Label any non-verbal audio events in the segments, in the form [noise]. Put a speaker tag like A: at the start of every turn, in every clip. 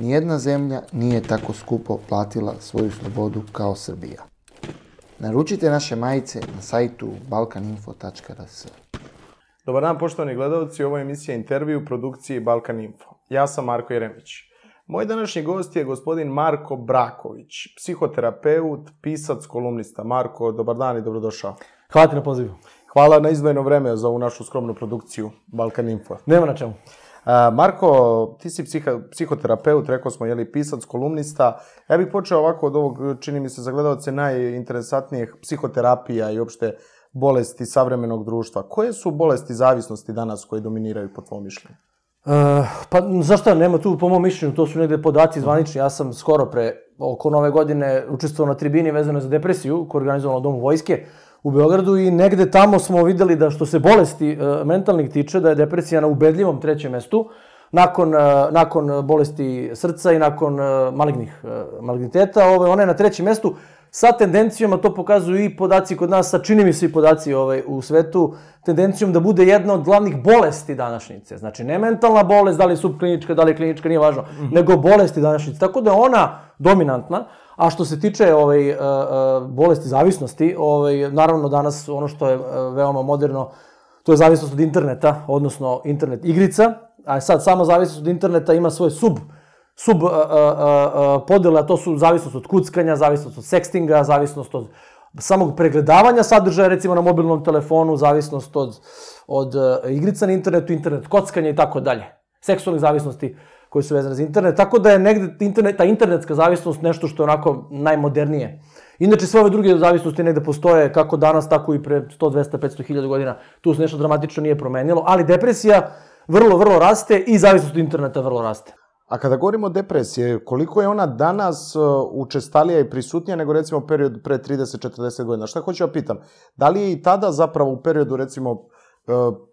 A: Nijedna zemlja nije tako skupo platila svoju slobodu kao Srbija. Naručite naše majice na sajtu balkaninfo.rs.
B: Dobar dan, poštovani gledalci, ovo je emisija intervju u produkciji Balkan Info. Ja sam Marko Jeremić. Moj današnji gost je gospodin Marko Braković, psihoterapeut, pisac, kolumnista. Marko, dobar dan i dobrodošao.
C: Hvala ti na pozivu.
B: Hvala na izdvojeno vreme za ovu našu skromnu produkciju Balkan Info.
C: Nema na čemu.
B: Marko, ti si psiha, psihoterapeut, rekao smo, jeli pisac, kolumnista. Ja bih počeo ovako od ovog, čini mi se, za gledalce najinteresantnijih psihoterapija i opšte bolesti savremenog društva. Koje su bolesti zavisnosti danas koje dominiraju po tvom mišljenju?
C: E, pa zašto nema tu po mom mišljenju, to su negde podaci zvanični. Ja sam skoro pre, oko nove godine, učestvovao na tribini vezano za depresiju, koju je organizovala Domu vojske u Beogradu i negde tamo smo videli da što se bolesti e, mentalnih tiče, da je depresija na ubedljivom trećem mestu, nakon, e, nakon bolesti srca i nakon e, malignih e, maligniteta, ove, ona je na trećem mestu sa tendencijom, a to pokazuju i podaci kod nas, a čini mi se i podaci ovaj, u svetu, tendencijom da bude jedna od glavnih bolesti današnjice. Znači, ne mentalna bolest, da li je subklinička, da li klinička, nije važno, mm -hmm. nego bolesti današnjice. Tako da ona dominantna, a što se tiče ovaj, uh, uh, bolesti zavisnosti, ovaj, naravno danas ono što je uh, veoma moderno, to je zavisnost od interneta, odnosno internet igrica, a sad sama zavisnost od interneta ima svoje sub sub uh, uh, uh, podele, a to su zavisnost od kuckanja, zavisnost od sextinga, zavisnost od samog pregledavanja sadržaja, recimo na mobilnom telefonu, zavisnost od, od igrica na internetu, internet kockanja i tako dalje. Seksualnih zavisnosti koji su vezane za internet. Tako da je negde internet, ta internetska zavisnost nešto što je onako najmodernije. Inače, sve ove druge zavisnosti negde postoje kako danas, tako i pre 100, 200, 500 hiljada godina. Tu se nešto dramatično nije promenilo, ali depresija vrlo, vrlo raste i zavisnost interneta vrlo raste.
B: A kada govorimo o depresiji, koliko je ona danas uh, učestalija i prisutnija nego recimo period pre 30-40 godina? Šta hoću da pitam? Da li je i tada zapravo u periodu recimo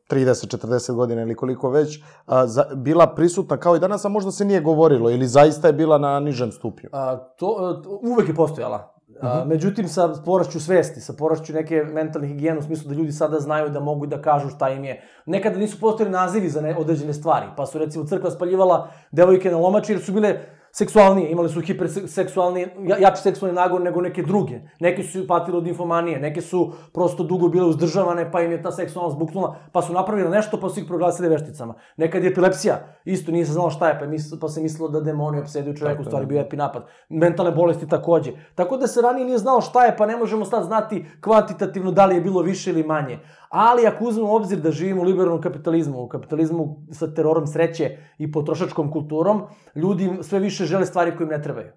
B: 30-40 uh, godina ili koliko već, uh, bila prisutna kao i danas, a možda se nije govorilo ili zaista je bila na nižem stupnju?
C: A, to, uvek je postojala. Uh -huh. međutim, sa porašću svesti, sa porašću neke mentalne higijene, u smislu da ljudi sada znaju da mogu da kažu šta im je. Nekada nisu postojali nazivi za ne, određene stvari, pa su recimo crkva spaljivala devojke na lomači jer su bile seksualnije, imali su hiperseksualni, jači seksualni nagon nego neke druge. Neke su patile od infomanije, neke su prosto dugo bile uzdržavane, pa im je ta seksualna zbuknula, pa su napravili nešto, pa su ih proglasili vešticama. Nekad je epilepsija, isto nije se znalo šta je, pa, misl, pa se mislilo da demoni obseduju čoveku, u stvari bio epinapad. Mentalne bolesti takođe. Tako da se ranije nije znalo šta je, pa ne možemo sad znati kvantitativno da li je bilo više ili manje. Ali ako uzmemo obzir da živimo u liberalnom kapitalizmu, u kapitalizmu sa terorom sreće i potrošačkom kulturom, ljudi sve više žele stvari koje im ne trebaju.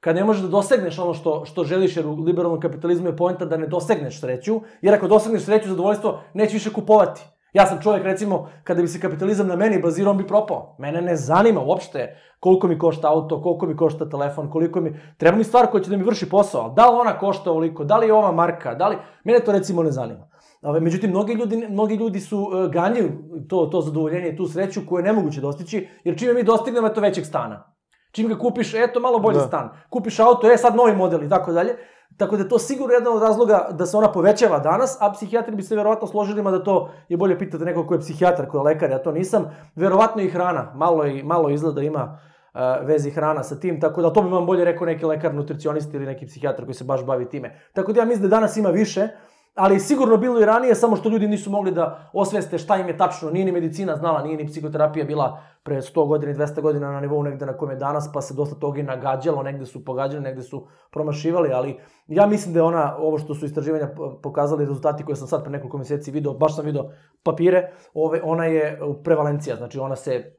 C: Kad ne možeš da dosegneš ono što, što želiš, jer u liberalnom kapitalizmu je pojenta da ne dosegneš sreću, jer ako dosegneš sreću, zadovoljstvo, neće više kupovati. Ja sam čovjek, recimo, kada bi se kapitalizam na meni bazirao, on bi propao. Mene ne zanima uopšte koliko mi košta auto, koliko mi košta telefon, koliko mi... Treba mi stvar koja će da mi vrši posao. Da li ona košta ovoliko, da li je ova marka, da li... Mene to recimo ne zanima. Ove, međutim, mnogi ljudi, mnogi ljudi su uh, ganjaju to, to zadovoljenje, tu sreću koju je nemoguće dostići, jer čime mi dostignemo to većeg stana. Čim ga kupiš, eto, malo bolji da. stan. Kupiš auto, e, sad novi model i tako dalje. Tako da je to sigurno jedan od razloga da se ona povećava danas, a psihijatri bi se verovatno složili, da to je bolje pitati nekog ko je psihijatar, ko je lekar, ja to nisam. Verovatno i hrana, malo, i, malo izgleda ima uh, vezi hrana sa tim, tako da to bi vam bolje rekao neki lekar, nutricionista ili neki psihijatar koji se baš bavi time. Tako da ja mislim da danas ima više, ali sigurno bilo i ranije, samo što ljudi nisu mogli da osveste šta im je tačno. Nije ni medicina znala, nije ni psihoterapija bila pre 100 godina i 200 godina na nivou negde na kojem je danas, pa se dosta toga i nagađalo, negde su pogađali, negde su promašivali, ali ja mislim da je ona, ovo što su istraživanja pokazali, rezultati koje sam sad pre nekoliko meseci video, baš sam video papire, ove, ona je prevalencija, znači ona se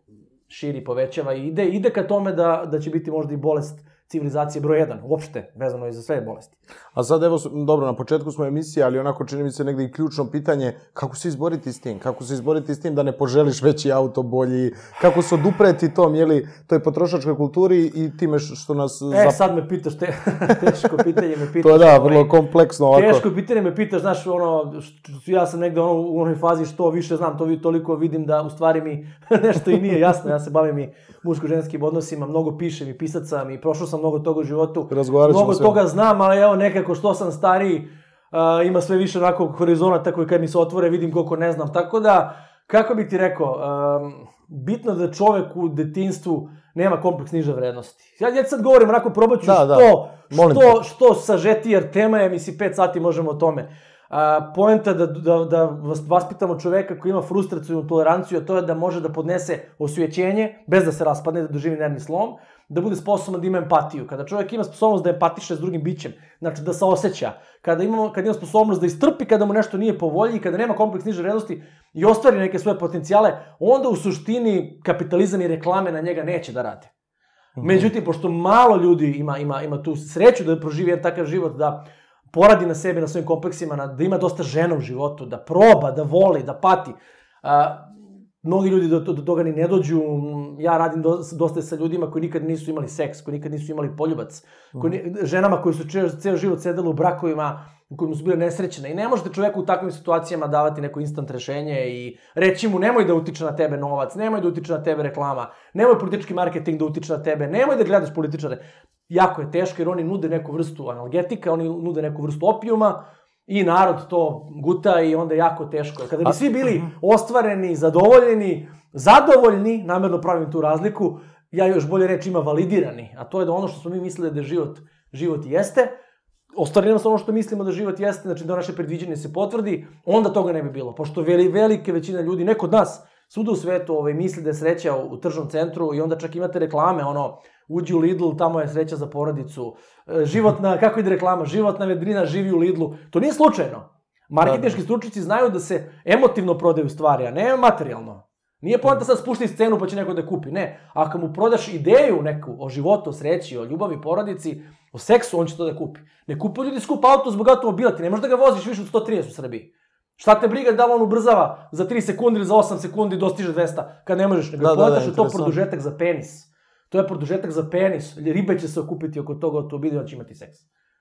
C: širi, povećava i ide, ide ka tome da, da će biti možda i bolest civilizacije broj 1, uopšte, vezano je za sve bolesti.
B: A sad evo, dobro, na početku smo emisije, ali onako čini mi se negde i ključno pitanje, kako se izboriti s tim? Kako se izboriti s tim da ne poželiš veći auto, bolji? Kako se odupreti tom, jeli, toj potrošačkoj kulturi i time što nas...
C: E, zap... sad me pitaš, te, [laughs] teško pitanje me pitaš.
B: to da, vrlo ovaj, kompleksno ovako.
C: Teško pitanje me pitaš, znaš, ono, ja sam negde ono, u onoj fazi što više znam, to toliko vidim da u stvari mi [laughs] nešto i nije jasno, ja se bavim i muško-ženskim odnosima, mnogo pišem i pisac sam i prošao sam mnogo toga u životu. Mnogo sve. toga znam, ali evo nekako što sam stariji, uh, ima sve više onako horizonata koji kad mi se otvore vidim koliko ne znam. Tako da, kako bih ti rekao, um, bitno da čovek u detinstvu nema kompleks niže vrednosti. Ja, ja sad govorim, onako probat ću
B: Da, da.
C: što,
B: Molim
C: što, što sažeti, jer tema je, misli, 5 sati možemo o tome. A, poenta da, da, da vas, vaspitamo čoveka koji ima frustraciju i toleranciju, a to je da može da podnese osvećenje, bez da se raspadne, da doživi nervni slom, da bude sposoban da ima empatiju. Kada čovjek ima sposobnost da empatiše s drugim bićem, znači da se osjeća, kada, imamo, kada ima sposobnost da istrpi kada mu nešto nije po volji, kada nema kompleks niže vrednosti i ostvari neke svoje potencijale, onda u suštini kapitalizam i reklame na njega neće da rade. Međutim, pošto malo ljudi ima, ima, ima tu sreću da proživi jedan takav život, da poradi na sebi, na svojim kompleksima, na, da ima dosta žena u životu, da proba, da voli, da pati. A, mnogi ljudi do, do, toga ni ne dođu. Ja radim do, dosta sa ljudima koji nikad nisu imali seks, koji nikad nisu imali poljubac, koji, ženama koji su ceo, život sedele u brakovima, u kojima su bile nesrećene. I ne možete čoveku u takvim situacijama davati neko instant rešenje i reći mu nemoj da utiče na tebe novac, nemoj da utiče na tebe reklama, nemoj politički marketing da utiče na tebe, nemoj da gledaš političare. Jako je teško jer oni nude neku vrstu analgetika, oni nude neku vrstu opijuma i narod to guta i onda je jako teško. Kada bi svi bili ostvareni, zadovoljeni, zadovoljni, namerno pravim tu razliku, ja još bolje reći ima validirani, a to je da ono što smo mi mislili da život, život jeste, ostvarimo se ono što mislimo da život jeste, znači da naše predviđenje se potvrdi, onda toga ne bi bilo. Pošto veli, velike većina ljudi, neko od nas, svuda u svetu ovaj, misli da je sreća u tržnom centru i onda čak imate reklame, ono, uđi u Lidl, tamo je sreća za porodicu, E, životna, kako ide reklama, životna vedrina živi u Lidlu. To nije slučajno. Marketinški stručnici znaju da se emotivno prodaju stvari, a ne materijalno. Nije poanta sad spušti scenu pa će neko da kupi. Ne. Ako mu prodaš ideju neku o životu, o sreći, o ljubavi, porodici, o seksu, on će to da kupi. Ne kupuju ljudi skup auto zbog automobila, ti ne možeš da ga voziš više od 130 u Srbiji. Šta te briga da li on ubrzava za 3 sekundi ili za 8 sekundi dostiže 200, kad ne možeš, nego
B: Da,
C: da,
B: da, da,
C: da, to produžetak za penis. To je produžetak za penis. Ribe će se okupiti oko toga automobila on će imati seks.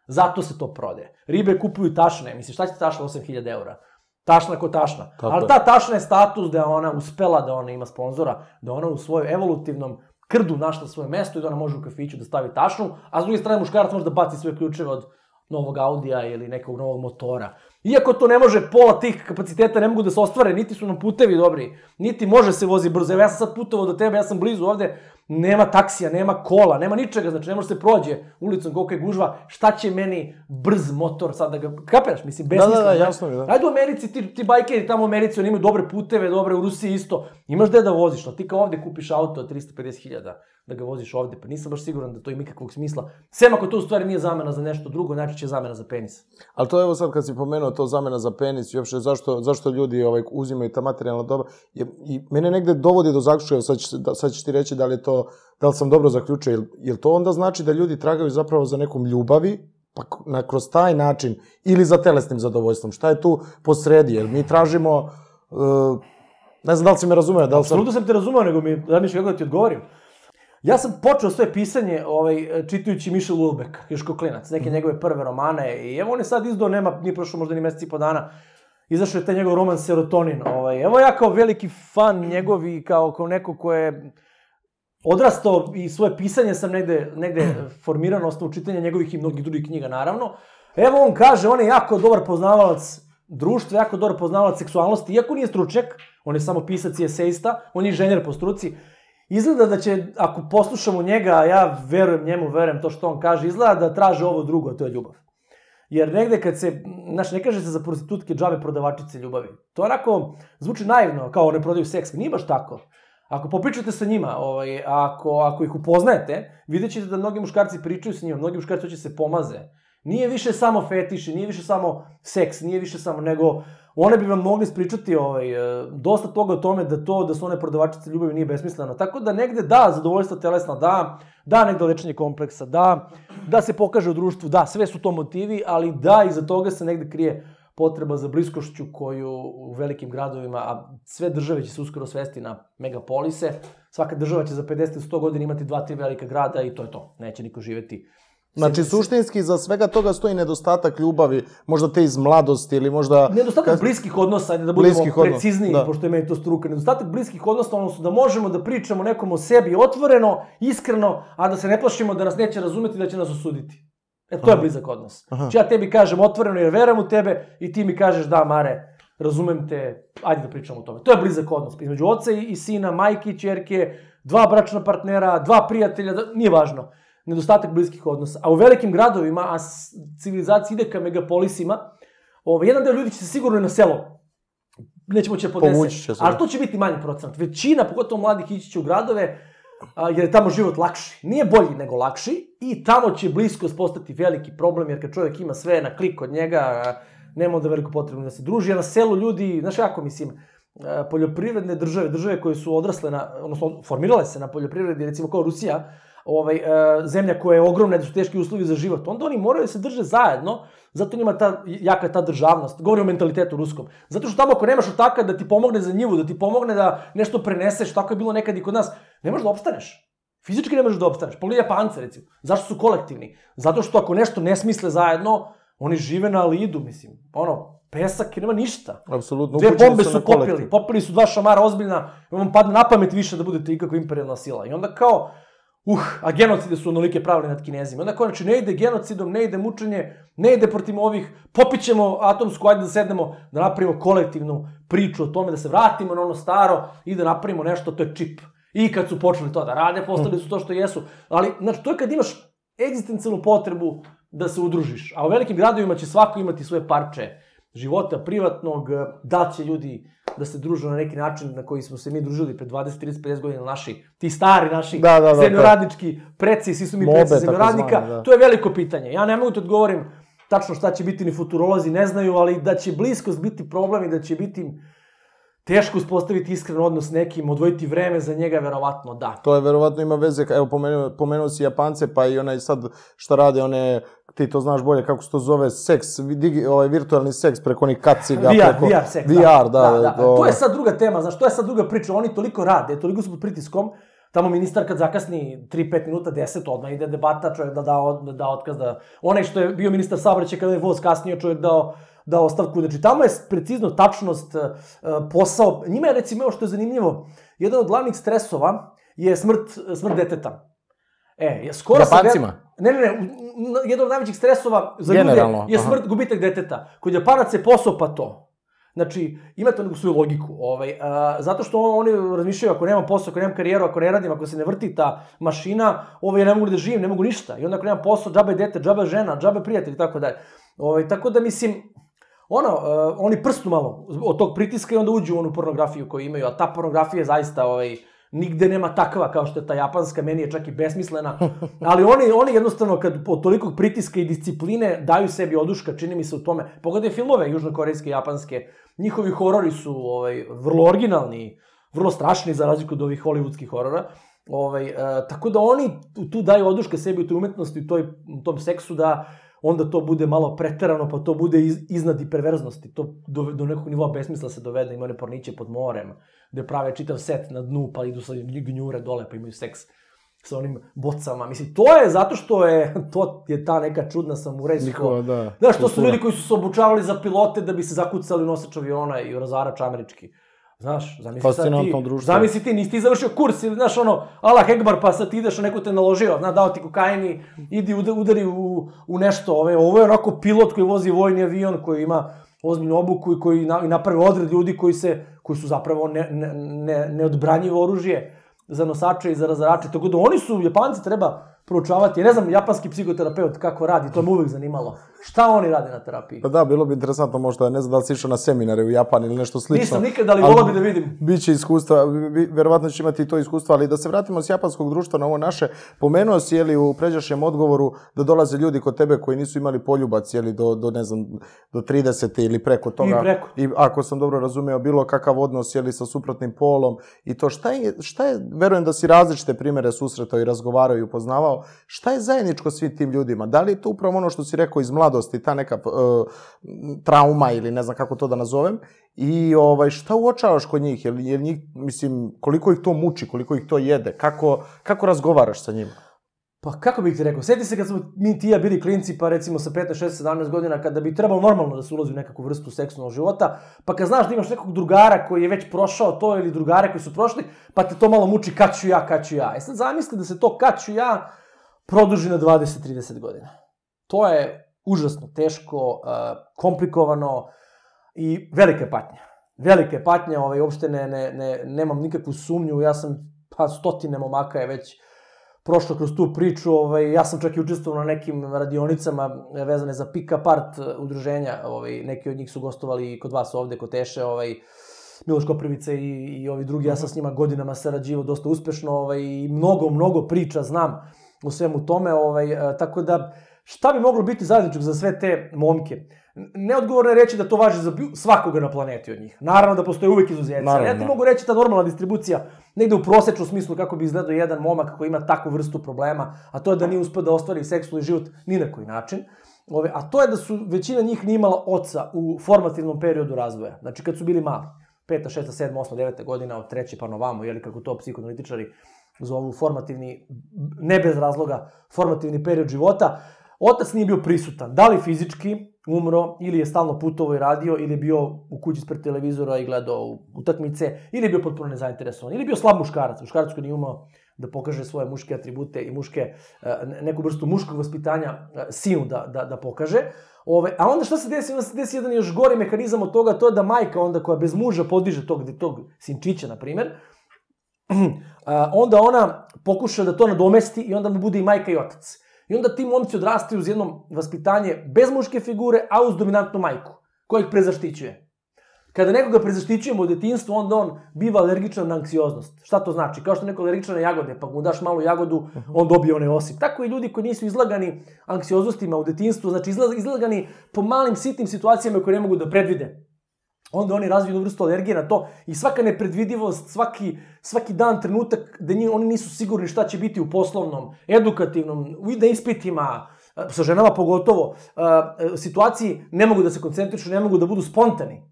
C: Zato se to prode. Ribe kupuju tašne. Misliš, šta će tašna 8000 eura? Tašna ko tašna.
B: Tako
C: Ali ta tašna je status da je ona uspela, da ona ima sponzora, da ona u svojoj evolutivnom krdu našla svoje mesto i da ona može u kafiću da stavi tašnu, a s druge strane muškarac može da baci svoje ključeve od novog Audija ili nekog novog motora. Iako to ne može, pola tih kapaciteta ne mogu da se ostvare, niti su nam putevi dobri, niti može se vozi brzo. Evo ja sam sad putovao do tebe, ja sam blizu ovde, nema taksija, nema kola, nema ničega, znači ne može se prođe ulicom kolika je gužva, šta će meni brz motor sad da ga, kapiraš, mislim,
B: Da, da, da,
C: ne?
B: jasno je, da.
C: Ajde u Americi, ti, ti bajkeri tamo u Americi, oni imaju dobre puteve, dobre u Rusiji isto. Imaš gde da voziš, ali ti kao ovde kupiš auto od 350.000 da ga voziš ovde, pa nisam baš siguran da to ima ikakvog smisla. Sem ako to u stvari nije zamena za nešto drugo, najčešće je zamena za penis.
B: Ali to evo sad kad si pomenuo to zamena za penis i uopšte zašto, zašto ljudi ovaj, uzimaju ta materijalna dobra. Je, I mene negde dovodi do zaključka, sad, će, da, sad ćeš ti reći da li je to, da li sam dobro zaključio, jel, jel to onda znači da ljudi tragaju zapravo za nekom ljubavi, pa na, kroz taj način, ili za telesnim zadovoljstvom? Šta je tu po sredi? Jer mi tražimo, uh, ne znam da li si me razumeo, da li sam...
C: Apsolutno sam te razumeo, nego mi zamišljam kako da ti odgovorim. Ja sam počeo svoje pisanje ovaj, čitajući Mišel Ulbeck, još kao klinac, neke njegove prve romane i evo on je sad izdao, nema, nije prošlo možda ni mesec i po dana, izašao je taj njegov roman Serotonin. Ovaj, evo ja kao veliki fan njegov i kao, kao neko ko je odrastao i svoje pisanje sam negde, negde [clears throat] formirao na osnovu čitanja njegovih i mnogih drugih knjiga, naravno. Evo on kaže, on je jako dobar poznavalac društva, jako dobar poznavalac seksualnosti, iako nije stručnjak, on je samo pisac i esejista, on je inženjer po struci. Izgleda da će, ako poslušamo njega, a ja verujem njemu, verujem to što on kaže, izgleda da traže ovo drugo, a to je ljubav. Jer negde kad se, znaš, ne kaže se za prostitutke džabe prodavačice ljubavi. To onako zvuči naivno, kao one prodaju seks. Nije baš tako. Ako popričate sa njima, ovaj, ako, ako ih upoznajete, vidjet ćete da mnogi muškarci pričaju sa njima, mnogi muškarci hoće se pomaze. Nije više samo fetiš, nije više samo seks, nije više samo, nego one bi vam mogli spričati ovaj, e, dosta toga o tome da to, da su one prodavačice ljubavi nije besmisleno. Tako da negde da, zadovoljstvo telesna, da, da negde lečenje kompleksa, da, da se pokaže u društvu, da, sve su to motivi, ali da, iza toga se negde krije potreba za bliskošću koju u velikim gradovima, a sve države će se uskoro svesti na megapolise, svaka država će za 50-100 godina imati dva, tri velika grada i to je to. Neće niko živeti
B: Znači, suštinski, za svega toga stoji nedostatak ljubavi, možda te iz mladosti ili možda...
C: Nedostatak
B: Kad-
C: bliskih odnosa, ajde da budemo precizniji,
B: da.
C: pošto je meni to struka. Nedostatak bliskih odnosa, odnosno da možemo da pričamo nekom o sebi otvoreno, iskreno, a da se ne plašimo da nas neće razumeti, da će nas osuditi. E, to je blizak odnos. Znači ja tebi kažem otvoreno jer verujem u tebe i ti mi kažeš da, Mare, razumem te, ajde da pričamo o tome. To je blizak odnos između oca i, sina, majke i čerke, dva bračna partnera, dva prijatelja, da, nije važno. Nedostatak bliskih odnosa. A u velikim gradovima, a civilizacija ide ka megapolisima, ovaj, jedan deo ljudi će se sigurno i na selo neće moći da podnese.
B: Povući će se,
C: Ali
B: da.
C: to će biti manji procenat. Većina, pogotovo mladih, ići će u gradove, jer je tamo život lakši. Nije bolji nego lakši i tamo će bliskost postati veliki problem, jer kad čovjek ima sve na klik od njega, nema onda veliko potrebno da se druži. A na selu ljudi, znaš kako mislim, a, poljoprivredne države, države koje su odrasle na, odnosno formirale se na poljoprivredi, recimo kao Rusija, ovaj, e, zemlja koja je ogromna, da su teški uslovi za život, onda oni moraju da se drže zajedno, zato njima ta, jaka ta državnost, govorim o mentalitetu ruskom. Zato što tamo ako nemaš otaka da ti pomogne za njivu, da ti pomogne da nešto preneseš, tako je bilo nekad i kod nas, ne možeš da opstaneš. Fizički ne možeš da opstaneš. Pogledaj Japance, recimo. Zašto su kolektivni? Zato što ako nešto ne smisle zajedno, oni žive na lidu, mislim. Ono, pesak i nema ništa.
B: Apsolutno.
C: Dve bombe su
B: kolektiv.
C: popili, popili su dva šamara ozbiljna, vam padne na pamet više da budete ikako imperijalna sila. I onda kao, uh, a genocide su onolike pravili nad kinezima. Onda znači, ne ide genocidom, ne ide mučenje, ne ide protiv ovih, popićemo atomsku, ajde da sednemo, da napravimo kolektivnu priču o tome, da se vratimo na ono staro i da napravimo nešto, to je čip. I kad su počeli to da rade, postali su to što jesu. Ali, znači, to je kad imaš egzistencijalnu potrebu da se udružiš. A u velikim gradovima će svako imati svoje parče života privatnog, da će ljudi da se druže na neki način na koji smo se mi družili pre 20, 30, 50 godina naši, ti stari naši
B: Da, da, da,
C: zemljoradnički preci, svi su mi
B: Mobe,
C: preci zemljoradnika,
B: da.
C: to je veliko pitanje. Ja ne mogu ti odgovorim tačno šta će biti, ni futurolozi ne znaju, ali da će bliskost biti problem i da će biti teško uspostaviti iskren odnos s nekim, odvojiti vreme za njega, verovatno da.
B: To je verovatno ima veze, evo pomenuo, pomenuo si Japance, pa i onaj sad šta rade, one, ti to znaš bolje, kako se to zove, seks, digi, ovaj virtualni seks preko onih kaciga.
C: VR,
B: preko,
C: VR seks.
B: VR, da.
C: da, da.
B: to-
C: To je sad druga tema, znaš, to je sad druga priča, oni toliko rade, toliko su pod pritiskom, tamo ministar kad zakasni 3-5 minuta, 10, odmah ide debata, čovjek da da, da da otkaz, da... Onaj što je bio ministar saobraćaja kada je voz kasnio, čovjek dao, dao ostavku. Znači, tamo je precizno tačnost, e, posao. Njima je, recimo, evo što je zanimljivo, jedan od glavnih stresova je smrt, smrt deteta. E, je skoro
B: Japancima?
C: Ne, ne, ne, u- jedan od najvećih stresova za
B: Generalno,
C: ljude je
B: aha.
C: smrt, gubitak deteta. Kod Japanaca je posao pa to. Znači, imate neku svoju logiku. Ovaj, a, zato što oni razmišljaju, ako nemam posao, ako nemam karijeru, ako ne radim, ako se ne vrti ta mašina, ovaj, ja ne mogu da živim, ne mogu ništa. I onda ako nemam posao, džabe dete, džabe žena, džabe prijatelj i tako dalje. Ovaj, tako da, mislim, ono, uh, oni prstu malo od tog pritiska i onda uđu u onu pornografiju koju imaju, a ta pornografija je zaista, ovaj, nigde nema takva kao što je ta japanska, meni je čak i besmislena, [laughs] ali oni, oni jednostavno kad od tolikog pritiska i discipline daju sebi oduška, čini mi se u tome. Pogledaj filmove južnokorejske, japanske, njihovi horori su ovaj, vrlo originalni, vrlo strašni za razliku od ovih hollywoodskih horora. Ovaj, e, tako da oni tu, tu daju oduška sebi u toj umetnosti, u, toj, u tom seksu da onda to bude malo preterano, pa to bude iz, iznad i perverznosti. To do, do nekog nivoa besmisla se dovede, ima one porniće pod morem, gde prave čitav set na dnu, pa idu sa gnjure dole, pa imaju seks sa onim bocama. Mislim, to je zato što je, [laughs] to je ta neka čudna samurajsko...
B: Njihova, da.
C: Znaš, to su ljudi koji su se obučavali za pilote da bi se zakucali u nosač aviona i razarač američki. Znaš, zamisli sad ti,
B: društvo.
C: zamisli ti, nisi ti završio kurs ili, znaš, ono, Allah Ekbar, pa sad ti ideš, neko te naložio, zna, dao ti kokaini, idi uda- udari u, u nešto, ove, ovo je onako pilot koji vozi vojni avion, koji ima ozbiljnu obuku i koji na, i napravi odred ljudi koji se, koji su zapravo ne, ne, ne, neodbranjivo oružje za nosače i za razarače, tako da oni su, Japanci treba proučavati, ne znam, japanski psihoterapeut kako radi, to me uvek zanimalo. Šta oni rade na terapiji?
B: Pa da, bilo bi interesantno možda, ne znam da li si išao na seminare u Japan ili nešto slično.
C: Nisam nikad, ali volao bi da vidim.
B: Biće iskustva, verovatno će imati to iskustvo, ali da se vratimo s japanskog društva na ovo naše, pomenuo si, jeli, u pređašnjem odgovoru da dolaze ljudi kod tebe koji nisu imali poljubac, jeli, do, do ne znam, do 30 ili preko toga.
C: I preko.
B: I ako sam dobro razumeo, bilo kakav odnos, jeli, sa suprotnim polom i to šta je, šta je, verujem da si različite primere susretao i razgovarao i upoznavao, šta je zajedničko svim tim ljudima? Da li je to upravo ono što si rekao iz mladosti, ta neka uh, trauma ili ne znam kako to da nazovem, I ovaj, šta uočavaš kod njih? Jel, jel njih, mislim, koliko ih to muči, koliko ih to jede? Kako, kako razgovaraš sa njima?
C: Pa kako bih ti rekao, sjeti se kad smo mi ti ja bili klinci, pa recimo sa 15, 16, 17 godina, kada bi trebalo normalno da se ulazi u nekakvu vrstu seksualnog života, pa kad znaš da imaš nekog drugara koji je već prošao to ili drugare koji su prošli, pa te to malo muči kad ću ja, kad ću ja. E sad zamisli da se to kad ću ja produži na 20-30 godina. To je užasno teško, komplikovano I velika patnja. Velika je patnja, ovaj, uopšte ne, ne, ne, nemam nikakvu sumnju, ja sam, pa stotine momaka je već prošlo kroz tu priču, ovaj, ja sam čak i učestvovao na nekim radionicama vezane za pick apart udruženja, ovaj, neki od njih su gostovali kod vas ovde, kod Teše, ovaj, Miloš Koprivice i, i ovi drugi, ja sam s njima godinama sarađivao dosta uspešno ovaj, i mnogo, mnogo priča znam o svemu tome, ovaj, e, tako da šta bi moglo biti zajedničko za sve te momke? Neodgovorno je reći da to važi za svakoga na planeti od njih. Naravno da postoje uvek izuzetci. Ja ti mogu reći ta normalna distribucija negde u prosečnom smislu kako bi izgledao jedan momak koji ima takvu vrstu problema, a to je da nije uspio da ostvari seksualni život ni na koji način. Ove, a to je da su većina njih nije imala oca u formativnom periodu razvoja. Znači kad su bili mali. Peta, šesta, sedma, osma, deveta godina, od treće pa novamo, jeli kako to psihoanalitičari zovu formativni, ne bez razloga, formativni period života. Otac nije bio prisutan. Da li fizički, umro, ili je stalno putovo i radio, ili je bio u kući spred televizora i gledao utakmice, ili je bio potpuno nezainteresovan, ili je bio slab muškarac, muškarac koji nije umao da pokaže svoje muške atribute i muške, e, neku vrstu muškog vaspitanja e, sinu da, da, da pokaže. Ove, a onda šta se desi? Onda se desi jedan još gori mehanizam od toga, to je da majka onda koja bez muža podiže tog, tog sinčića, na primer, [clears throat] onda ona pokuša da to nadomesti i onda mu bude i majka i otac. I onda ti momci odrastaju uz jedno vaspitanje bez muške figure, a uz dominantnu majku, koja ih prezaštićuje. Kada nekoga prezaštićujemo u detinstvu, onda on biva alergičan na anksioznost. Šta to znači? Kao što neko alergičan na jagode, pa mu daš malu jagodu, mhm. on dobije onaj osip. Tako i ljudi koji nisu izlagani anksioznostima u detinstvu, znači izlagani po malim sitnim situacijama koje ne mogu da predvide onda oni razviju jednu vrstu alergije na to i svaka nepredvidivost, svaki, svaki dan, trenutak da njih, oni nisu sigurni šta će biti u poslovnom, edukativnom, u ide ispitima, sa ženama pogotovo, situaciji ne mogu da se koncentrišu, ne mogu da budu spontani,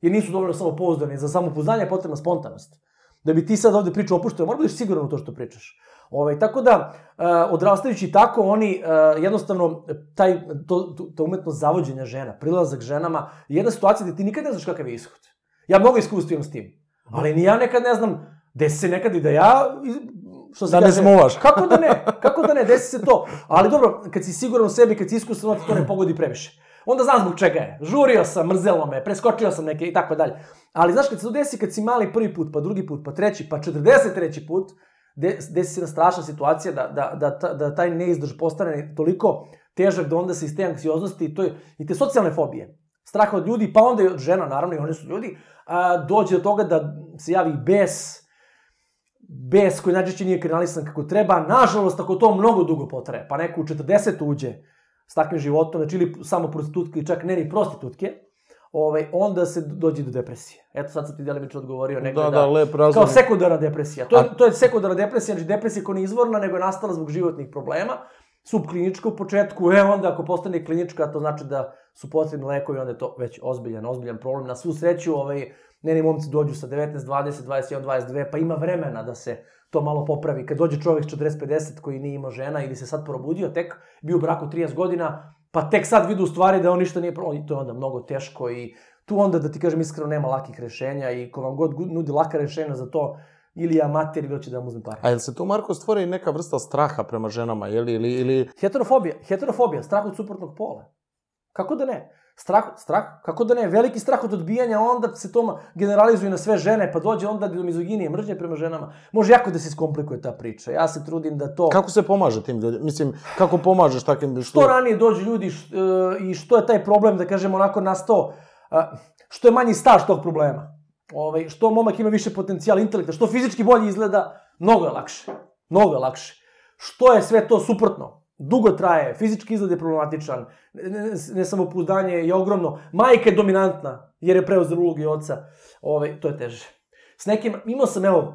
C: jer nisu dovoljno samopouzdani. Za samopouzdanje je potrebna spontanost. Da bi ti sad ovde pričao opušteno, mora da siguran u to što pričaš. Ovaj, tako da, uh, odrastajući tako, oni uh, jednostavno, taj, to, to, umetnost zavođenja žena, prilazak ženama, je jedna situacija gde ti nikad ne znaš kakav je ishod. Ja mnogo iskustva imam s tim. Ali ni ja nekad ne znam, desi se nekad i da ja
B: što se da ne smuvaš. [laughs]
C: Kako da ne? [laughs] Kako da ne? Desi se to. Ali dobro, kad si siguran u sebi, kad si iskusan, to ne pogodi previše. Onda znam zbog čega je. Žurio sam, mrzelo me, preskočio sam neke i tako dalje. Ali znaš, kad se to desi, kad si mali prvi put, pa drugi put, pa treći, pa 43. put, desi se jedna strašna situacija da, da, da, da taj neizdrž postane toliko težak da onda se iz te anksioznosti i, to i te socijalne fobije, straha od ljudi, pa onda i od žena, naravno, i oni su ljudi, a, dođe do toga da se javi bes, bes koji najčešće nije kanalisan kako treba, nažalost, ako to mnogo dugo potraje, pa neko u 40 uđe s takvim životom, znači ili samo prostitutke, čak ne ni prostitutke, ovaj, onda se dođe do depresije. Eto, sad sam ti delimično odgovorio negde
B: da, da, da lep razum.
C: kao sekundarna depresija. To A... to je sekundarna depresija, znači depresija koja nije izvorna, nego je nastala zbog životnih problema. Subklinička u početku, e onda ako postane klinička, to znači da su potrebni lekovi, onda je to već ozbiljan, ozbiljan problem. Na svu sreću, ovaj, neni momci dođu sa 19, 20, 21, 22, pa ima vremena da se to malo popravi. Kad dođe čovjek 40-50 koji nije imao žena ili se sad probudio, tek bio u braku 30 godina, pa tek sad vidu u stvari da on ništa nije. I to je onda mnogo teško i tu onda, da ti kažem iskreno, nema lakih rešenja i ko vam god nudi laka rešenja za to, ili je amater ili hoće da vam uzme pare.
B: A je li se tu, Marko, stvori neka vrsta straha prema ženama, je li, ili, ili...
C: Heterofobija, heterofobija, strah od suprotnog pola. Kako da ne? Strah, strah, kako da ne, veliki strah od odbijanja, onda se to generalizuje na sve žene, pa dođe onda do mizoginije, mržnje prema ženama. Može jako da se skomplikuje ta priča. Ja se trudim da to...
B: Kako se pomaže tim ljudima? Mislim, kako pomažeš takvim...
C: Što, što ranije dođu ljudi š, uh, i što je taj problem, da kažemo, onako nastao, uh, što je manji staž tog problema. Ovaj, što momak ima više potencijala, intelekta, što fizički bolje izgleda, mnogo je lakše. Mnogo je lakše. Što je sve to suprotno? Dugo traje, fizički izgled je problematičan, nesamopouzdanje je ogromno, majka je dominantna, jer je preuzela ulogu oca, Ove, ovaj, to je teže. S nekim, imao sam, evo,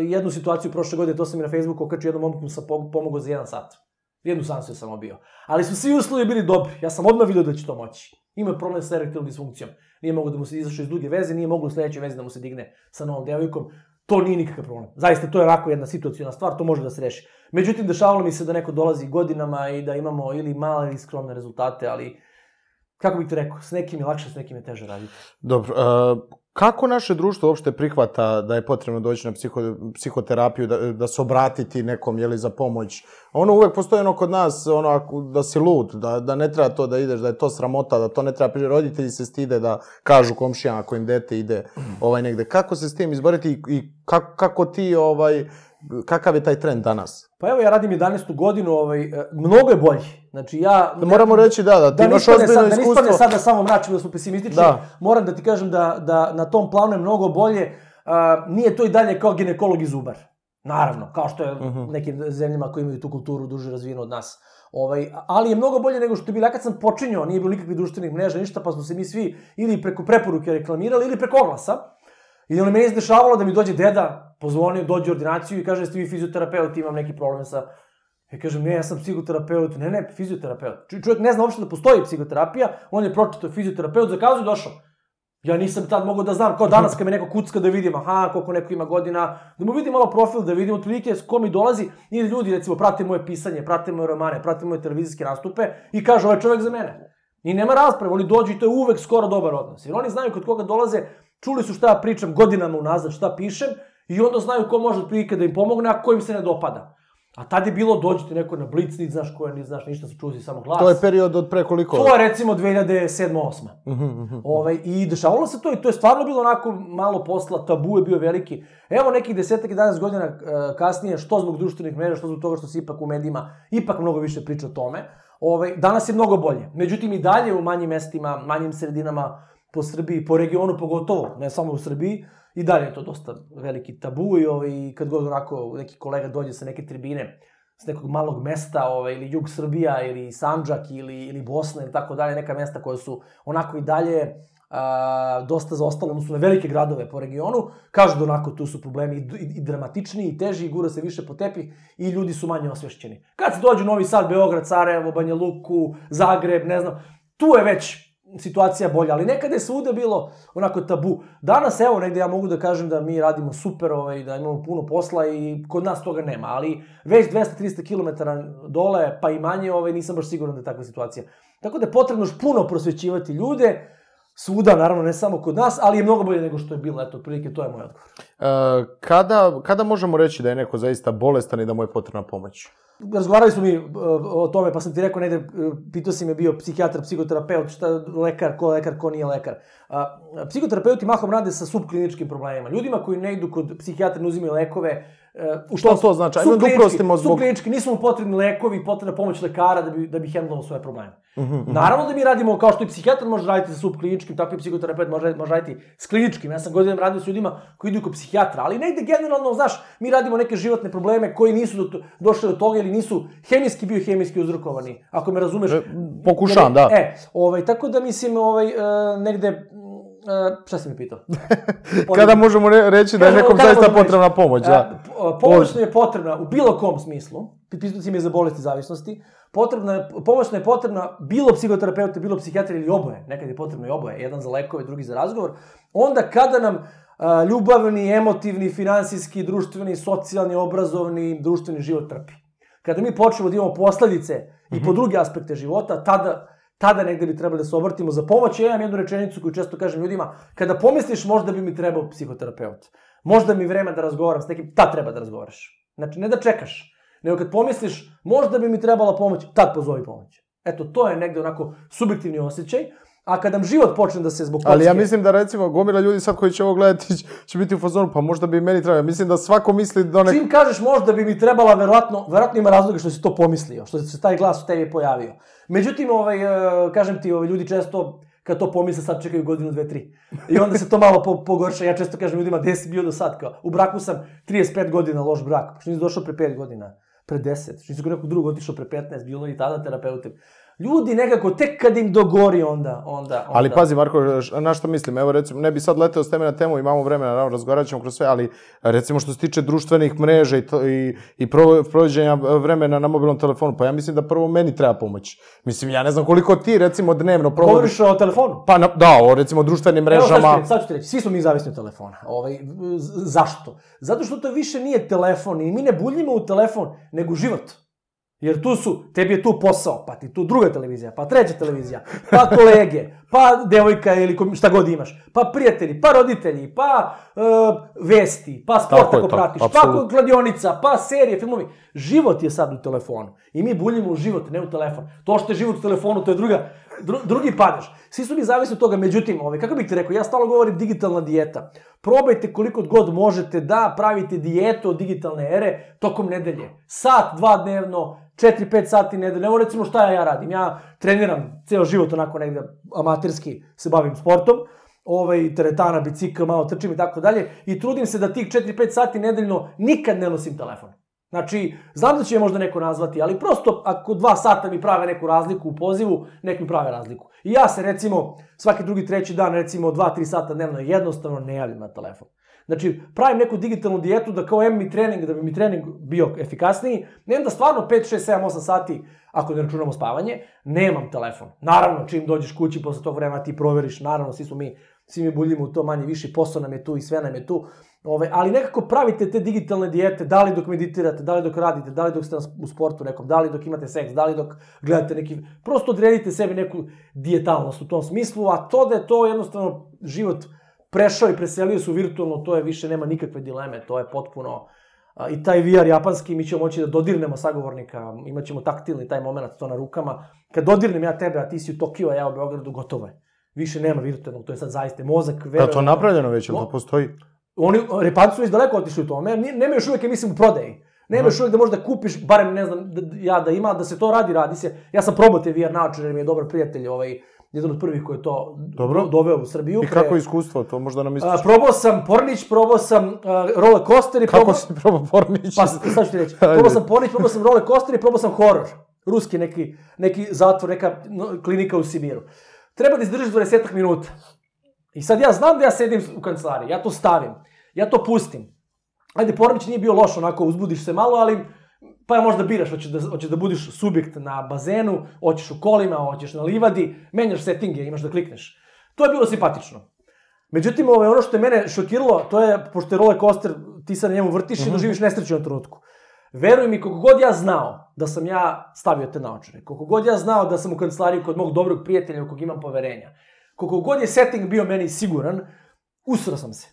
C: jednu situaciju prošle godine, to sam i na Facebooku okačio jednom momku sam pomogao za jedan sat. Jednu sansiju sam obio. Ali su svi uslovi bili dobri. Ja sam odmah vidio da će to moći. Ima problem sa erektilnom disfunkcijom. Nije mogo da mu se izašao iz duge veze, nije mogo u sledećoj vezi da mu se digne sa novom devojkom. To nije nikakav problem. Zaista, to je rako jedna situacijona stvar, to može da se reši. Međutim, dešavalo mi se da neko dolazi godinama i da imamo ili male ili skromne rezultate, ali kako bih ti rekao, s nekim je lakše, s nekim je teže raditi.
B: Dobro, Kako naše društvo uopšte prihvata da je potrebno doći na psiho, psihoterapiju, da, da se obratiti nekom, jeli, za pomoć? Ono uvek postoji ono kod nas, ono, ako, da si lud, da, da ne treba to da ideš, da je to sramota, da to ne treba. Roditelji se stide da kažu komšijama ako im dete ide ovaj negde. Kako se s tim izboriti i, i kako, kako ti, ovaj, kakav je taj trend danas?
C: Pa evo, ja radim 11. godinu, ovaj, e, mnogo je bolji. Znači, ja...
B: Da moramo reći da, da ti
C: da
B: imaš ozbiljno
C: sad, Da ne
B: iskustvo.
C: ispadne sad da samo mračimo, da smo pesimistični,
B: Da.
C: moram da ti kažem da, da na tom planu je mnogo bolje. A, nije to i dalje kao ginekolog i zubar. Naravno, kao što je
B: Mhm.
C: u nekim zemljama koji imaju tu kulturu duže razvijenu od nas. Ovaj, ali je mnogo bolje nego što je bilo. Ja kad sam počinjao, nije bilo nikakvih društvenih mreža, ništa, pa smo se mi svi ili preko preporuke reklamirali ili preko oglasa. I onda meni se dešavalo da mi dođe deda, pozvonio, dođe u ordinaciju i kaže, jeste vi fizioterapeut, imam neki problem sa... Ja kažem, ne, ja sam psihoterapeut. Ne, ne, fizioterapeut. Čovjek ne zna uopšte da postoji psihoterapija, on je pročitao fizioterapeut, zakazuje i došao. Ja nisam tad mogao da znam, kao danas kad me neko kucka da vidim, aha, koliko neko ima godina, da mu vidim malo profil, da vidim otprilike s ko mi dolazi, ili ljudi, recimo, prate moje pisanje, prate moje romane, prate moje televizijske nastupe i kažu, ovaj čovjek za mene. I nema rasprave, oni dođu i to je uvek skoro dobar odnos. Jer oni znaju kod koga dolaze, čuli su šta ja pričam godinama unazad, šta pišem, i onda znaju ko može otprilike da im pomogne, a ko im se ne dopada. A tad je bilo, dođete neko na blic, ni znaš ko je, znaš ništa, se čuzi samo glas.
B: To je period od pre koliko?
C: To je recimo 2007-2008.
B: Mhm, mhm.
C: Ovaj, I dešavalo se to i to je stvarno bilo onako malo posla, tabu je bio veliki. Evo nekih desetak, 11 godina e, kasnije, što zbog društvenih mreža, što zbog toga što se ipak u medijima ipak mnogo više priča o tome, ovaj, danas je mnogo bolje. Međutim, i dalje u manjim mestima, manjim sredinama po Srbiji, po regionu pogotovo, ne samo u Srbiji, i dalje je to dosta veliki tabu i ovaj, kad god onako neki kolega dođe sa neke tribine, s nekog malog mesta, ovaj, ili Jug Srbija, ili Sandžak, ili, ili Bosna, ili tako dalje, neka mesta koja su onako i dalje a, dosta zaostalo, odnosno na velike gradove po regionu, kažu da onako tu su problemi i, i, i dramatičniji, i teži, i gura se više po tepih, i ljudi su manje osvešćeni. Kad se dođu Novi Sad, Beograd, Sarajevo, Banja Luku, Zagreb, ne znam, tu je već situacija bolja, ali nekada je svuda bilo onako tabu. Danas, evo, negde ja mogu da kažem da mi radimo super, ovaj, da imamo puno posla i kod nas toga nema, ali već 200-300 km dole, pa i manje, ovaj, nisam baš siguran da je takva situacija. Tako da je potrebno još puno prosvećivati ljude, svuda, naravno, ne samo kod nas, ali je mnogo bolje nego što je bilo, eto, otprilike, to je moj odgovor.
B: E, kada, kada možemo reći da je neko zaista bolestan i da mu je potrebna pomoć?
C: razgovarali smo mi uh, o tome, pa sam ti rekao negde, uh, pitao si me bio psihijatar, psihoterapeut, šta lekar, ko lekar, ko nije lekar. Uh, psihoterapeuti mahom rade sa subkliničkim problemima. Ljudima koji ne idu kod psihijatra, ne uzimaju lekove, u
B: Šta to znači? Ajmo da uprostimo zbog-
C: Subklinički, nisu mu potrebni lekovi, potrebna pomoć lekara da bi, da bi hendlovao svoje probleme. Naravno da mi radimo, kao što i psihijatar može raditi sa subkliničkim, tako i psihoterapeut može, može raditi s kliničkim. Ja sam godinama radio s ljudima koji idu kod psihijatra, ali negde generalno, znaš, mi radimo neke životne probleme koji nisu do, došli do toga ili nisu hemijski biohemijski uzrokovani, ako me razumeš.
B: E, pokušavam, da.
C: E, ovaj, tako da mislim, ovaj, e, negde, šta si mi pitao? [laughs]
B: Kada možemo re- reći da je nekom zaista
C: reći?
B: potrebna pomoć, da?
C: A, p- Pomoć je potrebna u bilo kom smislu, pitao me za bolesti zavisnosti, potrebna je, pomoć nam je potrebna bilo psihoterapeuta, bilo psihijatra ili oboje, nekad je potrebno i oboje, jedan za lekove, drugi za razgovor, onda kada nam a, ljubavni, emotivni, finansijski, društveni, socijalni, obrazovni, društveni život trpi. Kada mi počnemo da imamo posledice i po druge aspekte života, tada tada negde bi trebali da se obratimo za pomoć. Ja imam jednu rečenicu koju često kažem ljudima, kada pomisliš možda bi mi trebao psihoterapeut, možda mi vreme da razgovaram s nekim, tad treba da razgovaraš. Znači, ne da čekaš, nego kad pomisliš možda bi mi trebala pomoć, tad pozovi pomoć. Eto, to je negde onako subjektivni osjećaj, a kad nam život počne da se zbog
B: Ali ja
C: kocke-
B: mislim da recimo gomila ljudi sad koji će ovo gledati [laughs] će- biti u fazonu, pa možda bi meni trebalo. Mislim da svako misli da nek...
C: Čim kažeš možda bi mi trebala, verovatno, verovatno ima razloga što si to pomislio, što se taj glas u tebi pojavio. Međutim, ovaj, e, kažem ti, ovaj, ljudi često kad to pomisle, sad čekaju godinu, dve, tri. I onda se to malo po, pogorša. Ja često kažem ljudima, gde si bio do sad? Kao, u braku sam 35 godina loš brak. Pa Što nisi došao pre 5 godina? Pre 10. Što nisi kod nekog drugog otišao pre 15, bilo i tada terapeutem. Ljudi nekako, tek kad im dogori, onda... onda, onda
B: Ali pazi, Marko, na što mislim? Evo, recimo, ne bi sad leteo s teme na temu, imamo vremena, naravno, razgovarat ćemo kroz sve, ali recimo što se tiče društvenih mreža i, to, i, i pro, provođenja vremena na mobilnom telefonu, pa ja mislim da prvo meni treba pomoć. Mislim, ja ne znam koliko ti, recimo, dnevno provodiš...
C: Govoriš o telefonu?
B: Pa, na, da, o, recimo, društvenim
C: Evo sad ću,
B: mrežama.
C: ti, sad ću ti reći, svi smo mi zavisni od telefona. Ovaj, zašto? Zato što to više nije telefon i mi ne buljimo u telefon, nego život. Jer tu su, tebi je tu posao, pa ti tu druga televizija, pa treća televizija, pa kolege, pa devojka ili šta god imaš, pa prijatelji, pa roditelji, pa e, vesti, pa sport
B: Tako
C: ako pratiš, pa
B: apsolutno.
C: kladionica, pa serije, filmovi. Život je sad u telefonu. I mi buljimo u život, ne u telefon. To što je život u telefonu, to je druga, dru, drugi padež. Svi su mi zavisni od toga, međutim, ovaj, kako bih ti rekao, ja stalno govorim digitalna dijeta. Probajte koliko god možete da pravite dijetu od digitalne ere tokom nedelje. Sat, dva dnevno, 4-5 sati nedelje. Evo recimo šta ja, radim. Ja treniram ceo život onako negde amaterski se bavim sportom ovaj, teretana, bicikl, malo trčim i tako dalje, i trudim se da tih 4-5 sati nedeljno nikad ne nosim telefon. Znači, znam da će me možda neko nazvati, ali prosto ako dva sata mi prave neku razliku u pozivu, nek mi prave razliku. I ja se recimo svaki drugi, treći dan, recimo 2-3 sata dnevno jednostavno ne javljam na telefon. Znači, pravim neku digitalnu dijetu da kao em mi trening, da bi mi trening bio efikasniji, ne da stvarno 5, 6, 7, 8 sati, ako ne računamo spavanje, nemam telefon. Naravno, čim dođeš kući posle tog vremena ti proveriš, naravno, svi smo mi, svi mi buljimo u to manje više, posao nam je tu i sve nam je tu, Ove, ali nekako pravite te digitalne dijete, da li dok meditirate, da li dok radite, da li dok ste u sportu nekom, da li dok imate seks, da li dok gledate neki... Prosto odredite sebi neku dijetalnost u tom smislu, a to da je to jednostavno život prešao i preselio se u virtualno, to je više nema nikakve dileme, to je potpuno... I taj VR japanski, mi ćemo moći da dodirnemo sagovornika, imat ćemo taktilni taj moment, to na rukama. Kad dodirnem ja tebe, a ti si u Tokiju, a ja u Beogradu, gotovo je. Više nema virtualnog, to je sad zaista mozak.
B: Da,
C: veruje-
B: to napravljeno već, ili
C: Mo-
B: to postoji?
C: Oni, Repanci su već daleko otišli u tome, nema još uvijek, ja mislim, u prodaji. Nema još uvijek da možda kupiš, barem ne znam, da, ja da ima, da se to radi, radi se. Ja sam probao te VR naočare, mi je dobar prijatelj, ovaj, jedan od prvih koji je to
B: Dobro.
C: doveo u Srbiju.
B: I kako je iskustvo, to možda nam ističe.
C: probao sam Pornić, probao sam a, roller coaster i probao...
B: Kako si probao Pornić?
C: Pa, sad ću ti reći. [laughs]
B: Ajde.
C: Probao sam Pornić, probao sam roller coaster i probao sam horor. Ruski neki, neki zatvor, neka klinika u Sibiru. Treba da izdržiš 20 minuta. I sad ja znam da ja sedim u kancelariji, ja to stavim, ja to pustim. Ajde, Pornić nije bio loš, onako uzbudiš se malo, ali pa je možda biraš, hoćeš da, hoćeš da budiš subjekt na bazenu, hoćeš u kolima, hoćeš na livadi, menjaš settinge, imaš da klikneš. To je bilo simpatično. Međutim, ovaj, ono što je mene šokiralo, to je, pošto je roller coaster, ti se na njemu vrtiš i doživiš nesreću na trenutku. Veruj mi, koliko god ja znao da sam ja stavio te naočare, koliko god ja znao da sam u kancelariji kod mog dobrog prijatelja u kog imam poverenja, koliko god je setting bio meni siguran, usro sam se.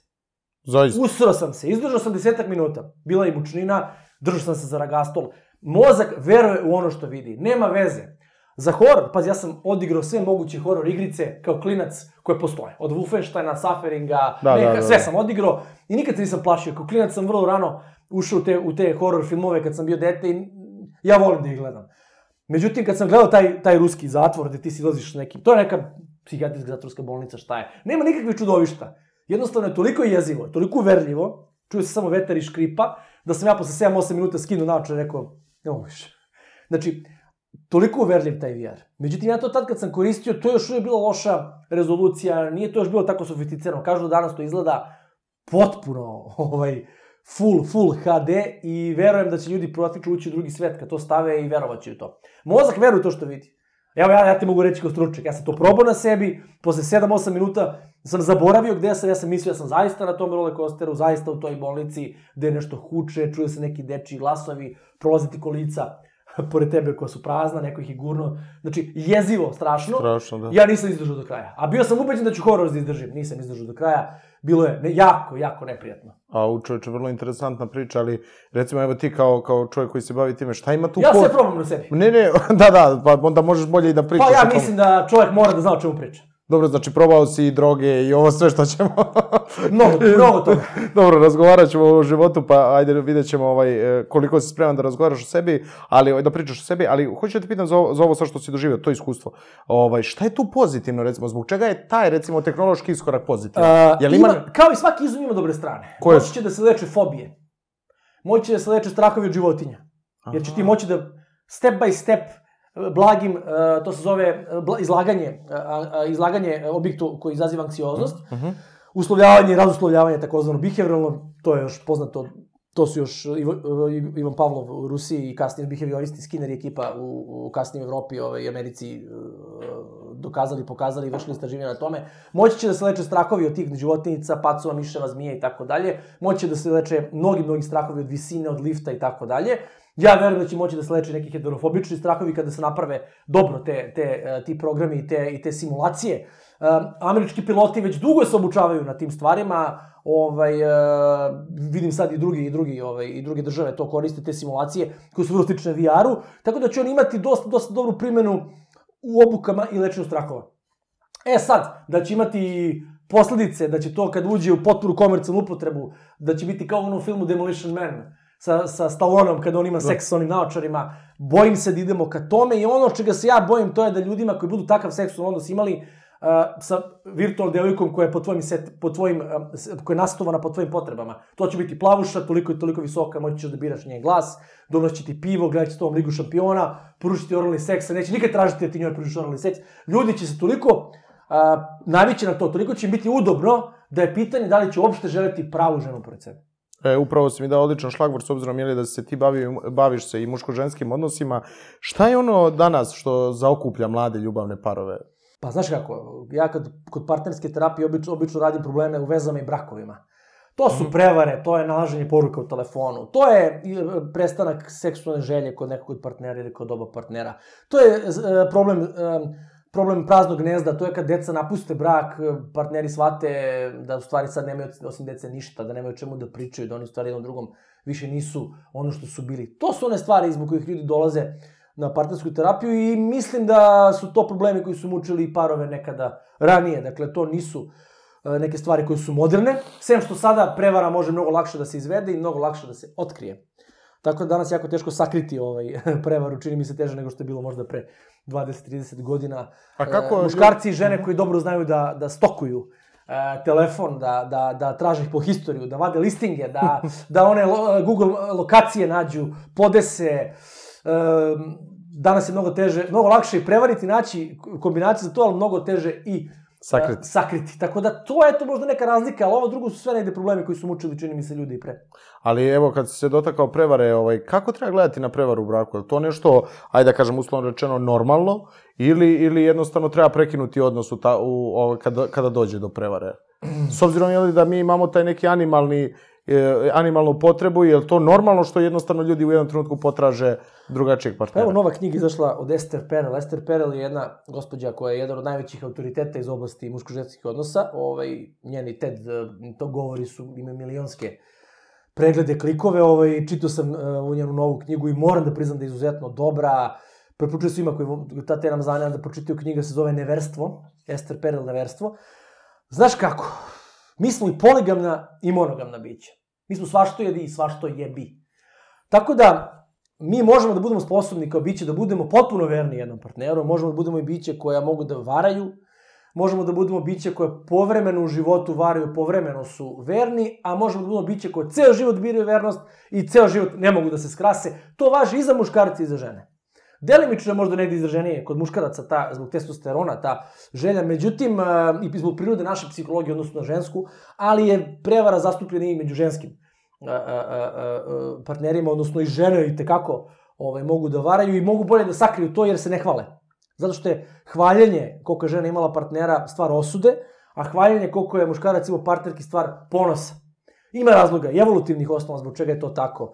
B: Zaista.
C: Usro sam se, izdržao sam desetak minuta. Bila je mučnina, držao sam se za ragastol. Mozak veruje u ono što vidi. Nema veze. Za horor, pazi, ja sam odigrao sve moguće horor igrice kao klinac koje postoje. Od Wolfensteina, Sufferinga,
B: Da,
C: neka,
B: da, da,
C: sve
B: da.
C: sam odigrao i nikad se nisam plašio. Kao klinac sam vrlo rano ušao u te, u te horor filmove kad sam bio dete i ja volim da ih gledam. Međutim, kad sam gledao taj, taj ruski zatvor gde ti si ilaziš s nekim, to je neka psihijatrijska zatvorska bolnica, šta je? Nema nikakvih čudovišta. Jednostavno je toliko jezivo, toliko uverljivo, čuje se samo vetar i škripa, da sam ja posle 7-8 minuta skinuo naočare i rekao, ne mogu više. Znači, toliko uverljiv taj VR. Međutim, ja to tad kad sam koristio, to još uvijek bila loša rezolucija, nije to još bilo tako sofisticirano. Kažu da danas to izgleda potpuno ovaj, full, full HD i verujem da će ljudi praktično ući u drugi svet kad to stave i verovaće u to. Mozak veruje to što vidi. Evo ja, ja ti mogu reći kao stručnjak, ja sam to probao na sebi, posle 7-8 minuta sam zaboravio gde sam, ja sam mislio da sam zaista na tom roller coasteru, zaista u toj bolnici, gde nešto huče, čuje se neki dečiji glasovi, prolazi ti kolica [laughs] pored tebe koja su prazna, neko ih je gurno. Znači, jezivo, strašno.
B: Strašno, da.
C: Ja nisam izdržao do kraja. A bio sam ubeđen da ću horor da izdržim. Nisam izdržao do kraja. Bilo je ne, jako, jako neprijatno.
B: A u čoveče, vrlo interesantna priča, ali recimo evo ti kao, kao čovjek koji se bavi time, šta ima tu
C: Ja
B: pod-
C: sve probam na sebi.
B: Ne, ne, [laughs] da, da, pa onda možeš bolje i da pričaš
C: Pa ja mislim da čovjek mora da zna o čemu priča.
B: Dobro, znači probao si i droge i ovo sve što ćemo... [laughs]
C: Mnogo, mnogo toga. [laughs]
B: Dobro, razgovarat ćemo o životu, pa ajde vidjet ćemo ovaj, e, koliko si spreman da razgovaraš o sebi, ali ovaj, da pričaš o sebi, ali hoću da te pitam za ovo, za ovo sve što si doživio, to iskustvo. Ovaj, šta je tu pozitivno, recimo, zbog čega je taj, recimo, tehnološki iskorak pozitivan?
C: Uh,
B: Jel
C: ima,
B: ima-
C: kao i svaki izum ima dobre strane.
B: Koje
C: Moći će da se leče fobije. Moći će da se leče strahovi od životinja. Jer će ti moći da step by step blagim, uh, to se zove e, izlaganje, uh, izlaganje objektu koji izaziva anksioznost,
B: Mhm.
C: uslovljavanje i razuslovljavanje, takozvano behavioralno, to je još poznato, to su još e, Ivan Pavlov u Rusiji i kasnije behavioristi Skinner i ekipa u, u kasnije Evropi ovaj, i Americi e, dokazali, pokazali i vršili istraživanja na tome. Moći će da se leče strahovi od tih životinjica, pacova, miševa, zmije i tako dalje. Moći će da se leče mnogi, mnogi strahovi od visine, od lifta i tako dalje. Ja verujem da će moći da se leče neki heterofobični strahovi kada se naprave dobro te, te, e, ti programi i te, i te simulacije. Um, američki piloti već dugo se obučavaju na tim stvarima, ovaj, uh, vidim sad i drugi, i drugi, ovaj, i druge države to koriste, te simulacije koje su vrlo slične VR-u, tako da će on imati dosta, dosta dobru primenu u obukama i lečenju strahova. E sad, da će imati posledice, da će to kad uđe u potpunu komercijalnu upotrebu, da će biti kao u onom filmu Demolition Man, sa, sa Stallonom kada on ima da. seks sa onim naočarima, bojim se da idemo ka tome i ono čega se ja bojim to je da ljudima koji budu takav seksualni odnos imali uh, sa virtualnom devojkom koja je po tvojim set, po tvojim, uh, koja je nastovana po tvojim potrebama. To će biti plavuša, toliko i toliko visoka, moći ćeš da biraš njen glas, donoći ti pivo, gledat će tom ligu šampiona, poručiti oralni seks, neće nikad tražiti da ti njoj pružiš oralni seks. Ljudi će se toliko uh, navići na to, toliko će im biti udobno da je pitanje da li će uopšte želeti pravu ženu pored sebe.
B: E, upravo si mi dao odličan šlagvor, s obzirom jeli, da se ti bavi, baviš se i muško-ženskim odnosima. Šta je ono danas što zaokuplja mlade ljubavne parove?
C: Pa znaš kako, ja kad, kod partnerske terapije obično, obično radim probleme u vezama i brakovima. To su mhm. prevare, to je nalaženje poruka u telefonu, to je e, prestanak seksualne želje kod nekog od partnera ili kod oba partnera. To je e, problem e, problem praznog gnezda, to je kad deca napuste brak, partneri shvate da u stvari sad nemaju osim dece ništa, da nemaju čemu da pričaju, da oni u stvari jednom drugom više nisu ono što su bili. To su one stvari zbog kojih ljudi dolaze na partnersku terapiju i mislim da su to problemi koji su mučili parove nekada ranije. Dakle, to nisu e, neke stvari koje su moderne, sem što sada prevara može mnogo lakše da se izvede i mnogo lakše da se otkrije. Tako da danas jako teško sakriti ovaj [laughs] prevaru, čini mi se teže nego što je bilo možda pre 20-30 godina. A kako... E, muškarci i žene koji dobro znaju da, da stokuju e, telefon, da, da, da traže ih po historiju, da vade listinge, da, [laughs] da one lo, Google lokacije nađu, podese. E, danas je mnogo teže, mnogo lakše i prevariti, naći kombinaciju za to, ali mnogo teže i
B: Sakriti.
C: Uh, sakriti. Tako da to je to možda neka razlika, ali ovo drugo su sve negde problemi koji su mučili, čini mi se, ljudi i pre.
B: Ali evo, kad se dotakao prevare, ovaj, kako treba gledati na prevaru u braku? Je to nešto, ajde da kažem, uslovno rečeno, normalno? Ili, ili jednostavno treba prekinuti odnos u ta, u, ovaj, kada, kada dođe do prevare? S obzirom je da mi imamo taj neki animalni animalnu potrebu, je to normalno što jednostavno ljudi u jednom trenutku potraže drugačijeg partnera?
C: Evo nova knjiga izašla od Esther Perel. Esther Perel je jedna gospođa koja je jedan od najvećih autoriteta iz oblasti muško-ženskih odnosa. Ovaj, njeni TED, to govori su, ima milionske preglede, klikove. Ovaj, čitao sam uh, u njenu novu knjigu i moram da priznam da je izuzetno dobra. Preporučujem svima koji ta te nam zanima da pročitaju knjiga se zove Neverstvo. Esther Perel Neverstvo. Znaš kako? Mi smo i poligamna i monogamna bića. Mi smo svašto jedi i svašto jebi. Tako da, mi možemo da budemo sposobni kao biće da budemo potpuno verni jednom partneru, možemo da budemo i biće koja mogu da varaju, možemo da budemo biće koja povremeno u životu varaju, povremeno su verni, a možemo da budemo biće koje ceo život biraju vernost i ceo život ne mogu da se skrase. To važi i za muškarci i za žene. Delimično je možda negde izraženije kod muškaraca ta, zbog testosterona ta želja, međutim, i zbog prirode naše psihologije, odnosno na žensku, ali je prevara zastupljena i među ženskim partnerima, odnosno i žene i tekako ovaj, mogu da varaju i mogu bolje da sakriju to jer se ne hvale. Zato što je hvaljenje koliko je žena imala partnera stvar osude, a hvaljenje koliko je muškarac imao partnerki stvar ponosa. Ima razloga evolutivnih osnova zbog čega je to tako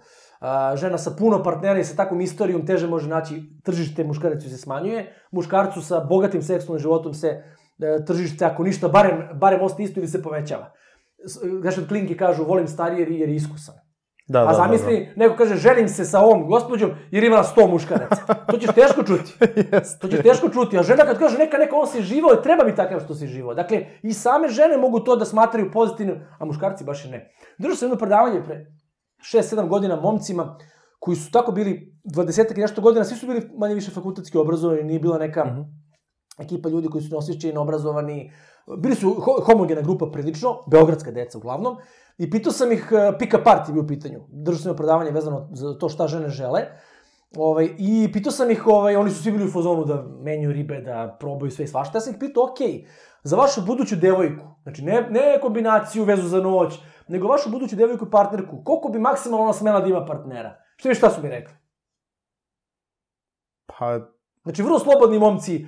C: žena sa puno partnera i sa takvom istorijom teže može naći tržište, muškarac se smanjuje, muškarcu sa bogatim seksualnim životom se e, tržište, ako ništa, barem, barem ostaje isto ili se povećava. Znaš, od klinke kažu, volim starije jer je iskusan. Da, da, A zamisli, da, da. neko kaže, želim se sa ovom gospođom jer ima 100 muškaraca. [laughs] To ćeš teško čuti. yes, to ćeš teško čuti. A žena kad kaže, neka, neka on se živao, treba mi takav što se živao. Dakle, i same žene mogu to da smatraju pozitivnim, a muškarci baš i ne. Držao sam jedno predavanje pre 6-7 godina momcima koji su tako bili 20 i nešto godina, svi su bili manje više fakultetski obrazovani, nije bila neka mm -hmm. ekipa ljudi koji su neosjećajno obrazovani, bili su ho homogena grupa prilično, beogradska deca uglavnom, i pitao sam ih, uh, pick apart je bio u pitanju, držao sam predavanje vezano za to šta žene žele, Ovaj, I pitao sam ih, ovaj, oni su svi bili u fazonu da menju ribe, da probaju sve i svašta. Ja sam ih pitao, ok, za vašu buduću devojku, znači ne, ne kombinaciju vezu za noć, nego vašu buduću devojku i partnerku, koliko bi maksimalno ona smela da ima partnera? Šta mi šta su mi rekli?
B: Pa...
C: Znači, vrlo slobodni momci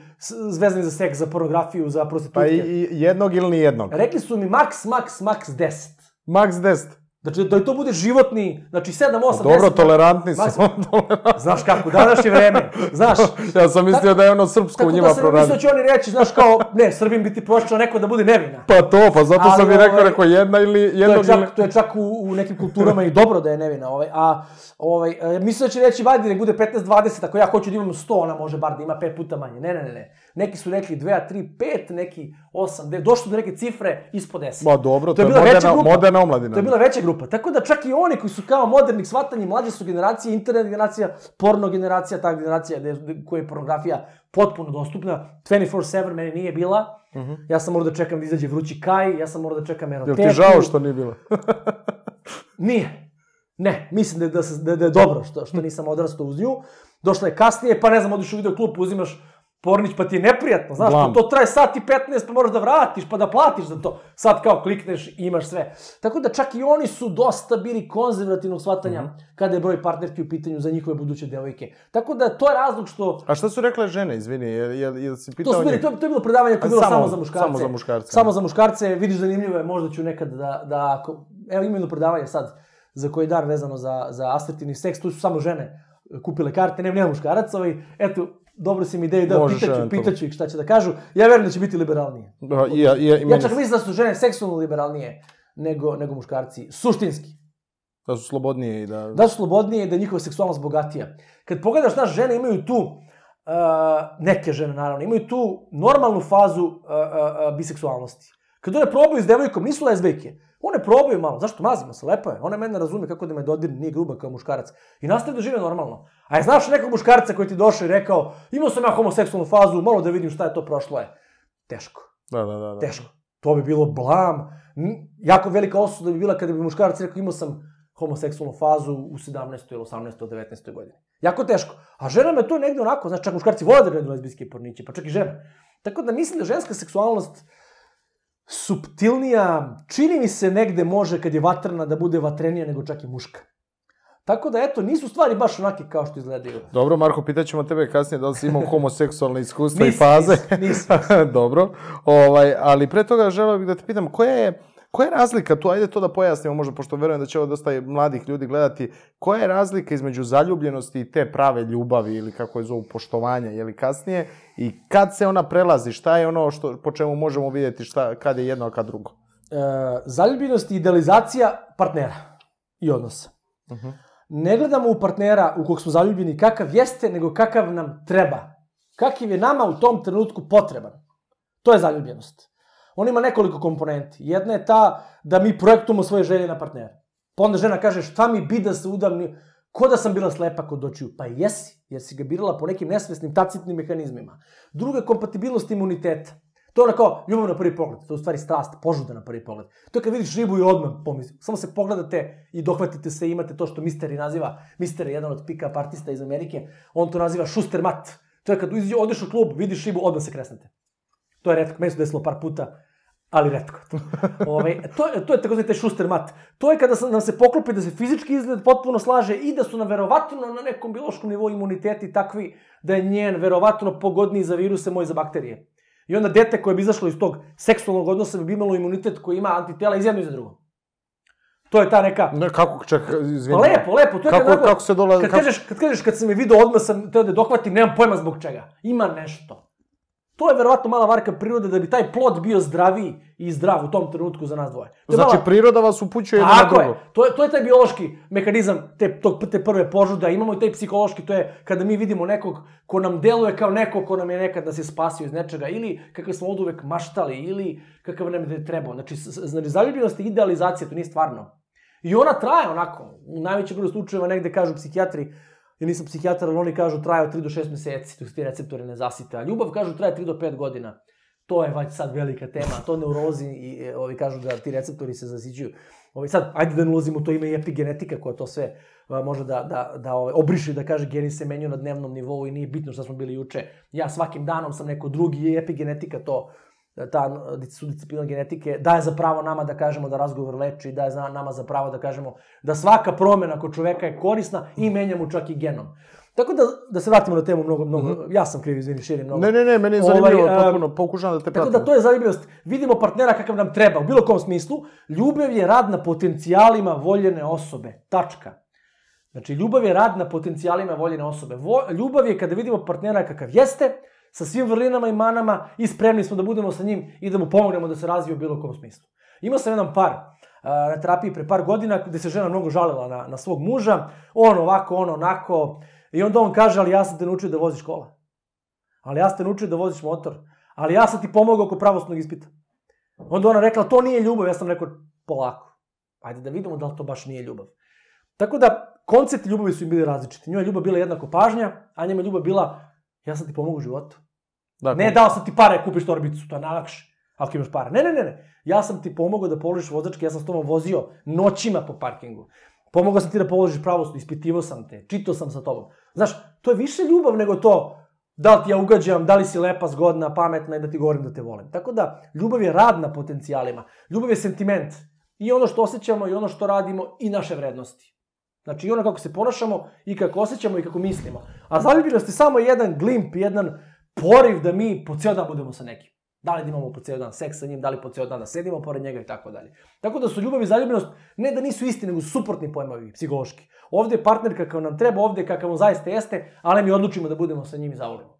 C: zvezani za seks, za pornografiju, za prostitutke.
B: Pa i jednog ili ni jednog.
C: Rekli su mi maks, maks, maks 10.
B: Maks 10?
C: Znači, da to bude životni, znači 7, 8, 10...
B: Dobro, tolerantni.
C: Maksim- [laughs] Znaš kako, današnje vreme, znaš. [laughs]
B: ja sam mislio da je ono srpsko u
C: Tako
B: njima
C: da sam mislio
B: proradi.
C: da će oni reći, znaš kao, ne, Srbim biti prošao neko da bude nevina.
B: Pa to, pa zato
C: Ali,
B: sam i rekao,
C: ovaj,
B: rekao jedna ili
C: To je
B: jednog ili...
C: čak, to je čak u, u nekim kulturama i dobro da je nevina. Ovaj, a ovaj, e, mislio da će reći, vadi, nek bude 15-20, ako ja hoću da imam 100, ona može bar da ima 5 puta manje. Ne, ne, ne, ne. Neki su rekli 2, 3, 5, neki 8, 9, došli do neke cifre ispod 10.
B: Ma dobro, to,
C: To je bila
B: moderna,
C: grupa.
B: moderna omladina.
C: To je bila veća grupa. Tako da čak i oni koji su kao modernih shvatanja, mlađe su generacije, internet generacija, porno generacija, ta generacija koja je pornografija potpuno dostupna. 24-7 meni nije bila. Ja sam morao da čekam da izađe vrući kaj, ja sam morao da čekam
B: Jel
C: eroteku.
B: ti žao što nije bilo? [laughs]
C: Nije. Ne, mislim da, je- da, se- da, da je dobro što, što nisam odrastao uz nju. Došla je kasnije, pa ne znam, odiš u video klub, uzimaš pornić, pa ti je neprijatno, znaš,
B: Blam.
C: to, to traje sat i 15, pa moraš da vratiš, pa da platiš za to. Sad kao klikneš i imaš sve. Tako da čak i oni su dosta bili konzervativnog shvatanja
B: Mhm.
C: kada je broj partnerki u pitanju za njihove buduće devojke. Tako da to je razlog što
B: A šta su rekle žene, izvini, jel, jel, jel si pitao
C: To, su bili, to, to je bilo predavanje koje je bilo samo,
B: samo-
C: za muškarce.
B: samo za muškarce.
C: Samo za muškarce. Vidiš, zanimljivo je, možda ću nekad da, da ako, evo ima jedno predavanje sad, za koji dan vezano za, za asertivni seks, tu su samo žene kupile karte, nema, nema muškaraca, ovaj, eto, dobro si mi ideju da
B: Možeš
C: pitaću, pitaću ih šta će da kažu. Ja verujem da će biti liberalnije.
B: Da, ja, ja,
C: Ja čak mislim da su žene seksualno liberalnije nego, nego muškarci. Suštinski.
B: da su slobodnije i da...
C: da su slobodnije i da je njihova seksualnost bogatija. Kad pogledaš, naš žene imaju tu, uh, neke žene naravno, imaju tu normalnu fazu uh, uh, uh, biseksualnosti. Kad one probaju s devojkom, nisu lezbejke, one probaju malo, zašto mazimo se, lepo je, ona mene razume kako da me dodirne, nije gruba kao muškarac. I nastaje da žive normalno. A je znaš nekog muškarca koji ti došao i rekao, imao sam ja homoseksualnu fazu, malo da vidim šta je to prošlo je. Teško.
B: Da, da, da. da.
C: Teško. To bi bilo blam. Jako velika osuda bi bila kada bi muškarac rekao imao sam homoseksualnu fazu u 17. ili 18. ili 19. godini. Jako teško. A ženama je to negde onako, znači čak muškarci vole da gledaju lezbijske porniće, pa čak i žene. Tako da mislim da ženska seksualnost subtilnija, čini mi se negde može kad je vatrna da bude vatrenija nego čak i muška. Tako da eto, nisu stvari baš onake kao što izgledaju.
B: Dobro, Marko, pitaćemo tebe kasnije da li si imao [laughs] homoseksualne iskustva i
C: Nisam,
B: faze.
C: nisam, nisam. [laughs]
B: Dobro, ovaj, ali pre toga želeo bih da te pitam, koja je, koja je razlika tu, ajde to da pojasnimo možda, pošto verujem da će ovo dosta mladih ljudi gledati, koja je razlika između zaljubljenosti i te prave ljubavi ili kako je zovu poštovanja, ili kasnije, i kad se ona prelazi, šta je ono što, po čemu možemo vidjeti šta, kad je jedno, a kad drugo?
C: E, zaljubljenost i idealizacija partnera i odnosa.
B: Uh -huh.
C: Ne gledamo u partnera u kog smo zaljubljeni kakav jeste, nego kakav nam treba. Kakav je nama u tom trenutku potreban. To je zaljubljenost. On ima nekoliko komponenti. Jedna je ta da mi projektujemo svoje želje na partnera. Pa onda žena kaže šta mi bi da se udam, ko da sam bila slepa kod očiju. Pa jesi, jer si ga birala po nekim nesvesnim tacitnim mehanizmima. Druga je kompatibilnost imuniteta. To je ono kao ljubav na prvi pogled, to je u stvari strast, požuda na prvi pogled. To je kad vidiš ribu i odmah pomisli. Samo se pogledate i dohvatite se imate to što Misteri naziva, Mister je jedan od pick-up artista iz Amerike, on to naziva šuster mat. To je kad odeš u klub, vidiš ribu, odmah se kresnete. To je redko, meni se desilo par puta, ali redko. Ove, to, je- to je tako taj šuster mat. To je kada nam se poklopi da se fizički izgled potpuno slaže i da su nam verovatno na nekom biološkom nivou imuniteti takvi da je njen verovatno pogodniji za viruse, moj za bakterije. I onda dete koje bi izašlo iz tog seksualnog odnosa bi imalo imunitet koji ima antitela iz jedno i za drugo. To je ta neka...
B: Ne, kako, čak,
C: Pa
B: izvini.
C: lepo, lepo, to je
B: Kako- kako se dolazi-
C: Kad
B: kako-
C: kažeš, kad kažeš, kad sam je video odmah sam teo da dohvatim, nemam pojma zbog čega. Ima nešto. To je verovatno mala varka prirode da bi taj plod bio zdraviji i zdrav u tom trenutku za nas dvoje. To
B: Znači,
C: mala-
B: priroda vas upućuje jedno na drugo.
C: je. To je, to je taj biološki mehanizam te, tog, te prve požude, a imamo i taj psihološki, to je kada mi vidimo nekog ko nam deluje kao neko ko nam je nekad nas je spasio iz nečega, ili kakav smo od uvek maštali, ili kakav nam je trebao. Znači, znači zaljubljenost je idealizacija, to nije stvarno. I ona traje onako, u najvećem broju slučajeva negde kažu psihijatri, ja nisam psihijatar, ali oni kažu traje od 3 do 6 meseci, se ti receptori ne zasite. A ljubav kažu traje 3 do 5 godina. To je već sad velika tema, to neurozi i e, ovi kažu da ti receptori se zasiđuju. Ovi sad, ajde da ne ulazimo, to ima i epigenetika koja to sve a, može da, da, da ove, obriše, da kaže geni se menjaju na dnevnom nivou i nije bitno šta smo bili juče. Ja svakim danom sam neko drugi i epigenetika to ta su disciplina genetike daje za pravo nama da kažemo da razgovor leči, daje za nama za pravo da kažemo da svaka promena kod čoveka je korisna i menja mu čak i genom. Tako da, da se vratimo na temu mnogo, mnogo, mm -hmm. ja sam kriv, izvini, širim mnogo.
B: Ne, ne, ne, meni je zanimljivo, ovaj, potpuno, pokušavam da te pratim.
C: Tako da to je zanimljivost. Vidimo partnera kakav nam treba, u bilo kom smislu. Ljubav je rad na potencijalima voljene osobe. Tačka. Znači, ljubav je rad na potencijalima voljene osobe. Vo, ljubav je kada vidimo partnera kakav jeste, sa svim vrlinama i manama i spremni smo da budemo sa njim i da mu pomognemo da se razvije u bilo kom smislu. Imao sam jedan par na terapiji pre par godina gde se žena mnogo žalila na, na svog muža, on ovako, on onako, i onda on kaže, ali ja sam te naučio da voziš kola. Ali ja sam te naučio da voziš motor. Ali ja sam ti pomogao oko pravosnog ispita. Onda ona rekla, to nije ljubav, ja sam rekao, polako. Ajde da vidimo da li to baš nije ljubav. Tako da, koncept ljubavi su im bili različiti. Njoj je ljubav bila jednako pažnja, a njima je ljubav bila, ja sam ti pomogao u životu. Dakle. Ne dao sam ti pare, kupiš torbicu, to je najlakše. Ako imaš para. Ne, ne, ne, ne. Ja sam ti pomogao da položiš vozačke, ja sam s tobom vozio noćima po parkingu. Pomogao sam ti da položiš pravosno, ispitivao sam te, čitao sam sa tobom. Znaš, to je više ljubav nego to da li ti ja ugađam, da li si lepa, zgodna, pametna i da ti govorim da te volim. Tako da, ljubav je rad na potencijalima. Ljubav je sentiment. I ono što osjećamo i ono što radimo i naše vrednosti. Znači i ono kako se ponašamo i kako osjećamo i kako mislimo. A zaljubljenost je samo jedan glimp, jedan poriv da mi po ceo dan budemo sa nekim. Da li da imamo po ceo dan seks sa njim, da li po ceo dan da sedimo pored njega i tako dalje. Tako da su ljubav i zaljubljenost ne da nisu isti, nego suprotni pojmovi psihološki. Ovde je partner kakav nam treba, ovde je kakav on zaista jeste, ali mi odlučimo da budemo sa njim i zavolimo.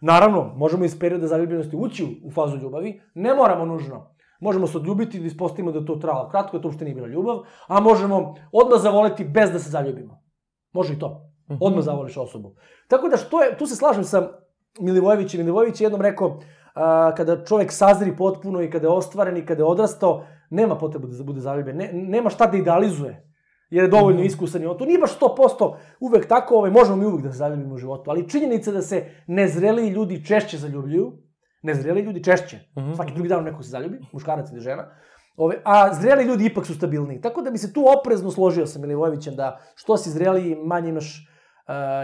C: Naravno, možemo iz perioda zaljubljenosti ući u fazu ljubavi, ne moramo nužno. Možemo se odljubiti da ispostavimo da to trajalo kratko, da to uopšte nije bila ljubav, a možemo odmah zavoliti bez da se zaljubimo. Može i to. Mhm. Odmah zavoliš osobu. Tako da što je, tu se slažem sa. Milivojević je jednom rekao, a, kada čovek sazri potpuno i kada je ostvaren i kada je odrastao, nema potrebe da bude zaljubljen, ne, nema šta da idealizuje, jer je dovoljno -hmm. iskusan i on to nije baš 100% uvek tako, ovaj, možemo mi uvek da se zaljubimo u životu, ali činjenica da se nezreli ljudi češće zaljubljuju, nezreli ljudi češće, mm -hmm. svaki drugi dan neko se zaljubi, muškarac ili žena, Ove, a zreli ljudi ipak su stabilniji. Tako da bi se tu oprezno složio sa Milivojevićem da što si zreli, manje imaš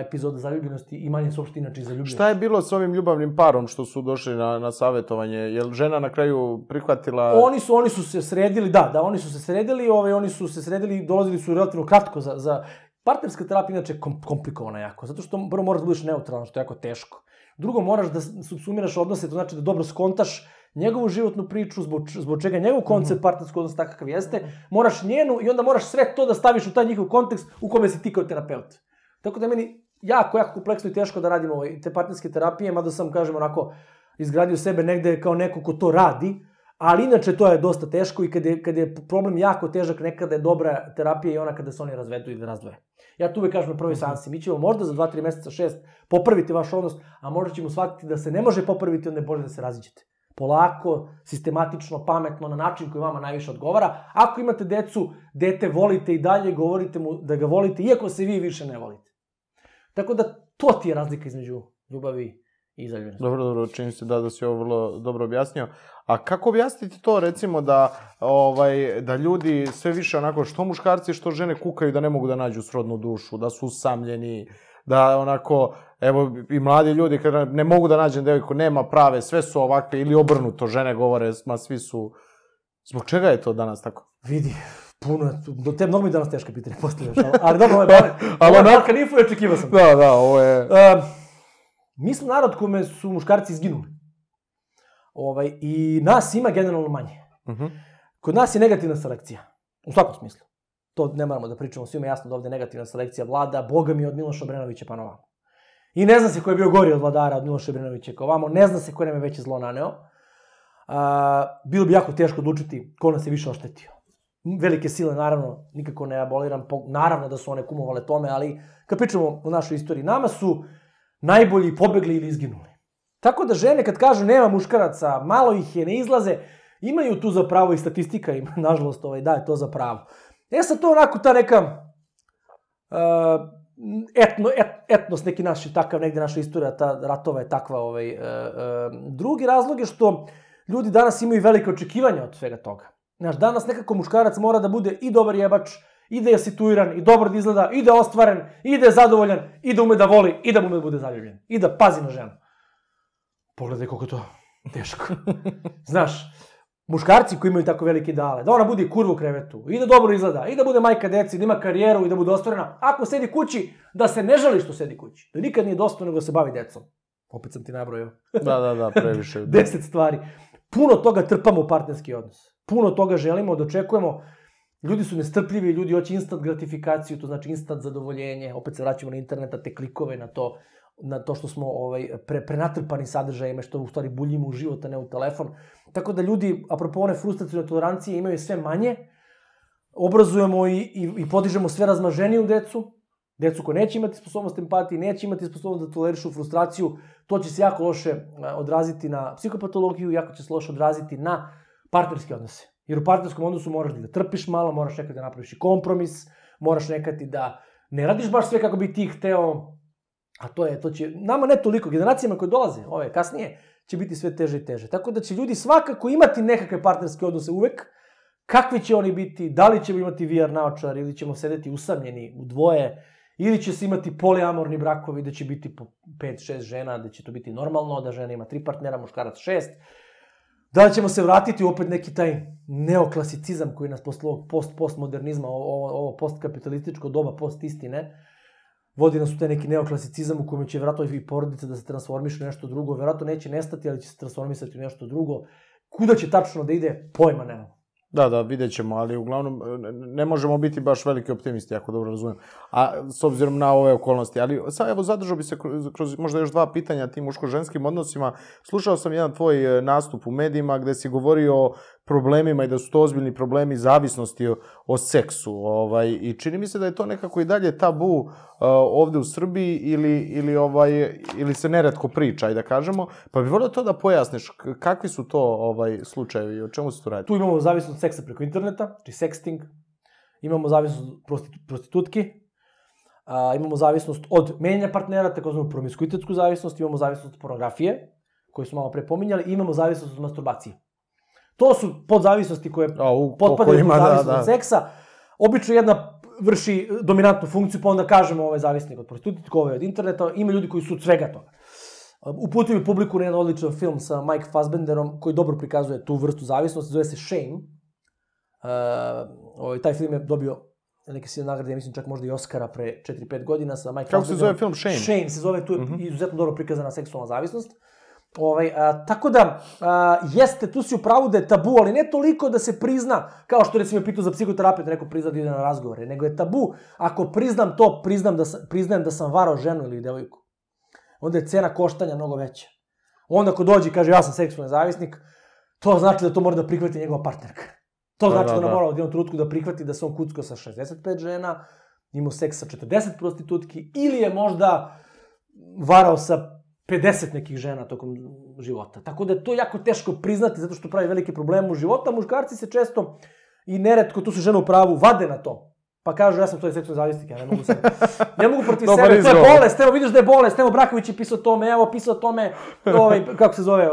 C: epizoda zaljubljenosti i manje se uopšte inače zaljubljenosti.
B: Šta je bilo s ovim ljubavnim parom što su došli na, na savjetovanje? Je li žena na kraju prihvatila...
C: Oni su, oni su se sredili, da, da, oni su se sredili, ovaj, oni su se sredili, dolazili su relativno kratko za, za... Partnerska terapija inače kom, komplikovana jako, zato što prvo moraš da budeš neutralan, što je jako teško. Drugo, moraš da subsumiraš odnose, to znači da dobro skontaš njegovu životnu priču, zbog, zbog čega njegov koncept mm -hmm. partnerskog odnosa takav jeste, moraš njenu i onda moraš sve to da staviš u taj njihov kontekst u kome si ti kao terapeut. Tako da meni jako, jako kompleksno i teško da radim ovaj, te partnerske terapije, mada sam, kažem, onako, izgradio sebe negde kao neko ko to radi, ali inače to je dosta teško i kad je, kad je problem jako težak, nekada je dobra terapija i ona kada se oni razvedu i da razdvoje. Ja tu uvek kažem na prvoj mhm. seansi, mi ćemo možda za 2-3 meseca, 6 popraviti vaš odnos, a možda ćemo shvatiti da se ne može popraviti, onda je bolje da se raziđete. Polako, sistematično, pametno, na način koji vama najviše odgovara. Ako imate decu, dete volite i dalje, govorite mu da ga volite, iako se vi više ne volite. Tako da to ti je razlika između ljubavi i zaljubljenosti.
B: Dobro, dobro, čini se da, da si ovo vrlo dobro objasnio. A kako objasniti to, recimo, da, ovaj, da ljudi sve više onako, što muškarci, što žene kukaju da ne mogu da nađu srodnu dušu, da su usamljeni, da onako, evo, i mladi ljudi kada ne mogu da nađem devojku, nema prave, sve su ovakve, ili obrnuto, žene govore, ma svi su... Zbog čega je to danas tako?
C: Vidi, Puno, do te mnogo mi danas teške pitanje postavljaš, ali, ali dobro, ovo je [laughs] bare. ali ovo je Marka Nifu i očekivao sam.
B: Da, da, ovo je... Uh,
C: mi smo narod kome su muškarci izginuli. Ovaj, I nas ima generalno manje. Uh mhm. -huh. Kod nas je negativna selekcija. U svakom smislu. To ne moramo da pričamo, svima jasno da ovde negativna selekcija vlada, boga mi od Miloša Obrenovića pa novamo. I ne zna se ko je bio gori od vladara od Miloša Obrenovića kao ovamo, ne zna se ko nam je veće zlo naneo. Uh, bilo bi jako teško odlučiti ko nas je više oštetio velike sile, naravno, nikako ne aboliram, naravno da su one kumovale tome, ali kad pričamo o našoj istoriji, nama su najbolji pobegli ili izginuli. Tako da žene kad kažu nema muškaraca, malo ih je, ne izlaze, imaju tu za pravo i statistika im, [laughs] nažalost, ovaj, daje to za pravo. E sad to onako ta neka uh, etno, et, etnos neki naš takav negde naša istorija, ta ratova je takva. Ovaj, uh, uh, drugi razlog je što ljudi danas imaju velike očekivanja od svega toga. Znaš, danas nekako muškarac mora da bude i dobar jebač, i da je situiran, i dobro da izgleda, i da je ostvaren, i da je zadovoljan, i da ume da voli, i da ume da bude zaljubljen. I da pazi na ženu. Pogledaj koliko to teško. [laughs] Znaš, muškarci koji imaju tako velike ideale, da ona bude kurva u krevetu, i da dobro izgleda, i da bude majka deci, da ima karijeru i da bude ostvarena. Ako sedi kući, da se ne žali što sedi kući. Da nikad nije dosta nego da se bavi decom. Opet sam ti nabrojao.
B: Da, da, da, previše. [laughs]
C: Deset stvari. Puno toga trpamo u partnerski odnos. Puno toga želimo da očekujemo. Ljudi su nestrpljivi, ljudi hoće instant gratifikaciju, to znači instant zadovoljenje. Opet se vraćamo na internet, na te klikove, na to na to što smo ovaj, pre, prenatrpani sadržajima, što u stvari buljimo u život, a ne u telefon. Tako da ljudi, apropo one frustracijne tolerancije, imaju sve manje, obrazujemo i, i, i podižemo sve razmaženiju decu, decu koja neće imati sposobnost empatije, neće imati sposobnost da tolerišu frustraciju, to će se jako loše odraziti na psihopatologiju, jako će se loše odraziti na partnerske odnose. Jer u partnerskom odnosu moraš da trpiš malo, moraš nekad da napraviš i kompromis, moraš nekad da ne radiš baš sve kako bi ti hteo, a to je, to će, nama ne toliko, generacijama koje dolaze, ove kasnije, će biti sve teže i teže. Tako da će ljudi svakako imati nekakve partnerske odnose uvek, kakvi će oni biti, da li ćemo imati VR naočar ili ćemo sedeti usamljeni u dvoje, ili će se imati poliamorni brakovi da će biti po 5-6 žena, da će to biti normalno, da žena ima tri partnera, muškarac šest. Da li ćemo se vratiti u opet neki taj neoklasicizam koji nas posle ovog post-postmodernizma, ovo, ovo postkapitalističko doba, post-istine, vodi nas u taj neki neoklasicizam u kojem će vjerojatno i porodica da se transformiše u nešto drugo, vjerojatno neće nestati, ali će se transformisati u nešto drugo. Kuda će tačno da ide, pojma nemamo.
B: Da, da, vidjet ćemo, ali uglavnom ne možemo biti baš veliki optimisti, ako dobro razumem. A s obzirom na ove okolnosti, ali sad evo zadržao bi se kroz, kroz možda još dva pitanja tim muško-ženskim odnosima. Slušao sam jedan tvoj e, nastup u medijima gde si govorio problemima i da su to ozbiljni problemi zavisnosti o, o seksu. Ovaj, I čini mi se da je to nekako i dalje tabu uh, ovde u Srbiji ili, ili, ovaj, ili se neretko priča, i da kažemo. Pa bih volio to da pojasniš, kakvi su to ovaj slučajevi, o čemu se tu radi?
C: Tu imamo zavisnost seksa preko interneta, znači sexting, imamo zavisnost prostitu, prostitutki, a, imamo zavisnost od menjanja partnera, takozvanu promiskuitetsku zavisnost, imamo zavisnost od pornografije, koju smo malo pre pominjali, i imamo zavisnost od masturbacije. To su podzavisnosti koje potpadaju pod zavisnost da, da. od seksa. Obično jedna vrši dominantnu funkciju, pa onda kažemo ovaj zavisnik od prostitutke, ovaj od interneta, ima ljudi koji su od svega toga. Uputim publiku na jedan odličan film sa Mike Fassbenderom koji dobro prikazuje tu vrstu zavisnosti, zove se Shame. Uh, ovaj, taj film je dobio neke si nagrade, ja mislim čak možda i Oscara pre 4-5 godina sa Mike
B: Kako se zove film Shame?
C: Shame se zove, tu je uh mhm. -huh. izuzetno dobro prikazana seksualna zavisnost. Ovaj, a, tako da, a, jeste, tu si u pravu da je tabu, ali ne toliko da se prizna, kao što recimo je pitao za psihoterapiju, neko prizna da ide na razgovore, nego je tabu, ako priznam to, priznam da sam, priznajem da sam varao ženu ili devojku. Onda je cena koštanja mnogo veća. Onda ako dođe i kaže ja sam seksualni zavisnik, to znači da to mora da prihvati njegova partnerka. To da, znači da, da, da mora od jednom trenutku da prihvati da se on kuckao sa 65 žena, imao seks sa 40 prostitutki, ili je možda varao sa 50 nekih žena tokom života. Tako da je to jako teško priznati zato što pravi velike probleme u života. Muškarci se često i neretko, tu su žene u pravu, vade na to. Pa kažu, ja sam to je seksualni zavisnik, ja ne mogu se... Ne mogu protiv sebe, to je bolest, evo vidiš da je bolest, evo Braković je pisao tome, evo pisao tome, ovaj, kako se zove,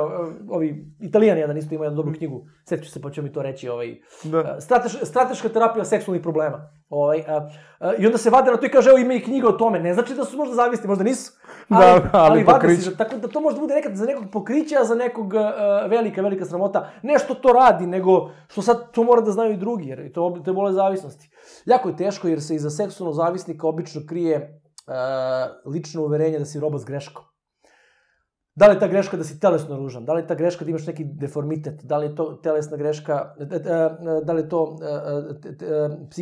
C: ovi, Italijani jedan isto ima jednu dobru knjigu, setit ću se pa ću mi to reći, ovaj, da. Strateš, strateška terapija seksualnih problema. Ovaj, a, a, I onda se vade na to i kaže, evo ima i knjiga o tome, ne znači da su možda zavisni, možda nisu, ali, da, ali, ali se, tako da to može da bude nekad za nekog pokrića, za nekog uh, velika, velika sramota, ne što to radi, nego što sad to mora da znaju i drugi, jer to, je bole zavisnosti. Jako je teško jer se iza seksualnog zavisnika obično krije uh, lično uverenje da si roba s greškom. Da li je ta greška da si telesno ružan, da li je ta greška da imaš neki deformitet, da li je to telesna greška, e, e, da li je to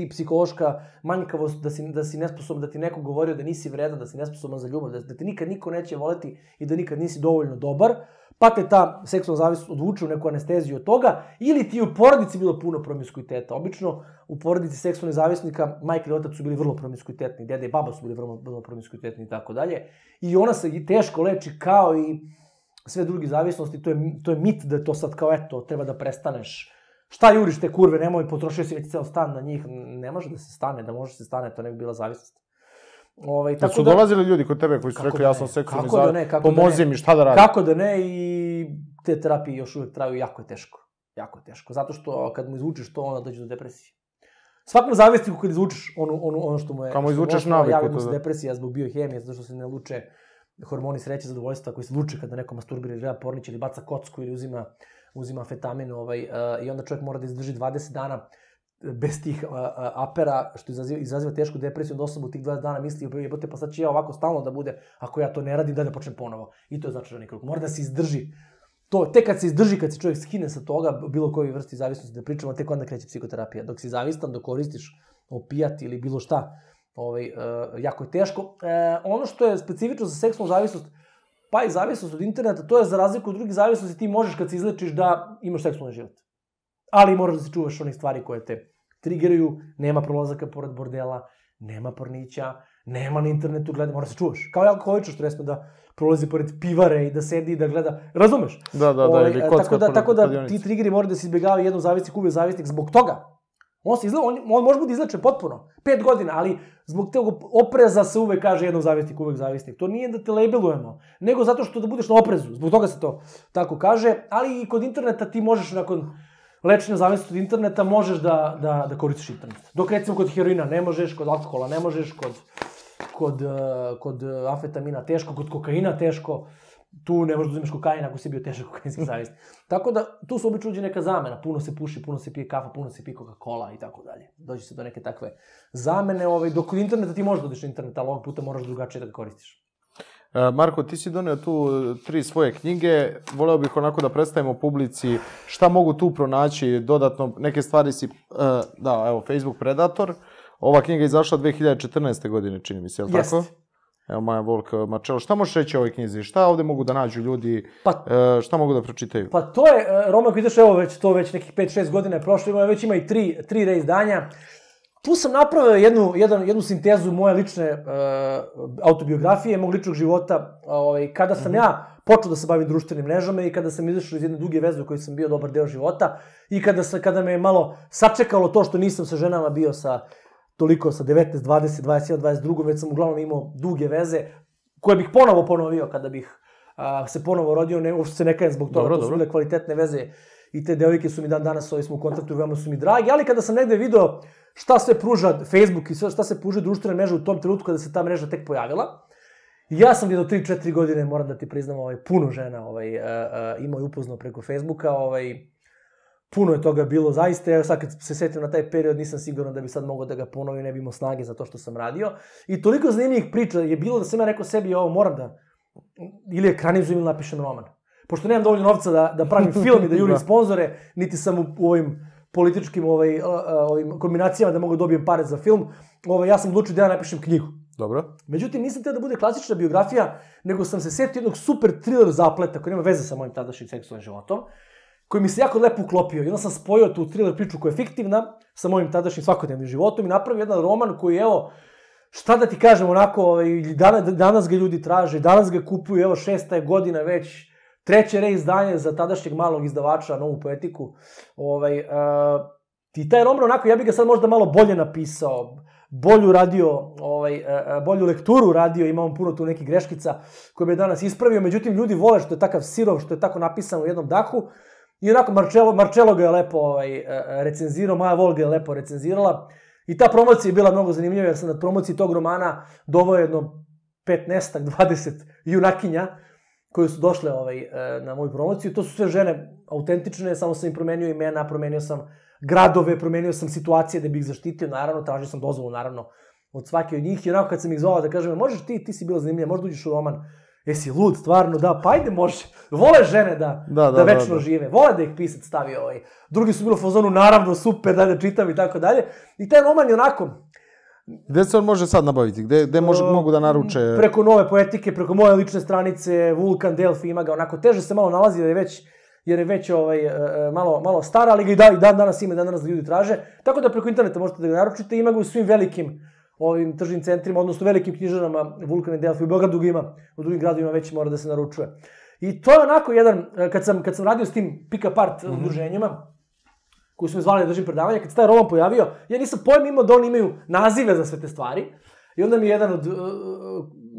C: psihološka manjkavost, da si, da si nesposoban, da ti neko govorio da nisi vredan, da si nesposoban za ljubav, da, da te nikad niko neće voleti i da nikad nisi dovoljno dobar, pa te ta seksualna zavisnost odvuče u neku anesteziju od toga, ili ti u porodici bilo puno promiskuiteta. Obično u porodici seksualnih zavisnika majka i otac su bili vrlo promiskuitetni, dede i baba su bili vrlo, vrlo promiskuitetni i tako dalje. I ona se teško leči kao i sve drugi zavisnosti, to je, to je mit da je to sad kao eto, treba da prestaneš. Šta juriš te kurve, nemoj, potrošio si već ceo stan na njih. Ne može da se stane, da može da se stane, to ne bi bila zavisnost.
B: Ovaj, tako da su da, dolazili ljudi kod tebe koji su rekli da ja sam seksualni za... Da ne, kako pomozi da ne. mi, šta da radim?
C: Kako da ne i te terapije još uvek traju jako je teško. Jako je teško. Zato što kad mu izvučeš to, onda dođe do depresije. Svakom zavisniku kad izvučeš ono, ono, ono što mu je...
B: Kamo izvučeš naviku.
C: Javi mu se depresija zbog biohemije, zato što se ne luče hormoni sreće, zadovoljstva koji se luče kada neko masturbira ili gleda pornić ili baca kocku ili uzima uzima amfetamin ovaj, uh, i onda čovjek mora da izdrži 20 dana bez tih uh, apera, što izaziva, izaziva tešku depresiju, onda osoba u tih 20 dana misli, jebote, pa sad će ja ovako stalno da bude, ako ja to ne radim, da ne počnem ponovo. I to je začarani krug. Mora da se izdrži. To, tek kad se izdrži, kad se čovjek skine sa toga, bilo koji vrsti zavisnosti da pričamo, tek onda kreće psihoterapija. Dok si zavistan, dok koristiš opijat ili bilo šta, ovaj, uh, jako je teško. Uh, ono što je specifično za seksualnu zavisnost, pa i zavisnost od interneta, to je za razliku od drugih zavisnosti, ti možeš kad se izlečiš da imaš seksualni život. Ali moraš da se čuvaš onih stvari koje te triggeruju, nema prolazaka pored bordela, nema pornića, nema na internetu gleda, mora da se čuvaš. Kao je alkoholičar što resme da prolazi pored pivare i da sedi i da gleda. Razumeš?
B: Da, da, da,
C: Ovaj,
B: ili kocka
C: tako da, tako da ti triggeri moraju da se izbjegavaju jednom zavisnik, uvijek zavisnik zbog toga. On se izle, on, on može biti izlečen potpuno. Pet godina, ali zbog tog opreza se uvek kaže jednom zavisnik, uvek zavisnik. To nije da te labelujemo, nego zato što da budeš na oprezu. Zbog toga se to tako kaže. Ali i kod interneta ti možeš nakon lečenja zavisnosti od interneta možeš da, da, da koristiš internet. Dok recimo kod heroina ne možeš, kod alkohola ne možeš, kod, kod, uh, kod uh, amfetamina teško, kod kokaina teško, tu ne možeš da uzimaš kokain ako si bio težak [laughs] kokainski zavisnik. Tako da, tu se obično uđe neka zamena. Puno se puši, puno se pije kafa, puno se pije Coca-Cola i tako dalje. Dođe se do neke takve zamene. Ovaj, dok kod interneta ti možeš da odeš na internet, ali ovog puta moraš drugačije da ga koristiš.
B: E, Marko, ti si donio tu e, tri svoje knjige. Voleo bih onako da predstavimo publici šta mogu tu pronaći dodatno. Neke stvari si, e, da, evo, Facebook Predator. Ova knjiga je izašla 2014. godine, čini mi se, je li
C: Jeste.
B: tako? Evo, Maja Volk Marčelo. Šta možeš reći o ovoj knjizi? Šta ovde mogu da nađu ljudi?
C: Pa
B: šta mogu da pročitaju?
C: Pa to je, Roman koji izašao, evo već, to već nekih 5-6 godina je prošlo, ima, već ima i tri, tri reizdanja. Tu sam napravio jednu, jedan, jednu sintezu moje lične uh, autobiografije, mog ličnog života, ovaj, kada sam ja počeo da se bavim društvenim mrežama i kada sam izašao iz jedne duge veze u kojoj sam bio dobar deo života i kada, sa, kada me je malo sačekalo to što nisam sa ženama bio sa toliko sa 19, 20, 21, 22, već sam uglavnom imao duge veze koje bih ponovo ponovio kada bih a, se ponovo rodio, ne, uopšte se ne kajem zbog toga,
B: Dobro,
C: to su bile kvalitetne veze i te devojke su mi dan danas, ovi smo u kontaktu, veoma su mi dragi, ali kada sam negde video šta sve pruža Facebook i šta se pruža društvene mreže u tom trenutku kada se ta mreža tek pojavila, ja sam jedno 3-4 godine, moram da ti priznam, ovaj, puno žena ovaj, uh, imao i upoznao preko Facebooka, ovaj, puno je toga bilo zaista, evo sad kad se setim na taj period nisam siguran da bi sad mogao da ga ponovim, ne bi imao snage za to što sam radio. I toliko zanimljivih priča je bilo da sam ja rekao sebi ovo moram da ili ekranizujem ili napišem roman. Pošto nemam dovoljno novca da, da pravim [laughs] film i da jurim
B: Da.
C: sponzore, niti sam u, u ovim političkim ovaj, ovim kombinacijama da mogu da dobijem pare za film, ovaj, ja sam odlučio da ja napišem knjigu.
B: Dobro.
C: Međutim, nisam teo da bude klasična biografija, nego sam se setio jednog super thriller zapleta koji nema veze sa mojim tadašnjim seksualnim životom, koji mi se jako lepo uklopio. I onda sam spojio tu thriller priču koja je fiktivna sa mojim tadašnjim svakodnevnim životom i napravio jedan roman koji, evo, šta da ti kažem, onako, ovaj, danas, danas ga ljudi traže, danas ga kupuju, evo, šesta je godina već, treće reizdanje za tadašnjeg malog izdavača, novu poetiku. Ovaj, uh, I taj roman, onako, ja bih ga sad možda malo bolje napisao, bolju radio, ovaj, e, e, bolju lekturu radio, imamo puno tu nekih greškica koje bi danas ispravio, međutim ljudi vole što je takav sirov, što je tako napisano u jednom dahu. I onako Marcello, Marcello ga je lepo ovaj, recenzirao, Maja Vol ga je lepo recenzirala. I ta promocija je bila mnogo zanimljiva, jer sam na promociji tog romana doveo jedno 15 20 junakinja koje su došle ovaj, e, na moju promociju. To su sve žene autentične, samo sam im promenio imena, promenio sam gradove, promenio sam situacije da bih ih zaštitio, naravno, tražio sam dozvolu, naravno, od svake od njih. I onako kad sam ih zvao da kažem, možeš ti, ti si bila zanimljiva, možda uđeš u roman, jesi lud, stvarno, da, pa ajde, može. Vole žene da,
B: Da,
C: da,
B: da, da,
C: večno
B: da.
C: žive, vole da ih pisac stavi ovaj. Drugi su bilo u fazonu, naravno, super, daj da čitam i tako dalje. I taj roman je onako,
B: Gde se on može sad nabaviti? Gde, gde može,
C: Uh,
B: mogu da naruče?
C: Preko nove poetike, preko moje lične stranice, Vulkan, Delfi ima ga onako teže se malo nalazi jer je već jer je već ovaj, e, e, malo, malo star, ali ga i, da, i dan danas ima, dan danas ljudi traže. Tako da preko interneta možete da ga naručite, ima ga u svim velikim ovim tržnim centrima, odnosno velikim knjižarama Vulkan i Delfi. U Beogradu ga ima, u drugim gradovima već mora da se naručuje. I to je onako jedan, kad sam, kad sam radio s tim pick apart mm -hmm. udruženjima, koji su me zvali da držim predavanje, kad se taj roman pojavio, ja nisam pojem imao da oni imaju nazive za sve te stvari. I onda mi je jedan od uh,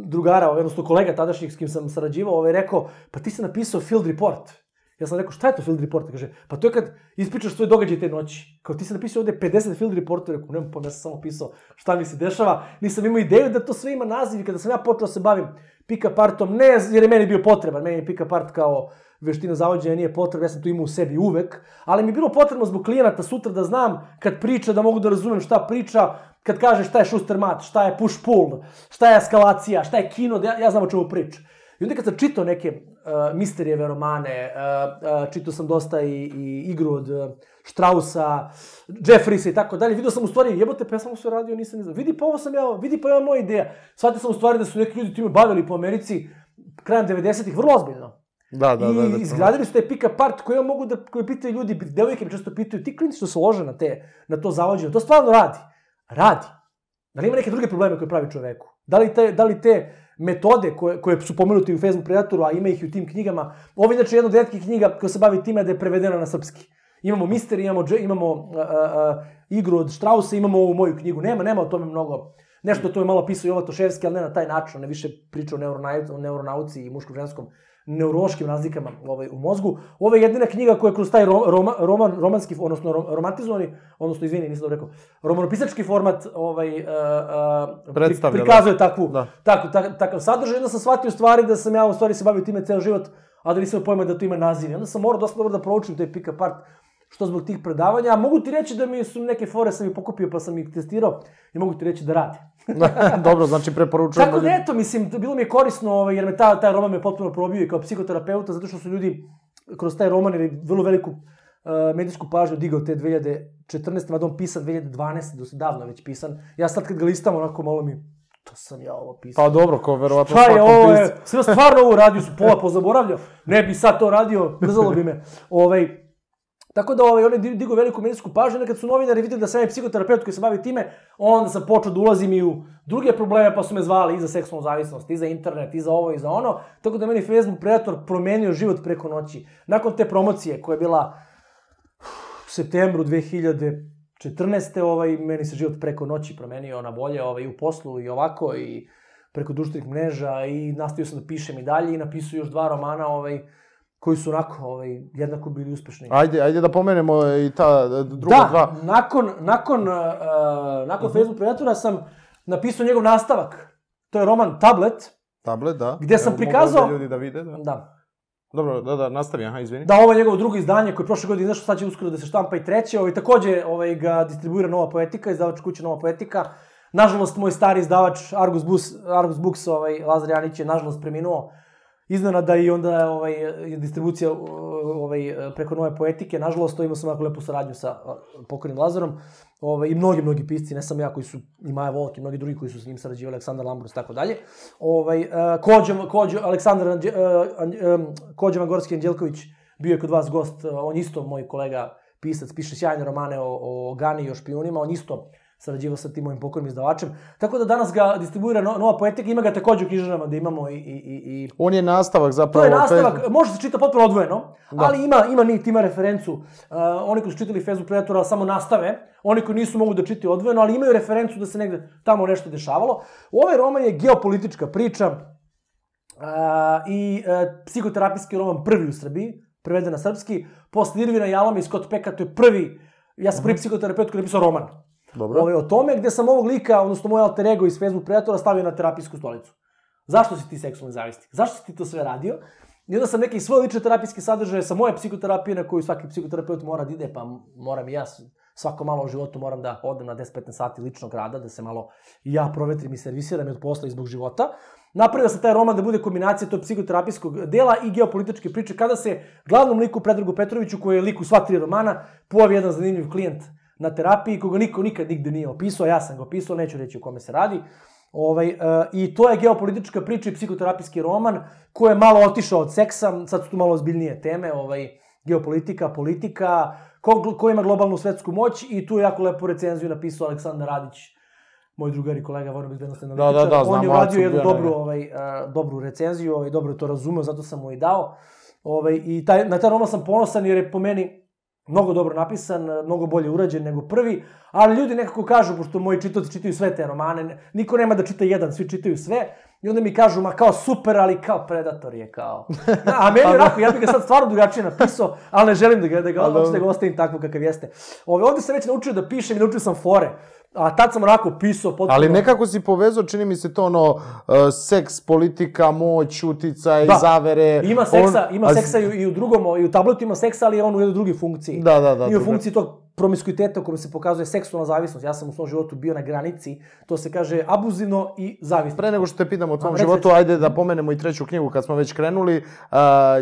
C: drugara, odnosno kolega tadašnjih s kim sam sarađivao, ovaj, rekao, pa ti si napisao field report. Ja sam rekao, šta je to field report? Kaže, pa to je kad ispričaš svoj događaj te noći. Kao ti si napisao ovde 50 field reporta, rekao, nemam pojma, ja sam samo pisao šta mi se dešava. Nisam imao ideju da to sve ima naziv i kada sam ja počeo da se bavim pick partom, ne jer je meni bio potreban, meni je pick part kao veština zavođenja nije potrebna, ja sam to imao u sebi uvek, ali mi je bilo potrebno zbog klijenata sutra da znam kad priča, da mogu da razumem šta priča, kad kaže šta je šuster mat, šta je push pull, šta je eskalacija, šta je kino, da ja, ja znam o čemu priča. I onda kad sam čitao neke uh, misterijeve romane, uh, uh, čitao sam dosta i, i igru od uh, Strausa, Jeffreysa i tako dalje, vidio sam u stvari, jebote, pa ja sam sve radio, nisam ne znam. Vidi pa ovo sam ja, vidi pa je moja ideja. Shvatio sam u stvari da su neki ljudi time bavili po Americi krajem 90-ih vrlo ozbiljno.
B: Da, da,
C: I
B: da. da,
C: izgradili su taj pick apart koji ja mogu da koji pitaju ljudi, devojke me često pitaju, ti klinci što se lože na te na to zavođenje, to stvarno radi. Radi. Da li ima neke druge probleme koje pravi čoveku? Da li te da li te metode koje, koje su pomenute u Facebook Predatoru, a ima ih i u tim knjigama. Ovo je inače jedna od retkih knjiga koja se bavi time da je prevedena na srpski. Imamo Mister, imamo, imamo uh, uh, igru od Strausa, imamo ovu moju knjigu. Nema, nema o tome mnogo. Nešto to je malo pisao Jova Toševski, ali ne na taj način. Ne više priča o, neuronauci, o neuronauci i muško-ženskom neurološkim razlikama ovaj, u mozgu. Ovo je jedina knjiga koja kroz taj roma, roman, romanski, odnosno romantizovani, odnosno, izvini, nisam dobro rekao, romanopisački format ovaj, uh, uh, pri, da. prikazuje da. takvu, da. tak, tak, takav sadržaj. Onda sam shvatio stvari da sam ja u stvari se bavio time ceo život, a da nisam pojma da to ima naziv. Onda sam morao dosta dobro da proučim taj pick apart, što zbog tih predavanja, a mogu ti reći da mi su neke fore sam ih pokupio pa sam ih testirao i mogu ti reći da rade. [laughs]
B: Dobro, znači preporučujem.
C: Tako da, eto, mislim, bilo mi je korisno, ovaj, jer me ta, taj roman me potpuno probio i kao psihoterapeuta, zato što su ljudi kroz taj roman ili vrlo veliku uh, medijsku pažnju digao te 2014. Mada on pisan 2012. do se davno već pisan. Ja sad kad ga listam, onako malo mi to sam ja ovo pisao.
B: Pa dobro, kao verovatno
C: Šta je ovo, je, sve stvarno ovo radio, su pola pozaboravljao, ne bi sad to radio, mrzalo bi me. [laughs] Ovaj, Tako da ovaj, oni digu veliku medijsku pažnju, onda kad su novinari videli da sam je psihoterapeut koji se bavi time, onda sam počeo da ulazim i u druge probleme, pa su me zvali i za seksualnu zavisnost, i za internet, i za ovo, i za ono. Tako da meni Facebook Predator promenio život preko noći. Nakon te promocije koja je bila u septembru 2014. Ovaj, meni se život preko noći promenio na bolje ovaj, i u poslu i ovako i preko društvenih mreža i nastavio sam da pišem i dalje i napisao još dva romana ovaj, koji su onako ovaj, jednako bili uspešni.
B: Ajde, ajde da pomenemo i ta druga
C: da,
B: dva.
C: Da, nakon, nakon, uh, nakon uh -huh. Facebook Predatora sam napisao njegov nastavak. To je roman Tablet.
B: Tablet, da.
C: Gde sam Evo, prikazao...
B: Da ljudi da vide, da.
C: Da.
B: Dobro, da, da, nastavi, aha, izvini.
C: Da, ovo je njegovo drugo izdanje koje je prošle godine izašlo, sad će uskoro da se štampa i treće. Ovaj, takođe ovaj, ga distribuira Nova Poetika, izdavač kuće Nova Poetika. Nažalost, moj stari izdavač Argus, Bus, Argus Books, ovaj, Lazar Janić je nažalost preminuo iznenada i onda ovaj, distribucija ovaj, preko nove poetike. Nažalost, to imao sam jako lepu saradnju sa pokojnim Lazarom ovaj, i mnogi, mnogi pisci, ne samo ja koji su, i Maja Volk i mnogi drugi koji su s njim sarađivali, Aleksandar Lambrus i tako dalje. Ovaj, Kođo, Kođo, Aleksandar Anđe, Kođo Magorski Anđelković bio je kod vas gost, on isto moj kolega pisac, piše sjajne romane o, o Gani i o špijunima, on isto sarađivao sa tim mojim pokojnim izdavačem. Tako da danas ga distribuira Nova Poetika, ima ga takođe u knjižarama da imamo i, i, i, i...
B: On je nastavak zapravo.
C: To je nastavak, Facebook. može se čita potpuno odvojeno, da. ali ima, ima nit, ima referencu. Uh, oni koji su čitali Facebook Predatora samo nastave, oni koji nisu mogu da čitaju odvojeno, ali imaju referencu da se negde tamo nešto dešavalo. Ovaj roman je geopolitička priča uh, i uh, psihoterapijski roman prvi u Srbiji, preveden na srpski. Posle Irvina Jaloma i Scott Peka, to je prvi, ja sam prvi mhm. psihoterapeut koji je napisao roman. Dobro. Ove, o tome gde sam ovog lika, odnosno moj alter ego iz Facebook Predatora stavio na terapijsku stolicu. Zašto si ti seksualni zavisnik? Zašto si ti to sve radio? I onda sam neki svoj lične terapijske sadržaje sa moje psihoterapije na koju svaki psihoterapeut mora da ide, pa moram i ja svako malo u životu moram da odem na 10-15 sati ličnog rada, da se malo ja provetrim i servisiram od posla i zbog života. Napravio sam taj roman da bude kombinacija tog psihoterapijskog dela i geopolitičke priče, kada se glavnom liku Predragu Petroviću, koji je lik u sva tri romana, pojavi jedan zanimljiv klijent na terapiji koga niko nikad nigde nije opisao, ja sam ga opisao, neću reći o kome se radi. Ovaj, uh, I to je geopolitička priča i psihoterapijski roman koji je malo otišao od seksa, sad su tu malo ozbiljnije teme, ovaj, geopolitika, politika, ko, ko ima globalnu svetsku moć i tu je jako lepu recenziju napisao Aleksandar Radić, moj drugar i kolega vojno bezbednostni
B: analitičar. Da, da, da,
C: On je uradio jednu dobru, ovaj, uh, dobru recenziju, ovaj, dobro je to razumeo, zato sam mu i dao. Ovaj, I taj, na taj roman sam ponosan jer je po meni mnogo dobro napisan, mnogo bolje urađen nego prvi, ali ljudi nekako kažu, pošto moji čitoci čitaju sve te romane, niko nema da čita jedan, svi čitaju sve, I onda mi kažu, ma kao super, ali kao predator je kao. Da, a meni [laughs] onako, ja bih ga sad stvarno drugačije napisao, ali ne želim da ga, da ga, da ga ostavim takvo kakav jeste. Ove, ovde sam već naučio da pišem i naučio sam fore. A tad sam onako pisao potpuno...
B: Ali nekako si povezao, čini mi se to ono, uh, seks, politika, moć, uticaj,
C: Da.
B: zavere.
C: Ima seksa,
B: on-
C: ima
B: a-
C: seksa i, i u drugom, i u tabletu ima seksa, ali je on u jednoj drugoj funkciji.
B: Da, da, da.
C: I u funkciji tog promiskuiteta u kojem se pokazuje seksualna zavisnost. Ja sam u svom životu bio na granici, to se kaže abuzivno i zavisno.
B: Pre nego što te pitam o tvom životu, ajde da pomenemo i treću knjigu kad smo već krenuli. Uh,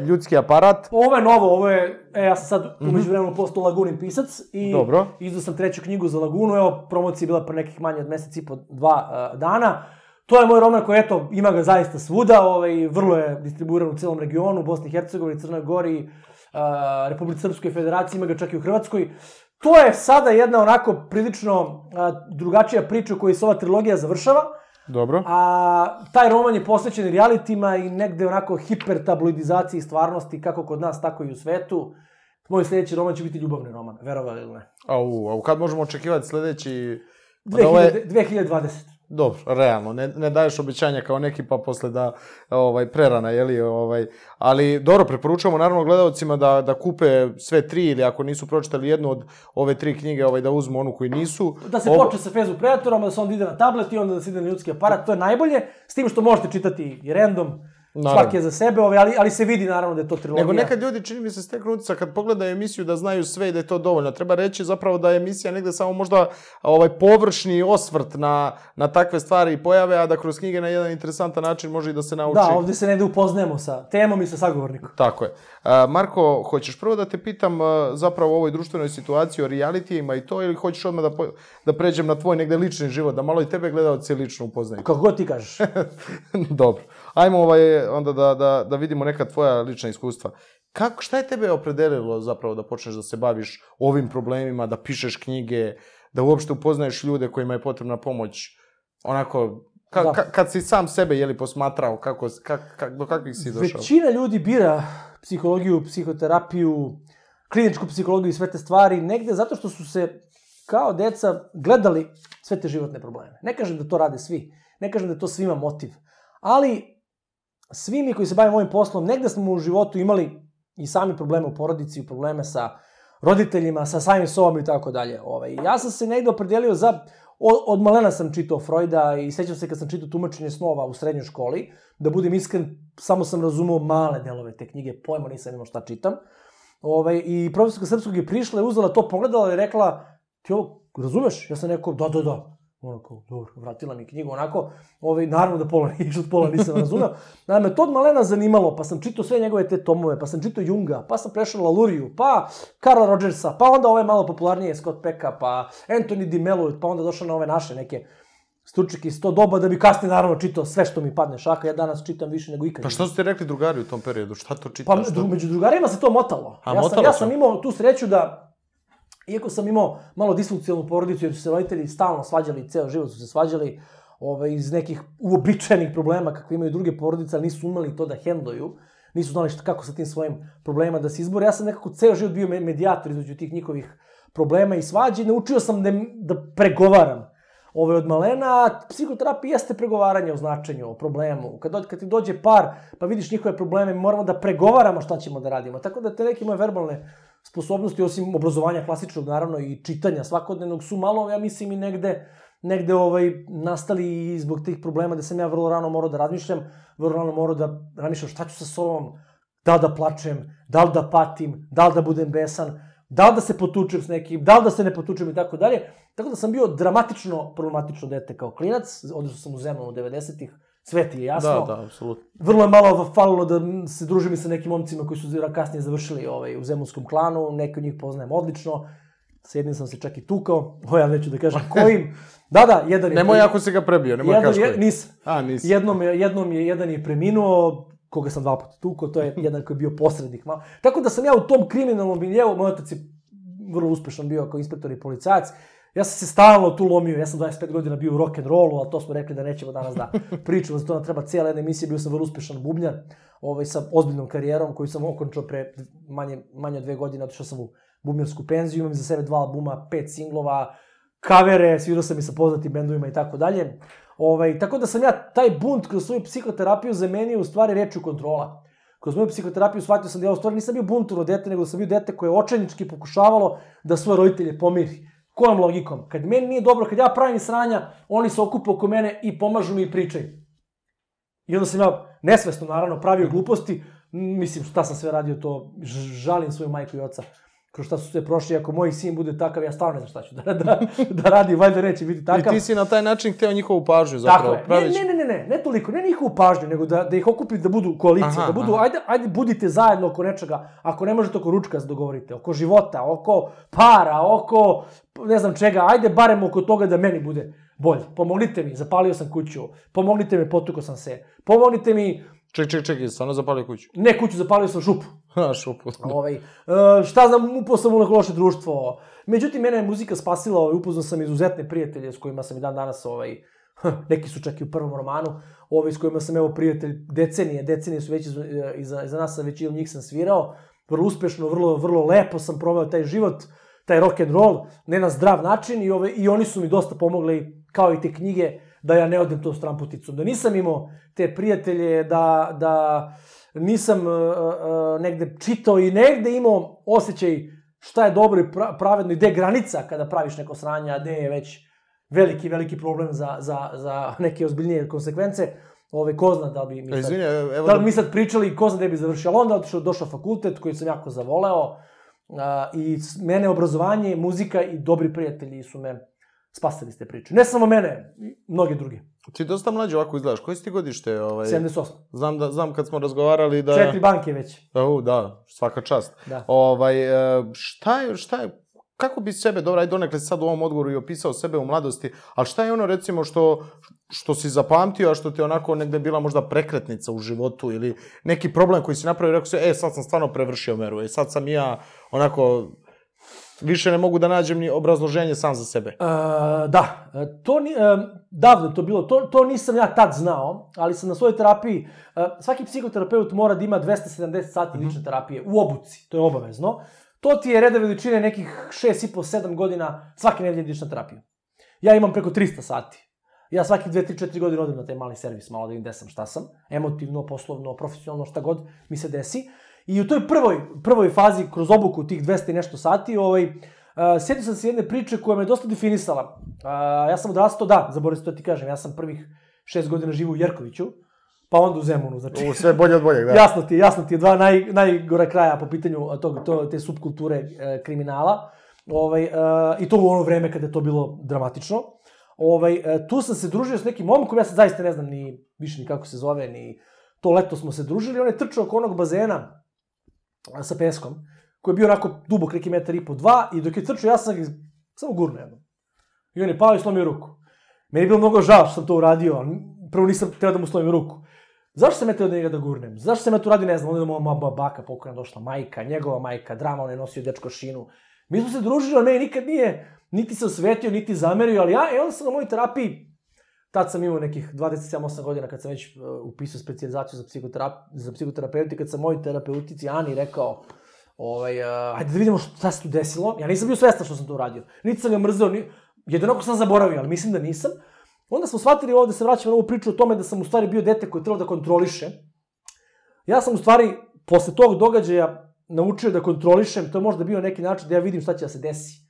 B: ljudski aparat.
C: Ovo je novo, ovo je, e, ja sam sad umeđu vremenu postao Lagunin pisac i
B: Mhm. Dobro.
C: izdao sam treću knjigu za Lagunu, evo, promocija je bila pre nekih manje od mesec i po dva uh, dana. To je moj roman koji, eto, ima ga zaista svuda, ovaj, vrlo je distribuiran u celom regionu, Bosni i Hercegovini, Crnoj Gori, uh, Republici Srpskoj federaciji, ima ga čak i u Hrvatskoj. To je sada jedna onako prilično uh, drugačija priča u kojoj se ova trilogija završava.
B: Dobro.
C: A taj roman je posvećen realitima i negde onako hipertabloidizaciji stvarnosti, kako kod nas, tako i u svetu. Moj sledeći roman će biti ljubavni roman, verovali ili ne.
B: Au, au, kad možemo očekivati sledeći... Pa da ovo je-
C: 2000, 2020.
B: Dobro, realno, ne, ne daješ obećanja kao neki pa posle da ovaj prerana, je li, ovaj, ali dobro, preporučujemo naravno gledalcima da, da kupe sve tri ili ako nisu pročitali jednu od ove tri knjige, ovaj, da uzmu onu koji nisu.
C: Da se
B: Ovo-
C: počne sa Fezu Predatorom, da se onda ide na tablet i onda da se ide na ljudski aparat, to je najbolje, s tim što možete čitati i random,
B: Naravno.
C: svaki je za sebe, ovaj, ali, ali se vidi naravno da je to trilogija.
B: Nego nekad ljudi, čini mi se, steknu utisak kad pogledaju emisiju da znaju sve i da je to dovoljno. Treba reći zapravo da je emisija negde samo možda ovaj površni osvrt na, na takve stvari i pojave, a da kroz knjige na jedan interesantan način može i da se nauči.
C: Da, ovde se negde upoznajemo sa temom i sa sagovornikom.
B: Tako je. A, Marko, hoćeš prvo da te pitam a, zapravo o ovoj društvenoj situaciji, o realitijima i to, ili hoćeš odmah da, po, da pređem na tvoj negde lični život, da malo i tebe gledalci lično upoznaju?
C: Kako god ti kažeš. [laughs]
B: Dobro. Ajmo ovaj, onda da, da, da vidimo neka tvoja lična iskustva. Kako, šta je tebe opredelilo zapravo da počneš da se baviš ovim problemima, da pišeš knjige, da uopšte upoznaješ ljude kojima je potrebna pomoć? Onako, ka,
C: Da.
B: ka, kad si sam sebe jeli posmatrao, kako, kak, kak, do kakvih si došao?
C: Većina ljudi bira psihologiju, psihoterapiju, kliničku psihologiju i sve te stvari, negde zato što su se kao deca gledali sve te životne probleme. Ne kažem da to rade svi, ne kažem da to svima motiv, ali svi mi koji se bavimo ovim poslom, negde smo u životu imali i sami probleme u porodici, probleme sa roditeljima, sa samim sobom i tako dalje. Ovaj, ja sam se negde opredelio za, od, malena sam čitao Freuda i sećam se kad sam čitao tumačenje snova u srednjoj školi, da budem iskren, samo sam razumeo male delove te knjige, pojma nisam imao šta čitam. Ovaj, I profesorka srpskog je prišla i uzela to, pogledala i rekla, ti ovo razumeš? Ja sam rekao, da, da, da. Ona kao, dobro, vratila mi knjigu, onako, ovaj, naravno da pola, [laughs] više od pola nisam razumeo. Da me to od malena zanimalo, pa sam čitao sve njegove te tomove, pa sam čitao Junga, pa sam prešao Laluriju, pa Karla Rogersa, pa onda ove malo popularnije Scott Pecka, pa Anthony Di Mello, pa onda došao na ove naše neke stručnjake iz to doba, da bi kasnije naravno čitao sve što mi padne šaka. Ja danas čitam više nego ikad.
B: Pa šta su ti rekli drugari u tom periodu? Šta to
C: Pa
B: čitaš? Šta-
C: dru, među drugarima se to motalo.
B: A,
C: ja sam,
B: motalo
C: ja
B: se?
C: sam imao tu sreću da, iako sam imao malo disfunkcionalnu porodicu, jer su se roditelji stalno svađali, ceo život su se svađali ovaj, iz nekih uobičajenih problema kakve imaju druge porodice, ali nisu umeli to da hendluju. Nisu znali šta, kako sa tim svojim problemima da se izbore. Ja sam nekako ceo život bio me- medijator između tih njihovih problema i svađe. Naučio sam da, da pregovaram Ove od malena, psihoterapija jeste pregovaranje o značenju, o problemu. Kad, kad ti dođe par, pa vidiš njihove probleme, moramo da pregovaramo šta ćemo da radimo. Tako da te neke moje verbalne sposobnosti, osim obrazovanja klasičnog, naravno, i čitanja svakodnevnog, su malo, ja mislim, i negde, negde ovaj, nastali i zbog tih problema da sam ja vrlo rano morao da razmišljam, vrlo rano morao da razmišljam šta ću sa sobom, da li da plačem, da li da patim, da li da budem besan, da li da se potučem s nekim, da li da se ne potučem i tako dalje. Tako da sam bio dramatično problematično dete kao klinac, odrasao sam u Zemunu 90-ih, sve ti je jasno.
B: Da, da, apsolutno.
C: Vrlo je malo falilo da se družim i sa nekim momcima koji su kasnije završili ovaj, u Zemunskom klanu, neki od njih poznajem odlično, sa jednim sam se čak i tukao, [laughs] o ja neću da kažem kojim. [laughs] Da, da, jedan je...
B: Nemoj ako si ga prebio, nemoj
C: jedan
B: kaži
C: je,
B: koji.
C: nisam.
B: A, nisi.
C: Jednom je, jednom je, jedan je preminuo, koga sam dva puta tukao, to je jedan koji je bio posrednik. Malo. Tako da sam ja u tom kriminalnom miljevu, moj otac je vrlo uspešan bio kao inspektor i policajac, ja sam se stalno tu lomio, ja sam 25 godina bio u rock and rollu, a to smo rekli da nećemo danas da [laughs] pričamo, za to nam treba cijela jedna emisija, bio sam vrlo uspešan bubnjar, ovaj, sa ozbiljnom karijerom koju sam okončao pre manje, manje od dve godine, otišao sam u bubnjarsku penziju, imam za sebe dva albuma, pet singlova, kavere, svirao sam i sa poznatim bendovima i tako dalje. Ovaj, tako da sam ja taj bunt kroz svoju psihoterapiju zamenio u stvari rečju kontrola. Kroz moju psihoterapiju shvatio sam da ja u stvari nisam bio bunturno dete, nego da sam bio dete koje je očajnički pokušavalo da svoje roditelje pomiri. Kojom logikom? Kad meni nije dobro, kad ja pravim sranja, oni se okupe oko mene i pomažu mi i pričaju. I onda sam ja nesvesno, naravno, pravio gluposti, mislim, šta sam sve radio, to žalim svoju majku i oca kroz šta su sve prošli, ako moj sin bude takav, ja stvarno ne znam šta ću da, da, da radi, valjda neće biti takav.
B: I ti si na taj način hteo njihovu pažnju zapravo.
C: Tako je. Ne, ne, ne, ne, ne toliko, ne njihovu pažnju, nego da, da ih okupi da budu koalicija, aha, da budu, aha. ajde, ajde budite zajedno oko nečega, ako ne možete oko ručka se dogovorite, oko života, oko para, oko ne znam čega, ajde barem oko toga da meni bude bolje. Pomognite mi, zapalio sam kuću, pomognite mi, potukao sam se, pomognite mi,
B: Ček, ček, ček, stvarno zapalio kuću?
C: Ne kuću, zapalio sam šupu. [laughs]
B: Ha, šupu.
C: ovaj, uh, šta znam, upao sam u neko loše društvo. Međutim, mene je muzika spasila, ovaj, upoznao sam izuzetne prijatelje s kojima sam i dan danas, ovaj, [laughs] neki su čak i u prvom romanu, ovaj, s kojima sam, evo, prijatelj decenije, decenije su već iza, iza, iza nas, sa većinom njih sam svirao, vrlo uspešno, vrlo, vrlo lepo sam proveo taj život, taj rock and roll, ne na zdrav način i, ove, i oni su mi dosta pomogli, kao i te knjige, da ja ne odem to stramputicom. Da nisam imao te prijatelje, da, da nisam uh, uh, negde čitao i negde imao osjećaj šta je dobro i pravedno i gde je granica kada praviš neko sranje, a gde je već veliki, veliki problem za, za, za neke ozbiljnije konsekvence. Ove, ko zna da bi mi sad, Izvini, evo da li mi sad pričali, ko zna da bi završio, ali onda otišao, došao fakultet koji sam jako zavoleo uh, i mene obrazovanje, muzika i dobri prijatelji su me spasili ste priče. Ne samo mene, mnoge druge.
B: Ti dosta mlađe ovako izgledaš. Koji si ti godište? Ovaj...
C: 78.
B: Znam, da, znam kad smo razgovarali da...
C: Četiri banke već.
B: Da, u, da, svaka čast. Da. Ovaj, e, šta je, šta je, kako bi sebe, dobro, ajde donekle sad u ovom odgovoru i opisao sebe u mladosti, ali šta je ono recimo što, što si zapamtio, a što ti onako negde bila možda prekretnica u životu ili neki problem koji si napravio i rekao se, e, sad sam stvarno prevršio meru, e, sad sam ja onako više ne mogu da nađem ni obrazloženje sam za sebe. Uh,
C: da, e, to ni, uh, davno to bilo, to, to nisam ja tad znao, ali sam na svojoj terapiji, uh, svaki psihoterapeut mora da ima 270 sati mm -hmm. lične terapije u obuci, to je obavezno. To ti je reda veličine nekih 6,5-7 godina svake nedelje ideš na terapiju. Ja imam preko 300 sati. Ja svaki 2, 3, 4 godine odem na taj mali servis, malo da im desam šta sam, emotivno, poslovno, profesionalno, šta god mi se desi. I u toj prvoj, prvoj fazi, kroz obuku tih 200 i nešto sati, ovaj, uh, sjetio sam se jedne priče koja me dosta definisala. Uh, ja sam odrastao, da, zaboravim to ti kažem, ja sam prvih šest godina živo u Jerkoviću, pa onda u Zemunu. Znači,
B: u sve bolje od boljeg, da. [laughs]
C: jasno ti jasno ti dva naj, najgore kraja po pitanju tog, to, te subkulture e, kriminala. Ovaj, e, I to u ono vreme kada je to bilo dramatično. Ovaj, e, tu sam se družio s nekim momkom, ja sad zaista ne znam ni više ni kako se zove, ni to leto smo se družili, on je trčao oko onog bazena sa peskom, koji je bio onako dubok, neki metar i po dva, i dok je trčao, ja sam ga samo gurno jedno. I on je pao i slomio ruku. Meni je bilo mnogo žao što sam to uradio, ali prvo nisam teo da mu slomim ruku. Zašto sam ja teo da njega da gurnem? Zašto sam ja to radio, ne znam, onda je moja baka pokojna došla, majka, njegova majka, drama, on je nosio dečko šinu. Mi smo se družili, ali meni nikad nije, niti sam svetio, niti zamerio, ali ja, i onda sam na mojoj terapiji Tad sam imao nekih 27-8 godina kad sam već uh, upisao specializaciju za, psihoterap za psihoterapeuti, kad sam moj terapeutici Ani rekao, ovaj, uh, ajde da vidimo šta se tu desilo. Ja nisam bio svestan što sam to uradio. Niti sam ga mrzeo, ni... jednako sam zaboravio, ali mislim da nisam. Onda smo shvatili ovde, se vraćamo na ovu priču o tome da sam u stvari bio dete koje trebalo da kontroliše. Ja sam u stvari, posle tog događaja, naučio da kontrolišem, to je možda bio neki način da ja vidim šta će da se desi.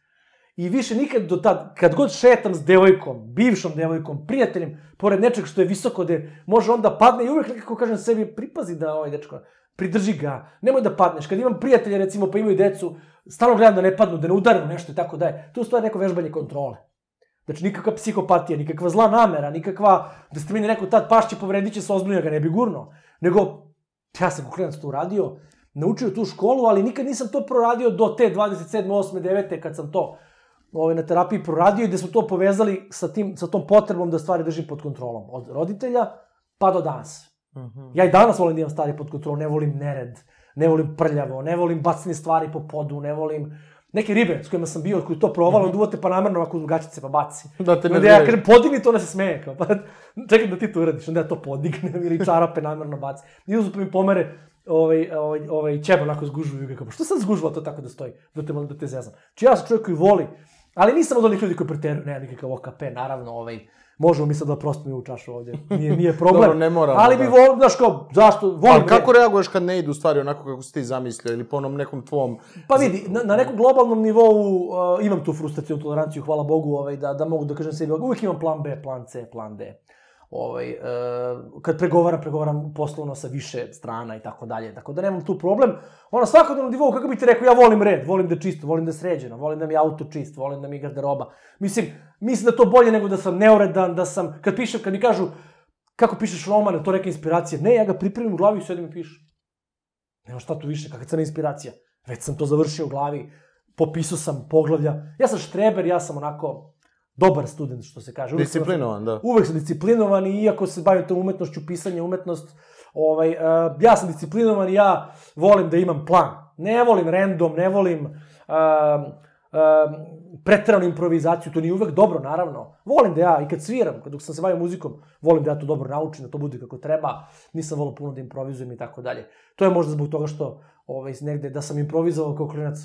C: I više nikad do tad, kad god šetam s devojkom, bivšom devojkom, prijateljem, pored nečeg što je visoko, gde može onda padne i uvek nekako kažem sebi, pripazi da ovaj dečko, pridrži ga, nemoj da padneš. Kad imam prijatelje, recimo, pa imaju decu, stalno gledam da ne padnu, da ne udaru nešto i tako daje. To je u stvari neko vežbanje kontrole. Znači, nikakva psihopatija, nikakva zla namera, nikakva, da ste meni rekao tad pašće, povredit će se ozbiljno, ga ne bi gurno. Nego, ja sam konkretno to uradio, naučio tu školu, ali nikad nisam to proradio do te 27. 8. 9. kad sam to ovaj, na terapiji proradio i da smo to povezali sa, tim, sa tom potrebom da stvari držim pod kontrolom. Od roditelja pa do danas. Mhm. -huh. Ja i danas volim da imam stvari pod kontrolom, ne volim nered, ne volim prljavo, ne volim bacanje stvari po podu, ne volim neke ribe s kojima sam bio, koji to provalo, mm -hmm. uvate pa namerno ovako gačice pa baci. [laughs] Da te ne onda ja kažem, podigni to, ona se smeje, kao, pa [laughs] čekaj da ti to uradiš, onda ja to podignem ili čarape namerno baci. I uzme pa mi pomere, ovaj, ovaj, ovaj, ćeba onako zgužuju ga, kao, pa što sad zgužula to tako da stoji, da te, da te zezam. Či znači, ja sam čovjek koji voli Ali nisam od onih ljudi koji preteruju, ne, nikakav OKP, naravno, ovaj, možemo mi sad da prostimo u čašu ovdje, nije, nije problem.
B: Dobro, ne moramo,
C: Ali bi
B: da.
C: volio, znaš kao, zašto, volim
B: Ali kako reaguješ kad ne idu stvari onako kako si ti zamislio ili po onom nekom tvom...
C: Pa vidi, na, na nekom globalnom nivou uh, imam tu frustracijnu toleranciju, hvala Bogu, ovaj, da, da mogu da kažem sebi, uvijek imam plan B, plan C, plan D. Ovaj, uh, kad pregovaram, pregovaram poslovno sa više strana i tako dalje, tako da nemam tu problem. Ono, svakodnevnom nivou, kako bih ti rekao, ja volim red, volim da je čisto, volim da je sređeno, volim da mi je auto čist, volim da mi je garderoba. Mislim, mislim da to bolje nego da sam neuredan, da sam, kad pišem, kad mi kažu, kako pišeš roman, to neka inspiracija. Ne, ja ga pripremim u glavi i sedim i pišem. Nema šta tu više, kakva crna inspiracija. Već sam to završio u glavi, popisao sam poglavlja. Ja sam štreber, ja sam onako dobar student, što se kaže. Uvek
B: Disciplinovan, da.
C: Uvek sam disciplinovan i iako se bavim tom umetnošću, pisanje, umetnost, ovaj, uh, ja sam disciplinovan i ja volim da imam plan. Ne volim random, ne volim uh, uh, pretranu improvizaciju, to nije uvek dobro, naravno. Volim da ja, i kad sviram, kad dok sam se bavio muzikom, volim da ja to dobro naučim, da to bude kako treba. Nisam volao puno da improvizujem i tako dalje. To je možda zbog toga što ovaj, negde, da sam improvizovao kao klinac,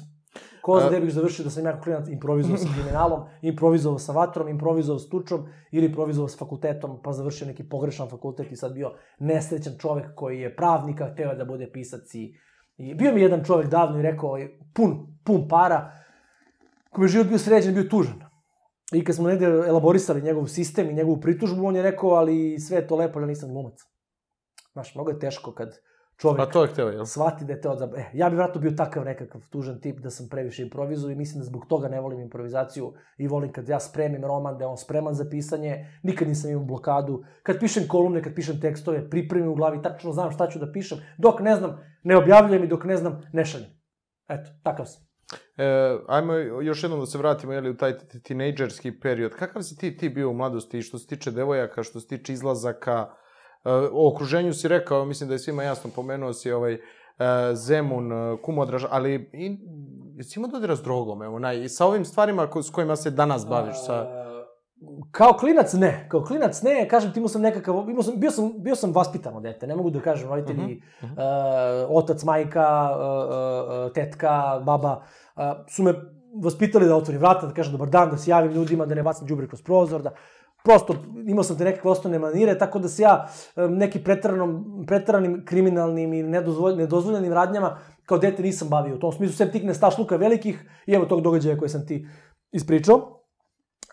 C: Ko zna gde bih završio da sam ja klinac improvizovao sa kriminalom, [laughs] improvizovao sa vatrom, improvizovao s tučom ili improvizovao s fakultetom, pa završio neki pogrešan fakultet i sad bio nesrećan čovek koji je pravnik, a hteo da bude pisac i, i bio mi jedan čovek davno i rekao, je pun, pun para, koji je život bio sređen, bio tužan. I kad smo negde elaborisali njegov sistem i njegovu pritužbu, on je rekao, ali sve je to lepo, ja nisam glumac. Znaš, mnogo je teško kad čovek
B: A to je hteo, jel?
C: shvati da je te odzab... E, ja bih vratno bio takav nekakav tužan tip da sam previše improvizuo i mislim da zbog toga ne volim improvizaciju i volim kad ja spremim roman, da je on spreman za pisanje, nikad nisam imao blokadu. Kad pišem kolumne, kad pišem tekstove, pripremim u glavi, tačno znam šta ću da pišem, dok ne znam, ne objavljujem i dok ne znam, ne šaljem. Eto, takav sam.
B: E, ajmo još jednom da se vratimo jeli, u taj ti- tinejdžerski period. Kakav si ti, ti bio u mladosti što se tiče devojaka, što se tiče izlazaka? E, o okruženju si rekao, mislim da je svima jasno, pomenuo si ovaj e, Zemun, e, Kumodraž, ali i, jesi imao dodira s drogom, evo, naj, i sa ovim stvarima ko, s kojima se danas baviš, sa...
C: Kao klinac ne, kao klinac ne, kažem ti imao sam nekakav, imao sam, bio sam, bio sam vaspitano dete, ne mogu da kažem roditelji,
B: Mhm, mhm.
C: uh, otac, majka, uh, uh, tetka, baba, uh, su me vaspitali da otvorim vrata, da kažem dobar dan, da se javim ljudima, da ne bacam đubre kroz prozor, da prosto imao sam te nekakve osnovne manire, tako da se ja neki preteranom, preteranim kriminalnim i nedozvolj, nedozvoljenim radnjama kao dete nisam bavio. U tom smislu sem tih nestašluka velikih i evo tog događaja koje sam ti ispričao.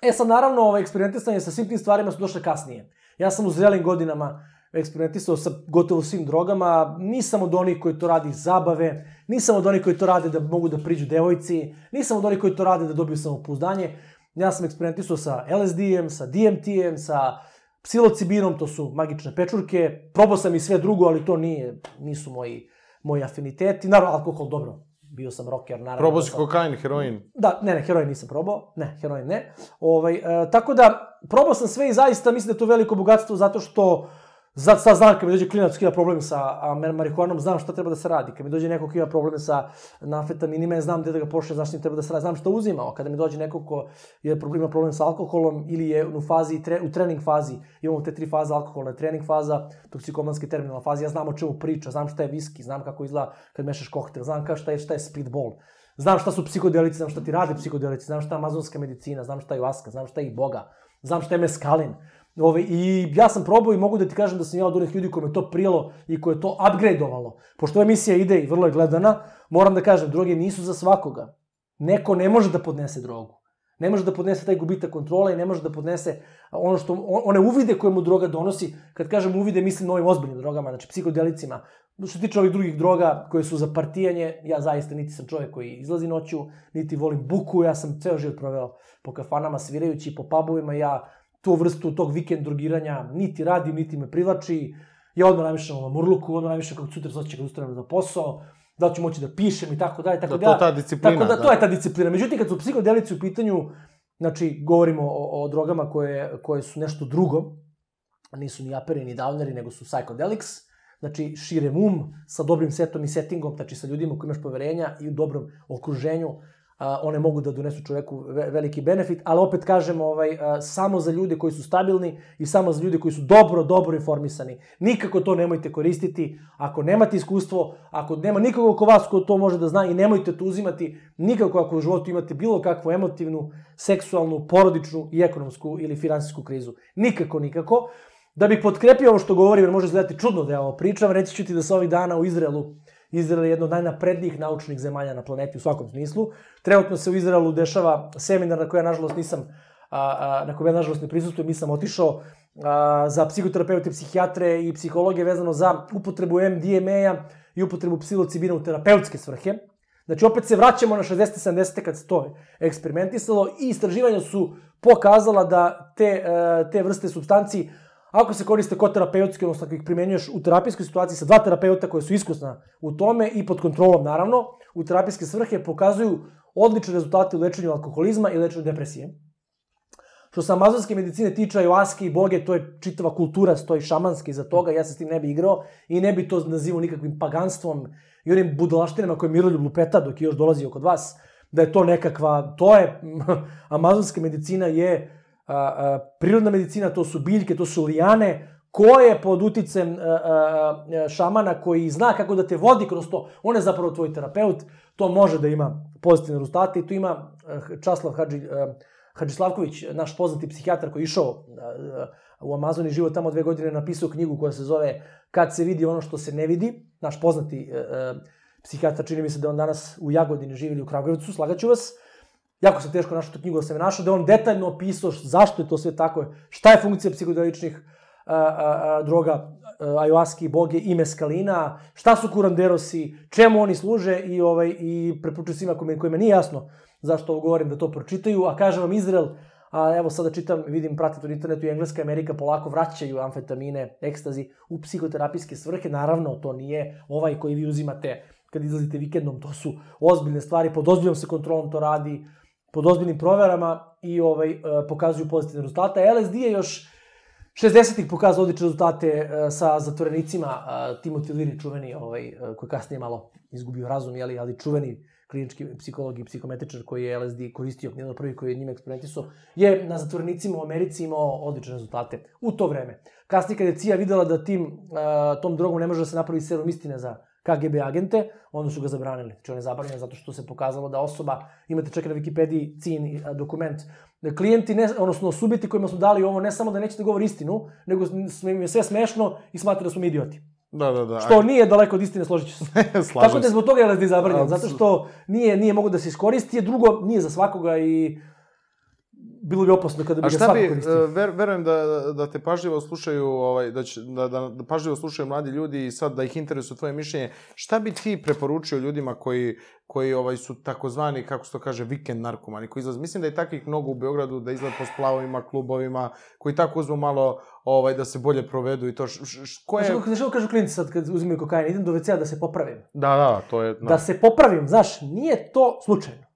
C: E sad, naravno, ovaj, eksperimentisanje sa svim tim stvarima su došle kasnije. Ja sam u zrelim godinama eksperimentisao sa gotovo svim drogama, nisam od onih koji to radi iz zabave, nisam od onih koji to rade da mogu da priđu devojci, nisam od onih koji to rade da dobiju samopouzdanje. Ja sam eksperimentisao sa LSD-em, sa DMT-em, sa psilocibinom, to su magične pečurke. Probao sam i sve drugo, ali to nije, nisu moji, moji afiniteti. Naravno, alkohol, dobro, bio sam rocker, naravno.
B: Probao si kokain, heroin.
C: Da, ne, ne, heroin nisam probao. Ne, heroin ne. Ovaj, e, tako da, probao sam sve i zaista mislim da je to veliko bogatstvo zato što za, sad znam kad mi dođe klinac koji ima probleme sa marihuanom, znam šta treba da se radi. Kad mi dođe neko koji ima probleme sa nafetaminima, ja znam gde da ga pošle, znaš njim treba da se radi, znam šta uzimao. Kada mi dođe neko ko je problem, ima problem sa alkoholom ili je u fazi, tre, u trening fazi, imamo te tri faze, alkoholna trening faza, toksikomanski terminalna faza, ja znam o čemu priča, znam šta je viski, znam kako izgleda kad mešaš koktel, znam ka šta je, šta je speedball. Znam šta su psihodelici, znam šta ti rade psihodelici, znam šta je amazonska medicina, znam šta je ayahuasca, znam šta je i boga, znam šta je meskalin. Ove, I ja sam probao i mogu da ti kažem da sam ja od onih ljudi koje me to prijelo i koje je to upgradeovalo. Pošto emisija ide i vrlo je gledana, moram da kažem, droge nisu za svakoga. Neko ne može da podnese drogu. Ne može da podnese taj gubitak kontrole i ne može da podnese ono što, one uvide koje mu droga donosi. Kad kažem uvide, mislim na ovim ozbiljnim drogama, znači psihodelicima. Što se tiče ovih drugih droga koje su za partijanje, ja zaista niti sam čovjek koji izlazi noću, niti volim buku, ja sam ceo život proveo po kafanama svirajući, po pubovima, ja tu vrstu tog vikend drogiranja niti radim, niti me privlači. Ja odmah namišljam na murluku, odmah namišljam kako sutra se kad ustanem za posao, da li ću moći da pišem i tako dalje. Tako
B: Da,
C: da,
B: to ta disciplina,
C: Tako da,
B: da.
C: to je ta disciplina. Međutim, kad su psihodelici u pitanju, znači, govorimo o, o drogama koje, koje su nešto drugo, nisu ni aperi, ni downeri, nego su psychedelics, znači, šire um, sa dobrim setom i settingom, znači, sa ljudima koji imaš poverenja i u dobrom okruženju, one mogu da donesu čoveku ve, veliki benefit, ali opet kažem, ovaj, samo za ljude koji su stabilni i samo za ljude koji su dobro, dobro informisani. Nikako to nemojte koristiti. Ako nemate iskustvo, ako nema nikoga oko vas ko to može da zna i nemojte to uzimati, nikako ako u životu imate bilo kakvu emotivnu, seksualnu, porodičnu i ekonomsku ili finansijsku krizu. Nikako, nikako. Da bih potkrepio ovo što govorim, jer može izgledati čudno da ja ovo pričam, reći ću ti da se ovih dana u Izraelu Izrael je jedna od najnaprednijih naučnih zemalja na planeti u svakom smislu. Trenutno se u Izraelu dešava seminar na koji ja nažalost nisam a, a, na kojem ja nažalost ne prisustujem, nisam otišao a, za psihoterapeute, psihijatre i psihologe vezano za upotrebu MDMA-a i upotrebu psilocibina u terapeutske svrhe. Znači, opet se vraćamo na 60. 70. kad se to eksperimentisalo i istraživanja su pokazala da te, e, te vrste substanci Ako se koriste kod terapeutski, odnosno ako ih primenjuješ u terapijskoj situaciji sa dva terapeuta koja su iskusna u tome i pod kontrolom, naravno, u terapijske svrhe pokazuju odlične rezultate u lečenju alkoholizma i lečenju depresije. Što se amazonske medicine tiče ajoaske i boge, to je čitava kultura, stoji šamanski iza toga, ja se s tim ne bi igrao i ne bi to nazivao nikakvim paganstvom i onim budalaštinama koje Miroljub lupeta dok je još dolazio kod vas, da je to nekakva, to je, [laughs] amazonska medicina je a, prirodna medicina, to su biljke, to su lijane, ko je pod uticem šamana koji zna kako da te vodi kroz to, on je zapravo tvoj terapeut, to može da ima pozitivne rezultate i tu ima Časlav Hadži, Hadži Slavković, naš poznati psihijatar koji je išao u Amazoni život tamo dve godine napisao knjigu koja se zove Kad se vidi ono što se ne vidi, naš poznati psihijatar, čini mi se da on danas u Jagodini živi u Kragujevcu, slagaću vas, jako se teško našao tu knjigu da sam je našao, da on detaljno opisao zašto je to sve tako, šta je funkcija psihodeličnih a, a, a, droga, ajoaski, boge i meskalina, šta su kuranderosi, čemu oni služe i, ovaj, i preporučujem svima kojima, kojima nije jasno zašto ovo govorim da to pročitaju, a kažem vam Izrael, a evo sada čitam, vidim, pratite na internetu i Engleska Amerika polako vraćaju amfetamine, ekstazi u psihoterapijske svrhe, naravno to nije ovaj koji vi uzimate kad izlazite vikendom, to su ozbiljne stvari, pod ozbiljnom se kontrolom to radi, pod ozbiljnim proverama i ovaj, e, pokazuju pozitivne rezultate. LSD je još 60-ih pokazao odlične rezultate e, sa zatvorenicima, Timothy Leary, čuveni, ovaj, e, koji kasnije malo izgubio razum, jeli, ali čuveni klinički psiholog i psihometričar koji je LSD koristio, jedan od prvih koji je njima eksperimentisao, je na zatvorenicima u Americi imao odlične rezultate u to vreme. Kasnije kad je CIA videla da tim, tom drogom ne može da se napravi serum istine za KGB agente, onda su ga zabranili. Znači on je zabranjen zato što se pokazalo da osoba, imate čak na Wikipediji CIN dokument, da klijenti, ne, odnosno subjeti kojima smo dali ovo, ne samo da nećete govori istinu, nego im je sve smešno i smatra da smo idioti.
B: Da, da, da.
C: Što nije daleko od istine, složit ću se. [laughs] Tako da je zbog toga LSD zabranjen, zato što nije, nije mogo da se iskoristi, drugo, nije za svakoga i bilo bi opasno kada bi ga svako koristio.
B: A šta bi, ver, verujem da, da te pažljivo slušaju, ovaj, da, će, da, da, da pažljivo slušaju mladi ljudi i sad da ih interesuje tvoje mišljenje. Šta bi ti preporučio ljudima koji, koji ovaj, su takozvani, kako se to kaže, vikend narkomani, koji izlaze? Mislim da je takvih mnogo u Beogradu, da izlaze po splavovima, klubovima, koji tako uzmu malo ovaj, da se bolje provedu i to. Š, š, ko je...
C: Znaš kako, znaš kažu klinci sad kad uzimaju kokain, idem do WC-a da se popravim.
B: Da, da, to je...
C: Da. da se popravim, znaš, nije to slučajno.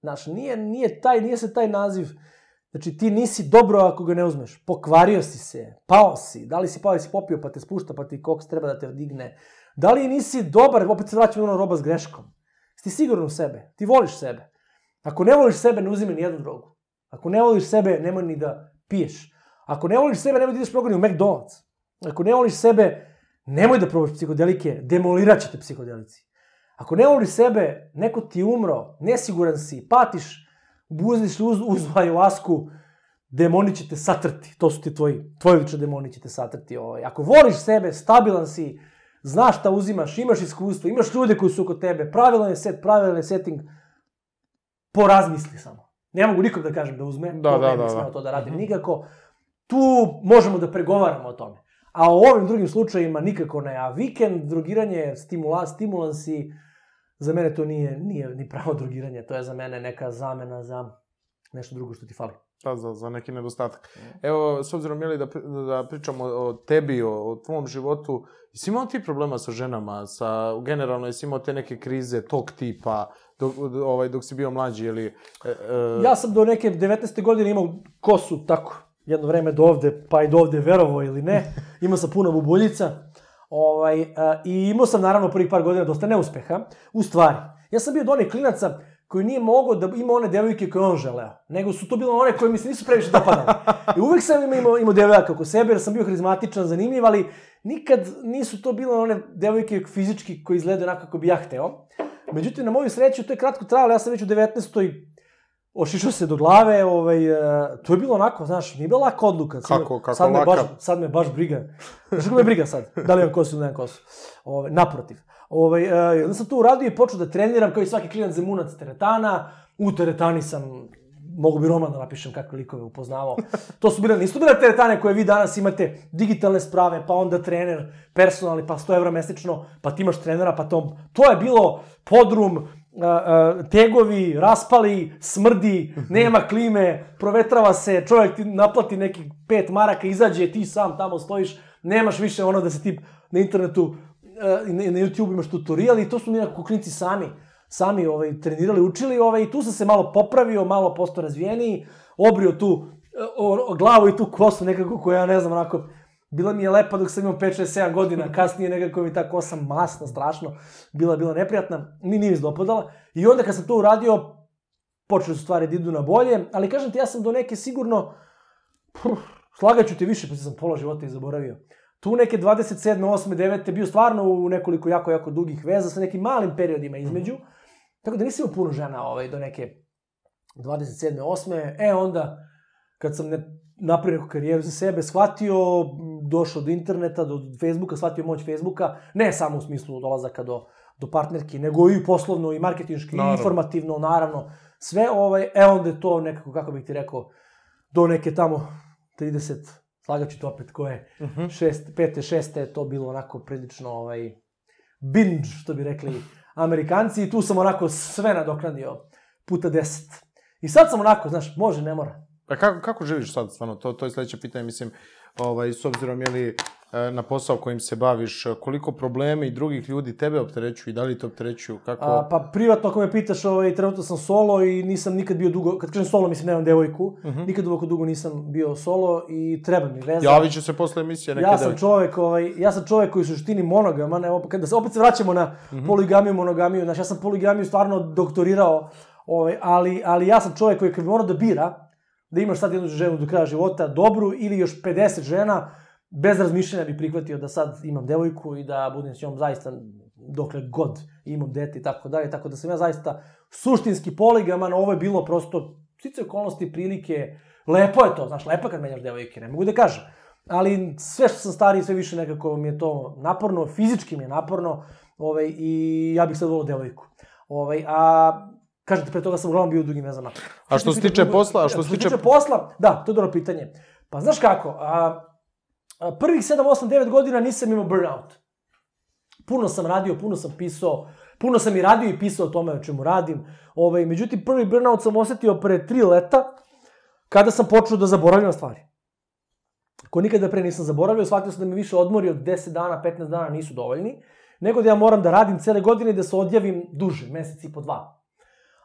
C: Znaš, nije, nije, taj, nije se taj naziv Znači, ti nisi dobro ako ga ne uzmeš. Pokvario si se, pao si, da li si pao, da si popio pa te spušta, pa ti koks treba da te digne. Da li nisi dobar, opet se vraćamo ono roba s greškom. Ti siguran u sebe, ti voliš sebe. Ako ne voliš sebe, ne uzimi ni jednu drogu. Ako ne voliš sebe, nemoj ni da piješ. Ako ne voliš sebe, nemoj da ideš progoni u McDonald's. Ako ne voliš sebe, nemoj da probaš psihodelike, demolirat će te psihodelici. Ako ne voliš sebe, neko ti je umro, nesiguran si, patiš, buzniš uz, uz ayahuasku, demoni će te satrti. To su ti tvoji, tvoji lični demoni će te satrti. Ovaj. Ako voliš sebe, stabilan si, znaš šta uzimaš, imaš iskustvo, imaš ljude koji su oko tebe, pravilan je set, pravilan je setting, porazmisli samo. Ne mogu nikom da kažem da uzme,
B: da,
C: to
B: da,
C: ne
B: da,
C: da.
B: da.
C: to da radim mm -hmm. nikako. Tu možemo da pregovaramo o tome. A o ovim drugim slučajima nikako ne. A vikend, drogiranje, stimula, stimulansi, za mene to nije, nije ni pravo drogiranje, to je za mene neka zamena za nešto drugo što ti fali.
B: Pa, za, za neki nedostatak. Evo, s obzirom, Mili, da, da pričamo o tebi, o, o tvom životu, jesi imao ti problema sa ženama, sa, generalno, jesi imao te neke krize tog tipa, dok, ovaj, dok si bio mlađi, ili... E,
C: e... Ja sam do neke 19. godine imao kosu, tako, jedno vreme do ovde, pa i do ovde, verovo ili ne. Imao sam puno bubuljica. Ovaj, a, I imao sam naravno prvih par godina dosta neuspeha. U stvari, ja sam bio do onih klinaca koji nije mogao da ima one devojke koje on želeo, nego su to bile one koje mi se nisu previše dopadale. I uvek sam imao, imao, imao devojaka oko sebe, jer sam bio harizmatičan, zanimljiv, ali nikad nisu to bile one devojke fizički koji izgledaju onako kako bi ja hteo. Međutim, na moju sreću, to je kratko trajalo, ja sam već u 19 ošišao se do glave, ovaj, uh, to je bilo onako, znaš, nije bila laka odluka. Sad,
B: Kako- kako
C: sad me
B: laka?
C: baš, sad me baš briga. Znaš kako me briga sad? Da li imam kosu ili nemam kosu? Ovaj, naprotiv. Ovaj, uh, onda sam to uradio i počeo da treniram kao i svaki klinac zemunac teretana. U teretani sam mogu bi roman da napišem kakve likove upoznavao. [laughs] To su bile, nisu bile teretane koje vi danas imate, digitalne sprave, pa onda trener, personalni, pa 100 evra mesečno, pa ti imaš trenera, pa to... To je bilo podrum, tegovi, raspali, smrdi, nema klime, provetrava se, čovjek ti naplati neki pet maraka, izađe, ti sam tamo stojiš, nemaš više ono da se ti na internetu e, na, YouTube imaš tutorial i to su mi nekako klinci sami sami ovaj, trenirali, učili ovaj, i tu sam se malo popravio, malo postao razvijeniji, obrio tu e, o, o, glavu i tu kosu nekako koja, ne znam, onako, bila mi je lepa dok sam imao 5, 6, 7 godina, kasnije nekako mi ta kosa masna, strašno, bila bila neprijatna, ni nije dopadala. I onda kad sam to uradio, počeli su stvari da idu na bolje, ali kažem ti, ja sam do neke sigurno, pff, slagaću te više, pa sam pola života i zaboravio. Tu neke 27. 8. 9. bio stvarno u nekoliko jako, jako dugih veza sa nekim malim periodima između. Tako da nisam puno žena ovaj, do neke 27. 8. E onda, kad sam ne, napravio neku karijeru za sebe, shvatio, došao do interneta, do Facebooka, shvatio moć Facebooka, ne samo u smislu dolazaka do, do partnerki, nego i poslovno, i marketinški, i informativno, naravno. Sve, ovaj, e onda je to nekako, kako bih ti rekao, do neke tamo 30, slagaću to opet, koje,
B: Mhm.
C: šest, pete, šeste, je to bilo onako prilično, ovaj, binge, što bi rekli amerikanci, i tu sam onako sve nadoknadio puta deset. I sad sam onako, znaš, može, ne mora.
B: A kako, kako živiš sad, stvarno? To, to je sledeće pitanje, mislim, ovaj, s obzirom, je li, e, na posao kojim se baviš, koliko problemi drugih ljudi tebe opterećuju i da li te opterećuju, kako...
C: A, pa privatno ako me pitaš, ovaj, trenutno sam solo i nisam nikad bio dugo, kad kažem solo mislim nemam devojku, uh -huh. nikad ovako dugo nisam bio solo i treba mi veza.
B: Javit će se posle emisije neke
C: ja sam
B: devojke.
C: čovek, ovaj, ja sam čovek koji je u suštini monogaman, evo, kada se opet se vraćamo na mm -hmm. poligamiju, monogamiju, znači ja sam poligamiju stvarno doktorirao, ovaj, ali, ali ja sam čovek koji kad bi morao da bira, da imaš sad jednu ženu do kraja života, dobru ili još 50 žena, bez razmišljanja bi prihvatio da sad imam devojku i da budem s njom zaista dokle god imam dete i tako dalje, tako da sam ja zaista suštinski poligaman, ovo je bilo prosto stice okolnosti, prilike, lepo je to, znaš, lepo je kad menjaš devojke, ne mogu da kažem. Ali sve što sam stariji, sve više nekako mi je to naporno, fizički mi je naporno, ovaj, i ja bih sad volao devojku. Ovaj, a kažete, pre toga sam uglavnom bio u dugim vezama.
B: A što se
C: ti
B: tiče posla, a što se tiče-
C: tiče posla, da, to je dobro pitanje. Pa znaš kako, a, a prvih 7, 8, 9 godina nisam imao burnout. Puno sam radio, puno sam pisao, puno sam i radio i pisao o tome o čemu radim. Ovaj, međutim, prvi burnout sam osetio pre tri leta, kada sam počeo da zaboravljam stvari. Ko nikada pre nisam zaboravio, shvatio sam da mi više odmori od 10 dana, 15 dana nisu dovoljni, nego da ja moram da radim cele godine i da se odjavim duže, mesec i po dva.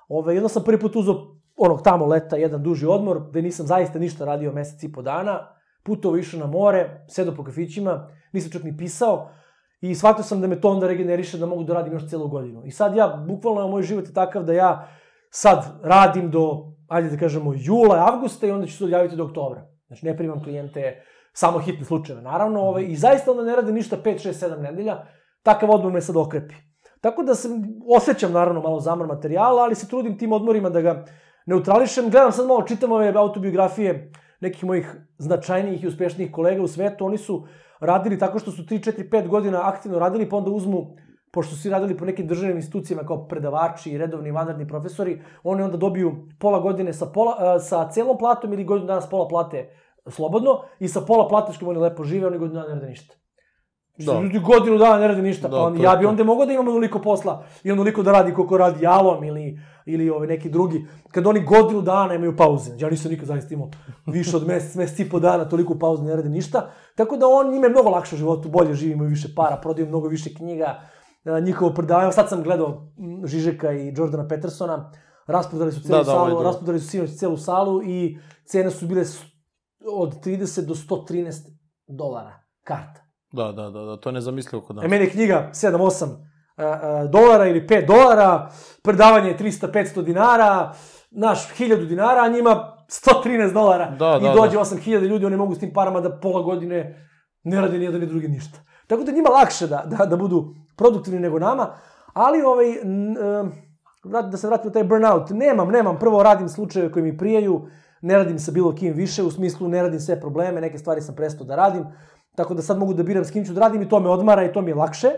C: Ove, jedno sam prvi put uzao onog tamo leta, jedan duži odmor, gde nisam zaista ništa radio mesec i po dana, putovao išao na more, sedao po kafićima, nisam čak ni pisao, i shvatio sam da me to onda regeneriše da mogu da radim još celu godinu. I sad ja, bukvalno, moj život je takav da ja sad radim do, ajde da kažemo, jula, avgusta i onda ću se odjaviti do oktobra. Znači, ne primam klijente, samo hitne slučajeve, naravno, ovaj, i zaista onda ne radim ništa 5, 6, 7 nedelja, takav odmor me sad okrepi. Tako da se osjećam naravno malo zamor materijala, ali se trudim tim odmorima da ga neutrališem. Gledam sad malo, čitam ove autobiografije nekih mojih značajnijih i uspešnijih kolega u svetu. Oni su radili tako što su 3, 4, 5 godina aktivno radili, pa onda uzmu pošto su svi radili po nekim državnim institucijama kao predavači redovni vanredni profesori, oni onda dobiju pola godine sa, pola, a, sa celom platom ili godinu dana s pola plate slobodno i sa pola plate što oni lepo žive, oni godinu dana ne rade ništa.
B: Da.
C: Da. Ljudi godinu dana ne radi ništa,
B: Da,
C: pa on, ja bi onda mogao da imam onoliko posla i onoliko da radi koliko radi Jalom ili, ili ove neki drugi. Kad oni godinu dana imaju pauze, ja nisam nikad zaista imao više od mesec, mesec i po dana toliko pauze, ne radi ništa. Tako da on njima je mnogo lakše u životu, bolje živi, imaju više para, prodaju mnogo više knjiga, njihovo predavanje. Sad sam gledao Žižeka i Jordana Petersona, rasprodali su celu
B: Da, da, ovaj
C: salu,
B: drugi.
C: rasprodali su sinoć celu salu i cene su bile od 30 do 113 dolara karta.
B: Da, da, da, da, to je nezamislivo kod nas.
C: E, meni je knjiga 7-8 dolara ili 5 dolara, predavanje je 300-500 dinara, naš 1000 dinara, a njima 113 dolara
B: Da,
C: i
B: da,
C: dođe
B: da.
C: 8000 ljudi, oni mogu s tim parama da pola godine ne rade ni jedan ni drugi ništa. Tako da njima lakše da, da, da budu produktivni nego nama, ali ovaj, n, vrat- da se vratim na taj burnout, nemam, nemam, prvo radim slučajeve koji mi prijaju, ne radim sa bilo kim više, u smislu ne radim sve probleme, neke stvari sam prestao da radim, tako da sad mogu da biram s kim ću da radim i to me odmara i to mi je lakše.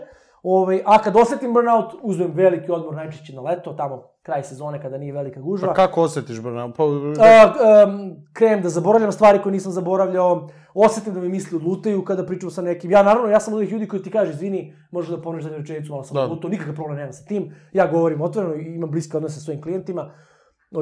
C: Ovaj, a kad osetim burnout, uzmem veliki odmor najčešće na leto, tamo kraj sezone kada nije velika gužva.
B: Pa kako osetiš, Brna? Pa,
C: A, um, krenem da zaboravljam stvari koje nisam zaboravljao, osetim da mi misli odlutaju kada pričam sa nekim. Ja naravno, ja sam od ljudi koji ti kaže, izvini, možeš da ponoviš zadnju rečenicu, malo sam
B: Da.
C: odlutao, nikakav problem nemam sa tim. Ja govorim otvoreno i imam bliske odnose sa svojim klijentima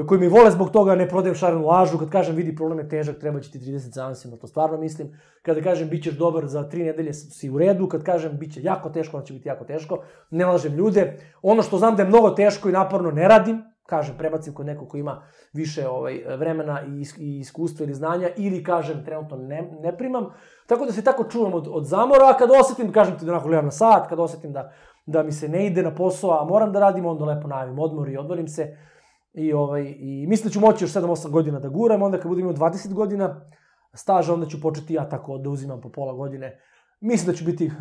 C: koji mi vole zbog toga, ne prodajem šarenu lažu, kad kažem vidi problem je težak, treba će ti 30 zanosima, to stvarno mislim. Kada kažem bit ćeš dobar za tri nedelje si u redu, kad kažem bit će jako teško, onda će biti jako teško, ne lažem ljude. Ono što znam da je mnogo teško i naporno ne radim, kažem, prebacim kod nekog ko ima više ovaj, vremena i, i iskustva ili znanja, ili kažem, trenutno ne, ne primam. Tako da se tako čuvam od, od zamora, a kad osetim, kažem ti da onako gledam na sat, kad osetim da, da mi se ne ide na posao, a moram da radim, onda lepo najavim odmor i odmorim se. I, ovaj, I mislim da ću moći još 7-8 godina da guram, onda kad budem imao 20 godina staža, onda ću početi ja tako da uzimam po pola godine. Mislim da ću biti [laughs]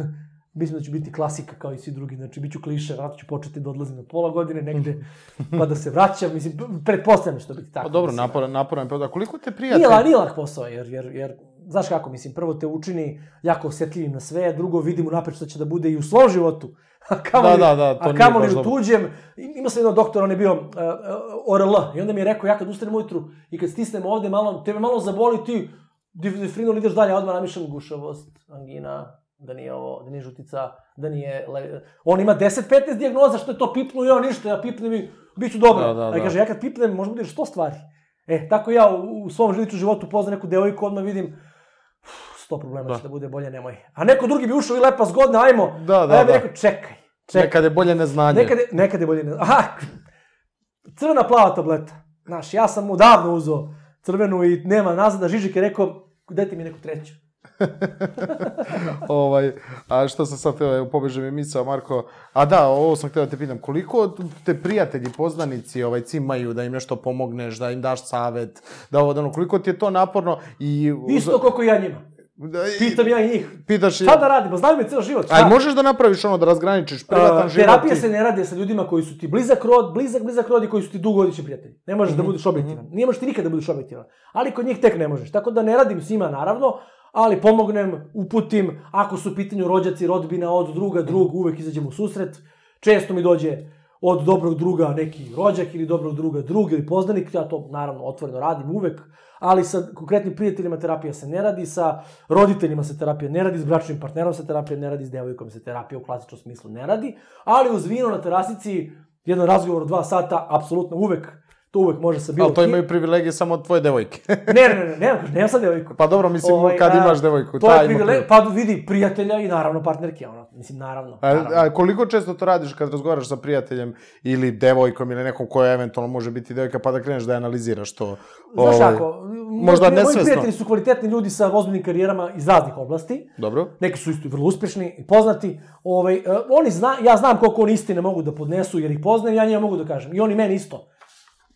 C: Mislim da ću biti klasika kao i svi drugi, znači bit ću kliše, vratno ću početi da odlazim na pola godine negde, [laughs] pa da se vraćam, mislim, pretpostavljam da će to biti tako.
B: pa dobro, naporan, naporan. Pa da, koliko te
C: Nije,
B: prijatelj...
C: la, nije lak posao, jer, jer, jer, znaš kako, mislim, prvo te učini jako osjetljivim na sve, drugo vidim unapred šta će da bude i u svom životu, a kamoli,
B: Da, da, da, to
C: a kamoli
B: baš
C: u tuđem. I- Imao sam jednog doktora, on je bio uh, uh, ORL, i onda mi je rekao, ja kad ustanem ujutru i kad stisnem ovde malo, tebe malo zaboli, ti difrinul ideš dalje, odmah namišljam gušavost, angina, da nije ovo, da nije žutica, da nije... Le... On ima 10-15 dijagnoza, što je to pipnu i on ništa, ja pipnem i bit ću dobro.
B: Da, da, da.
C: kaže, ja kad pipnem, možda bude što stvari. E, tako ja u, u svom žiliču životu poznam neku devojku, odmah vidim, "Uf, sto problema
B: Da.
C: će da bude bolje, nemoj. A neko drugi bi ušao i lepa zgodna, ajmo.
B: Da, da,
C: a ja
B: da.
C: rekao, čekaj, čekaj.
B: Nekad je bolje neznanje.
C: Nekad je, nekad je bolje ne... Aha, crvena plava tableta. Znaš, ja sam mu davno uzeo crvenu i nema nazad, a Žižik je rekao, dajte mi neku treću. [laughs]
B: ovaj, a što sam sad teo, evo, pobeže mi misao, Marko. A da, ovo sam hteo da te pitam, koliko te prijatelji, poznanici ovaj, cimaju da im nešto pomogneš, da im daš savet, da ovo, da ono, koliko ti je to naporno i...
C: Isto koliko ja njima.
B: Da, i-
C: Pitam ja njih.
B: Pitaš...
C: Šta da radim? Pa znaju me ceo život. Šta?
B: Aj, možeš da napraviš ono, da razgraničiš privatan
C: Uh,
B: život
C: terapija
B: i-
C: se ne radi sa ljudima koji su ti blizak rod, blizak, blizak rod i koji su ti dugogodišnji prijatelji. Ne možeš da budeš objektivan. Nije možeš ti nikad da budeš objektivan. Ali kod njih tek ne možeš. Tako da ne radim s njima, naravno, ali pomognem, uputim, ako su u pitanju rođaci, rodbina, od druga, drug, uvek izađemo u susret. Često mi dođe od dobrog druga neki rođak ili dobrog druga drug ili poznanik, ja to naravno otvoreno radim uvek, ali sa konkretnim prijateljima terapija se ne radi, sa roditeljima se terapija ne radi, s bračnim partnerom se terapija ne radi, s devojkom se terapija u klasičnom smislu ne radi, ali uz vino na terasici, jedan razgovor od dva sata, apsolutno uvek, to uvek može sa bilo
B: Ali to imaju privilegije samo tvoje devojke.
C: Ne, ne, ne, ne, nemam, nemam sad devojku.
B: pa dobro, mislim,
C: Ovaj,
B: kad
C: a,
B: imaš devojku,
C: To je privilegija,
B: privilegiju.
C: pa vidi, prijatelja i naravno partnerke, ono, mislim, naravno.
B: A,
C: naravno.
B: a koliko često to radiš kad razgovaraš sa prijateljem ili devojkom ili nekom koja eventualno može biti devojka pa da kreneš da analiziraš to?
C: Znaš
B: Ovaj,
C: kako,
B: možda
C: moji, moji
B: nesvesno.
C: prijatelji su kvalitetni ljudi sa ozbiljnim karijerama iz raznih oblasti.
B: Dobro.
C: Neki su isto vrlo uspešni i poznati. Ovaj, e, oni zna, ja znam koliko oni istine mogu da podnesu jer ih poznajem, ja njima mogu da kažem. I oni meni isto.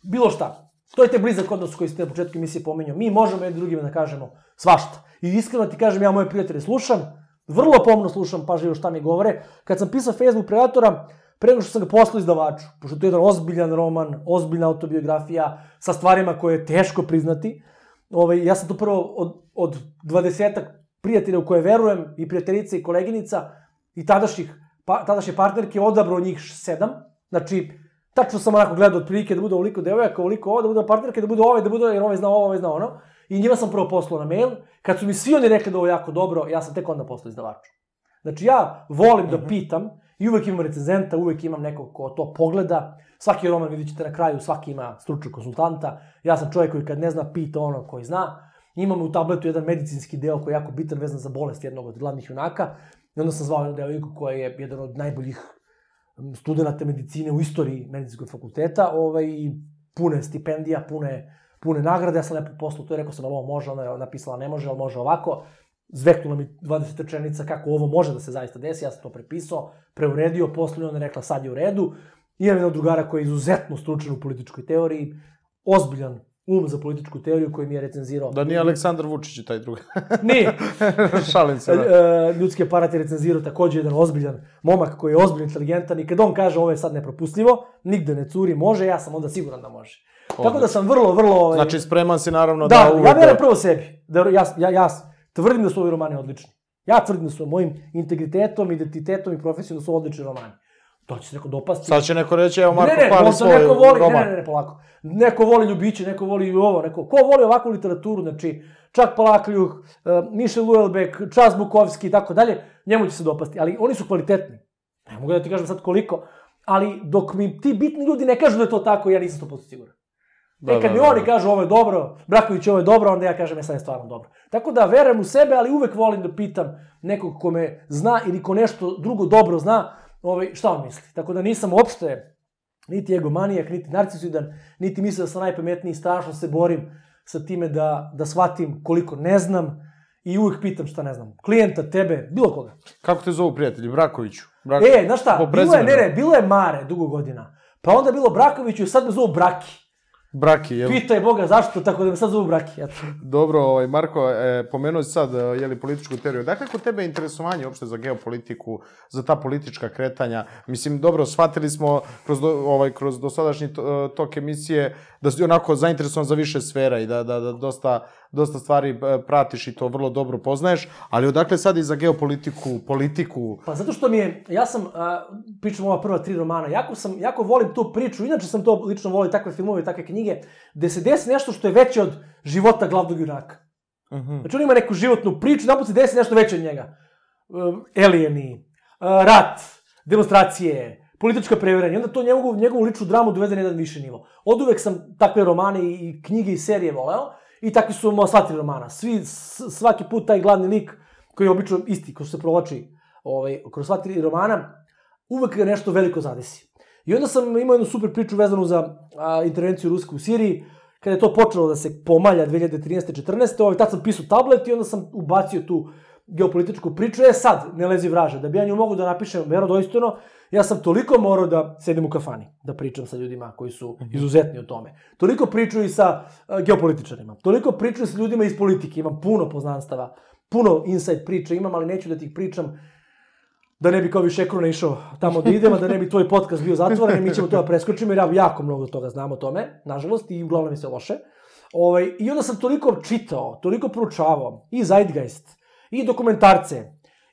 C: Bilo šta. To je te blizak odnos koji ste na početku emisije pomenjao. Mi možemo jedni drugima da kažemo svašta. I iskreno ti kažem, ja moje prijatelje slušam, vrlo pomno slušam pažljivo šta mi govore. Kad sam pisao Facebook Predatora, pre nego što sam ga poslao izdavaču, pošto to je jedan ozbiljan roman, ozbiljna autobiografija sa stvarima koje je teško priznati, ovaj, ja sam to prvo od, od 20 prijatelja u koje verujem, i prijateljica i koleginica, i tadašnjih, pa, tadašnje partnerke odabrao njih sedam. Znači, tačno sam onako gledao otprilike da bude ovoliko devojaka, ovoliko ovo, da bude partnerke, da bude ove, da bude, jer ovaj zna ovo, ovaj zna ono. I njima sam prvo poslao na mail. Kad su mi svi oni rekli da ovo je jako dobro, ja sam tek onda poslao izdavaču. Znači, ja volim da pitam i uvek imam recenzenta, uvek imam nekog ko to pogleda. Svaki roman vidit ćete na kraju, svaki ima stručnog konsultanta. Ja sam čovjek koji kad ne zna, pita ono koji zna. Imam u tabletu jedan medicinski deo koji je jako bitan vezan za bolest jednog od glavnih junaka. I onda sam zvao jednu devojku koja je jedan od najboljih studenta medicine u istoriji medicinskog fakulteta ovaj, i pune stipendija, pune, pune nagrade. Ja sam lepo poslao to i rekao sam, ovo može, ona je napisala ne može, ali može ovako. zveknula mi 20 rečenica kako ovo može da se zaista desi, ja sam to prepisao, preuredio, posle ona rekla sad je u redu. Imam jednog drugara koji je izuzetno stručan u političkoj teoriji, ozbiljan um za političku teoriju koji mi je recenzirao.
B: Da nije Aleksandar Vučić i taj drugi. [laughs]
C: Nije. [laughs]
B: Šalim se. Da.
C: E, ljudski aparat je recenzirao takođe jedan ozbiljan momak koji je ozbiljno inteligentan i kad on kaže ovo je sad nepropustljivo, nigde ne curi, može, ja sam onda siguran da može. Odlično. Tako da sam vrlo, vrlo... Ovaj...
B: Znači, spreman si naravno
C: da...
B: Da,
C: ja verujem prvo sebi. Da, ja, ja, ja tvrdim da su ovi romani odlični. Ja tvrdim da su mojim integritetom, identitetom i profesijom da su odlični romani. To će se neko dopasti.
B: Sad će neko reći, evo Marko
C: ne, ne,
B: pali svoj
C: neko voli,
B: roman.
C: Ne, ne, ne, polako. Neko voli ljubiće, neko voli i ovo, neko, ko voli ovakvu literaturu, znači, čak Palakljuh, uh, Mišel Uelbek, Čas Bukovski i tako dalje, njemu će se dopasti, ali oni su kvalitetni. Ne mogu da ti kažem sad koliko, ali dok mi ti bitni ljudi ne kažu da je to tako, ja nisam to posto siguran. Da, e, kad
B: da,
C: mi
B: da,
C: oni
B: da.
C: kažu ovo je dobro, Braković ovo je dobro, onda ja kažem, ja sad je stvarno dobro. Tako da verujem u sebe, ali uvek volim da pitam nekog ko me zna ili ko nešto drugo dobro zna, ovaj, šta on misli. Tako da nisam uopšte niti egomanijak, niti narcisidan, niti mislim da sam najpametniji, strašno se borim sa time da, da shvatim koliko ne znam i uvek pitam šta ne znam. Klijenta, tebe, bilo koga.
B: Kako te zovu prijatelji? Brakoviću? Brako...
C: E, znaš šta, bilo je, ne, ne, bilo je Mare dugo godina. Pa onda bilo Brakoviću sad me zovu Braki.
B: Braki, jel?
C: Pitaj Boga zašto, tako da me sad zovu Braki. Eto.
B: Dobro, ovaj, Marko, e, pomenuo si sad, e, jeli, političku teoriju. Dakle, kod tebe je interesovanje uopšte za geopolitiku, za ta politička kretanja? Mislim, dobro, shvatili smo kroz, do, ovaj, kroz dosadašnji e, tok emisije da si onako zainteresovan za više sfera i da, da, da dosta, dosta stvari e, pratiš i to vrlo dobro poznaješ, ali odakle sad i za geopolitiku, politiku?
C: Pa zato što mi je, ja sam, a, pričam ova prva tri romana, jako sam, jako volim tu priču, inače sam to lično volim takve filmove i takve knjige, gde se desi nešto što je veće od života glavnog junaka.
B: Uh -huh.
C: Znači on ima neku životnu priču, naput se desi nešto veće od njega. Um, Elijeni, uh, rat, demonstracije, politička previranja, onda to njegovu, njegovu ličnu dramu dovede na jedan više nivo. Od uvek sam takve romane i knjige i serije voleo i takvi su moja sva tri romana. Svi, svaki put taj glavni lik koji je obično isti, ko se provlači ovaj, kroz sva tri romana, uvek ga nešto veliko zadesi. I onda sam imao jednu super priču vezanu za a, intervenciju Ruske u Siriji, kada je to počelo da se pomalja 2013. 14. Ovaj, tad sam pisao tablet i onda sam ubacio tu geopolitičku priču. E sad, ne lezi vraže, da bi ja nju mogu da napišem verodostojno, ja sam toliko morao da sedim u kafani, da pričam sa ljudima koji su izuzetni u tome. Toliko pričaju i sa a, geopolitičarima, toliko pričaju sa ljudima iz politike, imam puno poznanstava, puno inside priče imam, ali neću da ti pričam da ne bi kao više kruna išao tamo da idemo, da ne bi tvoj podcast bio zatvoren i mi ćemo to da preskočimo jer ja jako mnogo toga znam o tome, nažalost, i uglavnom mi se loše. Ovaj, I onda sam toliko čitao, toliko proučavao, i Zeitgeist, i dokumentarce,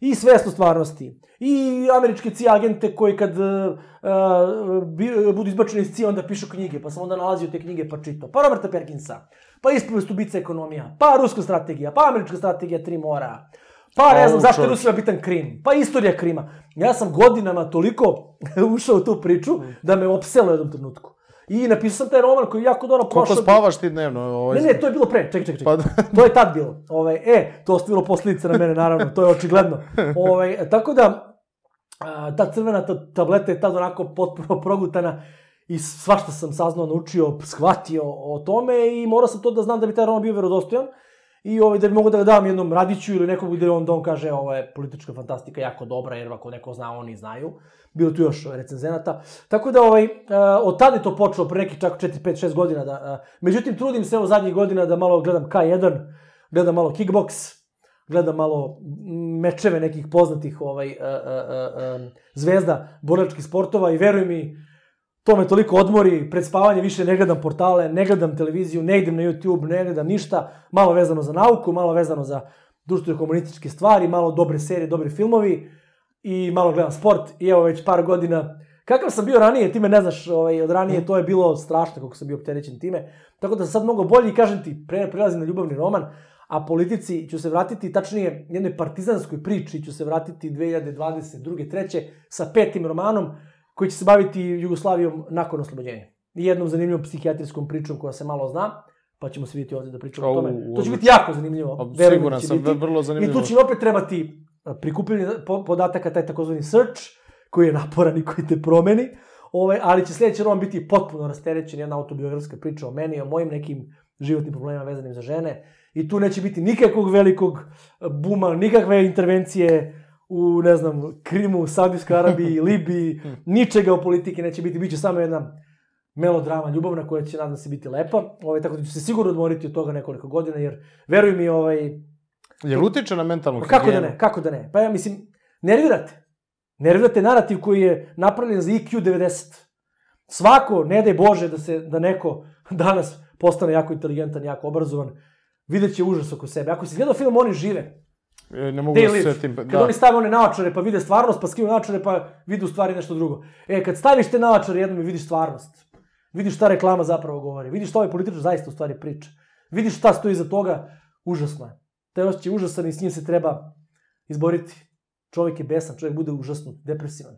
C: i svest o stvarnosti, i američke CIA agente koji kad uh, bi, budu izbačeni iz CIA onda pišu knjige, pa sam onda nalazio te knjige pa čitao. Pa Roberta Perkinsa, pa ispovest ubica ekonomija, pa ruska strategija, pa američka strategija tri mora, Pa ne znam zašto je. Rusija bitan Krim. Pa istorija Krima. Ja sam godinama toliko [laughs] ušao u tu priču da me opselo u jednom trenutku. I napisao sam taj roman koji je jako dobro
B: Koliko
C: prošao.
B: spavaš ti dnevno? Ovaj,
C: Ne, ne, to je bilo pre. Čekaj, čekaj, čekaj.
B: Pa, [laughs]
C: To je tad bilo. Ovaj, e, to ostavilo posljedice na mene, naravno, to je očigledno. [laughs] Ovaj, tako da, ta crvena ta, tableta je tad onako potpuno progutana i svašta sam saznao, naučio, shvatio o tome i morao sam to da znam da bi taj roman bio verodostojan i ovaj, da bi mogo da ga dam jednom Radiću ili nekom gde on, da on kaže ovo je politička fantastika jako dobra, jer ako neko zna, oni znaju. Bilo tu još recenzenata. Tako da, ovaj, uh, od tada je to počelo, pre nekih čak 4, 5, 6 godina. Da, uh, međutim, trudim se evo zadnjih godina da malo gledam K1, gledam malo kickbox, gledam malo mečeve nekih poznatih ovaj, um, zvezda borilačkih sportova i veruj mi, to me toliko odmori, pred spavanje više ne gledam portale, ne gledam televiziju, ne idem na YouTube, ne gledam ništa, malo vezano za nauku, malo vezano za društveno komunističke stvari, malo dobre serije, dobri filmovi i malo gledam sport i evo već par godina Kakav sam bio ranije, ti me ne znaš, ovaj, od ranije to je bilo strašno kako sam bio opterećen time. Tako da sam sad mnogo bolji i kažem ti, pre, prelazim na ljubavni roman, a politici ću se vratiti, tačnije jednoj partizanskoj priči ću se vratiti 2022. treće sa petim romanom koji će se baviti Jugoslavijom nakon oslobođenja. I jednom zanimljivom psihijatrijskom pričom koja se malo zna, pa ćemo se vidjeti ovde da pričamo o
B: Au,
C: tome. To će biti jako zanimljivo.
B: A,
C: da
B: Siguran sam,
C: biti.
B: vrlo
C: I
B: zanimljivo.
C: tu će opet trebati prikupljanje po- podataka, taj takozvani search, koji je naporan i koji te promeni, ovaj, ali će sledeći roman biti potpuno rasterećen, jedna autobiografska priča o meni, o mojim nekim životnim problemima vezanim za žene i tu neće biti nikakvog velikog buma, nikakve intervencije u, ne znam, Krimu, Saudijskoj Arabiji, [laughs] Libiji, ničega u politike neće biti, bit će samo jedna melodrama ljubavna koja će, nadam se, biti lepa. Ovaj, tako da ću se sigurno odmoriti od toga nekoliko godina, jer veruj mi, ovaj,
B: Jel utiče na mentalnu
C: Pa kako da
B: higijenu?
C: ne, kako da ne? Pa ja mislim, nervirate. Nervirate narativ koji je napravljen za IQ 90. Svako, ne daj Bože da se da neko danas postane jako inteligentan, jako obrazovan, vidjet će užas oko sebe. Ako si gledao film Oni žive,
B: Ne mogu da se setim.
C: kad
B: Da.
C: oni stave one naočare pa vide stvarnost, pa skinu naočare pa vide u stvari nešto drugo. E, kad staviš te naočare jednom i vidiš stvarnost, vidiš šta reklama zapravo govori, vidiš šta ovaj političar zaista u stvari priča, vidiš šta stoji iza toga, užasno je. Taj osjećaj je užasan i s njim se treba izboriti. Čovjek je besan, čovjek bude užasnut, depresivan.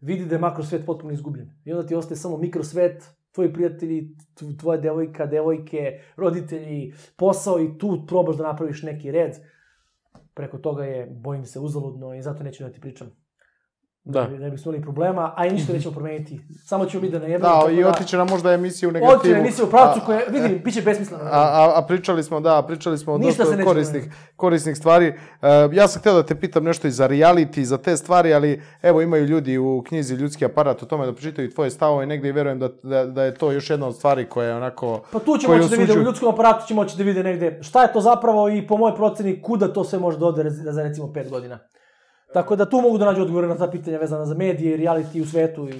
C: Vidi da je makrosvet potpuno izgubljen. I onda ti ostaje samo mikrosvet, tvoji prijatelji, tv- tvoja devojka, devojke, roditelji, posao i tu probaš da napraviš neki red. Preko toga je, bojim se, uzaludno i zato neću da ti pričam.
B: Da.
C: Ne, bi- ne bismo imali problema, a i ništa nećemo promeniti. Samo ćemo mi da najavimo.
B: Da, i otiće nam možda emisiju u negativu.
C: Otiće emisija u pravcu koja, vidi, [laughs] bit će besmislena.
B: A, a, a pričali smo, da, pričali smo o
C: Ništa
B: dosta korisnih, korisnih stvari. E, ja sam htio da te pitam nešto i za reality, za te stvari, ali evo imaju ljudi u knjizi Ljudski aparat o tome da pročitaju tvoje stavove i negdje i verujem da, da, da je to još jedna od stvari koja je onako...
C: Pa tu će
B: koji
C: moći da vide, u ljudskom aparatu će moći da vide negde šta je to zapravo i po mojoj proceni kuda to sve može da ode za za recimo 5 godina. Tako da tu mogu da nađu odgovore na ta pitanja vezana za medije reality u svetu. I...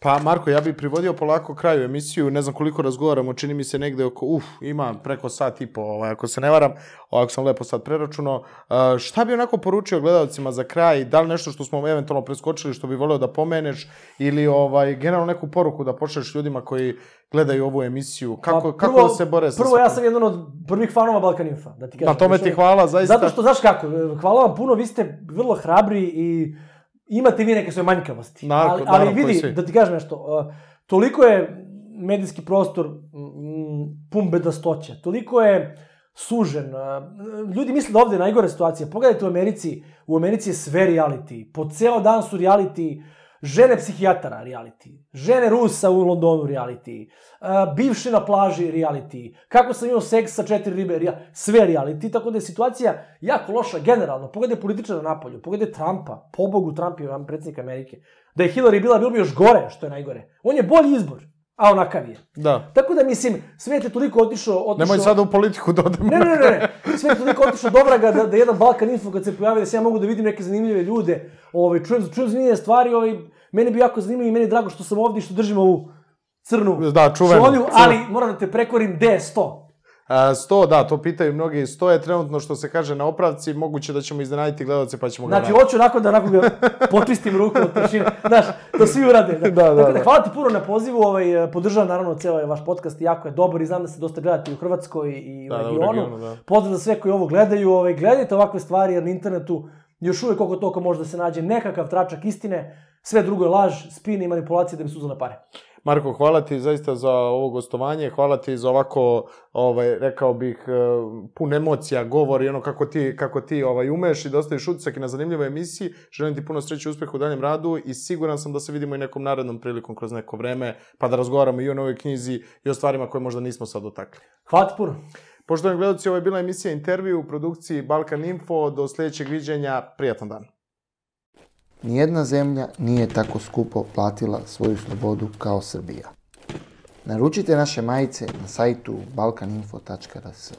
B: Pa Marko, ja bih privodio polako kraju emisiju, ne znam koliko razgovaramo, čini mi se negde oko, uf, ima preko sat i po, ovaj, ako se ne varam, ako sam lepo sad preračunao. Uh, šta bi onako poručio gledalcima za kraj, da li nešto što smo eventualno preskočili, što bi voleo da pomeneš, ili ovaj, generalno neku poruku da pošleš ljudima koji gledaju ovu emisiju, kako,
C: Pa
B: kako da se bore sa
C: Prvo, ja sam jedan od prvih fanova Balkan Infa, da ti kažem.
B: Na tome ti
C: uvijek-
B: hvala, zaista.
C: Zato što, znaš kako, hvala vam puno, vi ste vrlo hrabri i imate vi neke svoje manjkavosti.
B: Naravno,
C: ali, ali vidi, da ti kažem nešto, uh, toliko je medijski prostor mm, pun bedastoća, toliko je sužen. uh, Ljudi misle da ovde je najgore situacija. Pogledajte u Americi, u Americi je sve reality. Po ceo dan su reality, žene psihijatara reality, žene Rusa u Londonu reality, uh, bivši na plaži reality, kako sam imao seks sa četiri ribe, rea- sve reality, tako da je situacija jako loša generalno. Pogledaj političara na polju, pogledaj Trumpa, pobogu Trump je predsjednik Amerike. Da je Hillary bila, bilo bi još gore, što je najgore. On je bolji izbor, a onakav je.
B: Da.
C: Tako da, mislim, svet je toliko otišao... otišao...
B: Nemoj sada u politiku da odemo.
C: Ne, ne, ne, ne. Sve je toliko otišao do vraga da, da jedan Balkan Info kad se pojavi da se ja mogu da vidim neke zanimljive ljude, ovaj, čujem, čujem zanimljive stvari, ovaj, meni bi jako zanimljivo i meni je drago što sam ovdje i što držim ovu crnu
B: Da, čuvenu, crnu.
C: ali moram da te prekorim, gde je 100?
B: A, 100, da, to pitaju mnogi. 100 je trenutno što se kaže na opravci, moguće da ćemo iznenaditi gledalce pa ćemo ga
C: Znači, hoću onako da onako ga počistim ruku od prašine. Znaš, to svi urade. Da, [laughs]
B: Da, da,
C: Tako da,
B: da.
C: hvala ti puno na pozivu. Ovaj, podržavam naravno ceo ovaj vaš podcast. Jako je dobar i znam da se dosta gledate i u Hrvatskoj i u
B: Da, da, u
C: regionu.
B: regionu, da.
C: Pozdrav za sve koji ovo gledaju. Ovaj, gledajte ovakve stvari jer na internetu još uvek koliko toliko može da se nađe nekakav tračak istine. Sve drugo je laž, spin i manipulacije da bi se uzele pare.
B: Marko, hvala ti zaista za ovo gostovanje, hvala ti za ovako, ovaj, rekao bih, eh, pun emocija, govor i ono kako ti, kako ti ovaj, umeš i da ostaviš utisak i na zanimljivoj emisiji. Želim ti puno sreće i uspeha u daljem radu i siguran sam da se vidimo i nekom narednom prilikom kroz neko vreme, pa da razgovaramo i o novoj knjizi i o stvarima koje možda nismo sad dotakli.
C: Hvala ti puno.
B: Poštovani gledalci, ovo je bila emisija intervju u produkciji Balkan Info. Do sljedećeg viđenja, prijatan dan.
A: Nijedna zemlja nije tako skupo platila svoju slobodu kao Srbija. Naručite naše majice na sajtu balkaninfo.rs.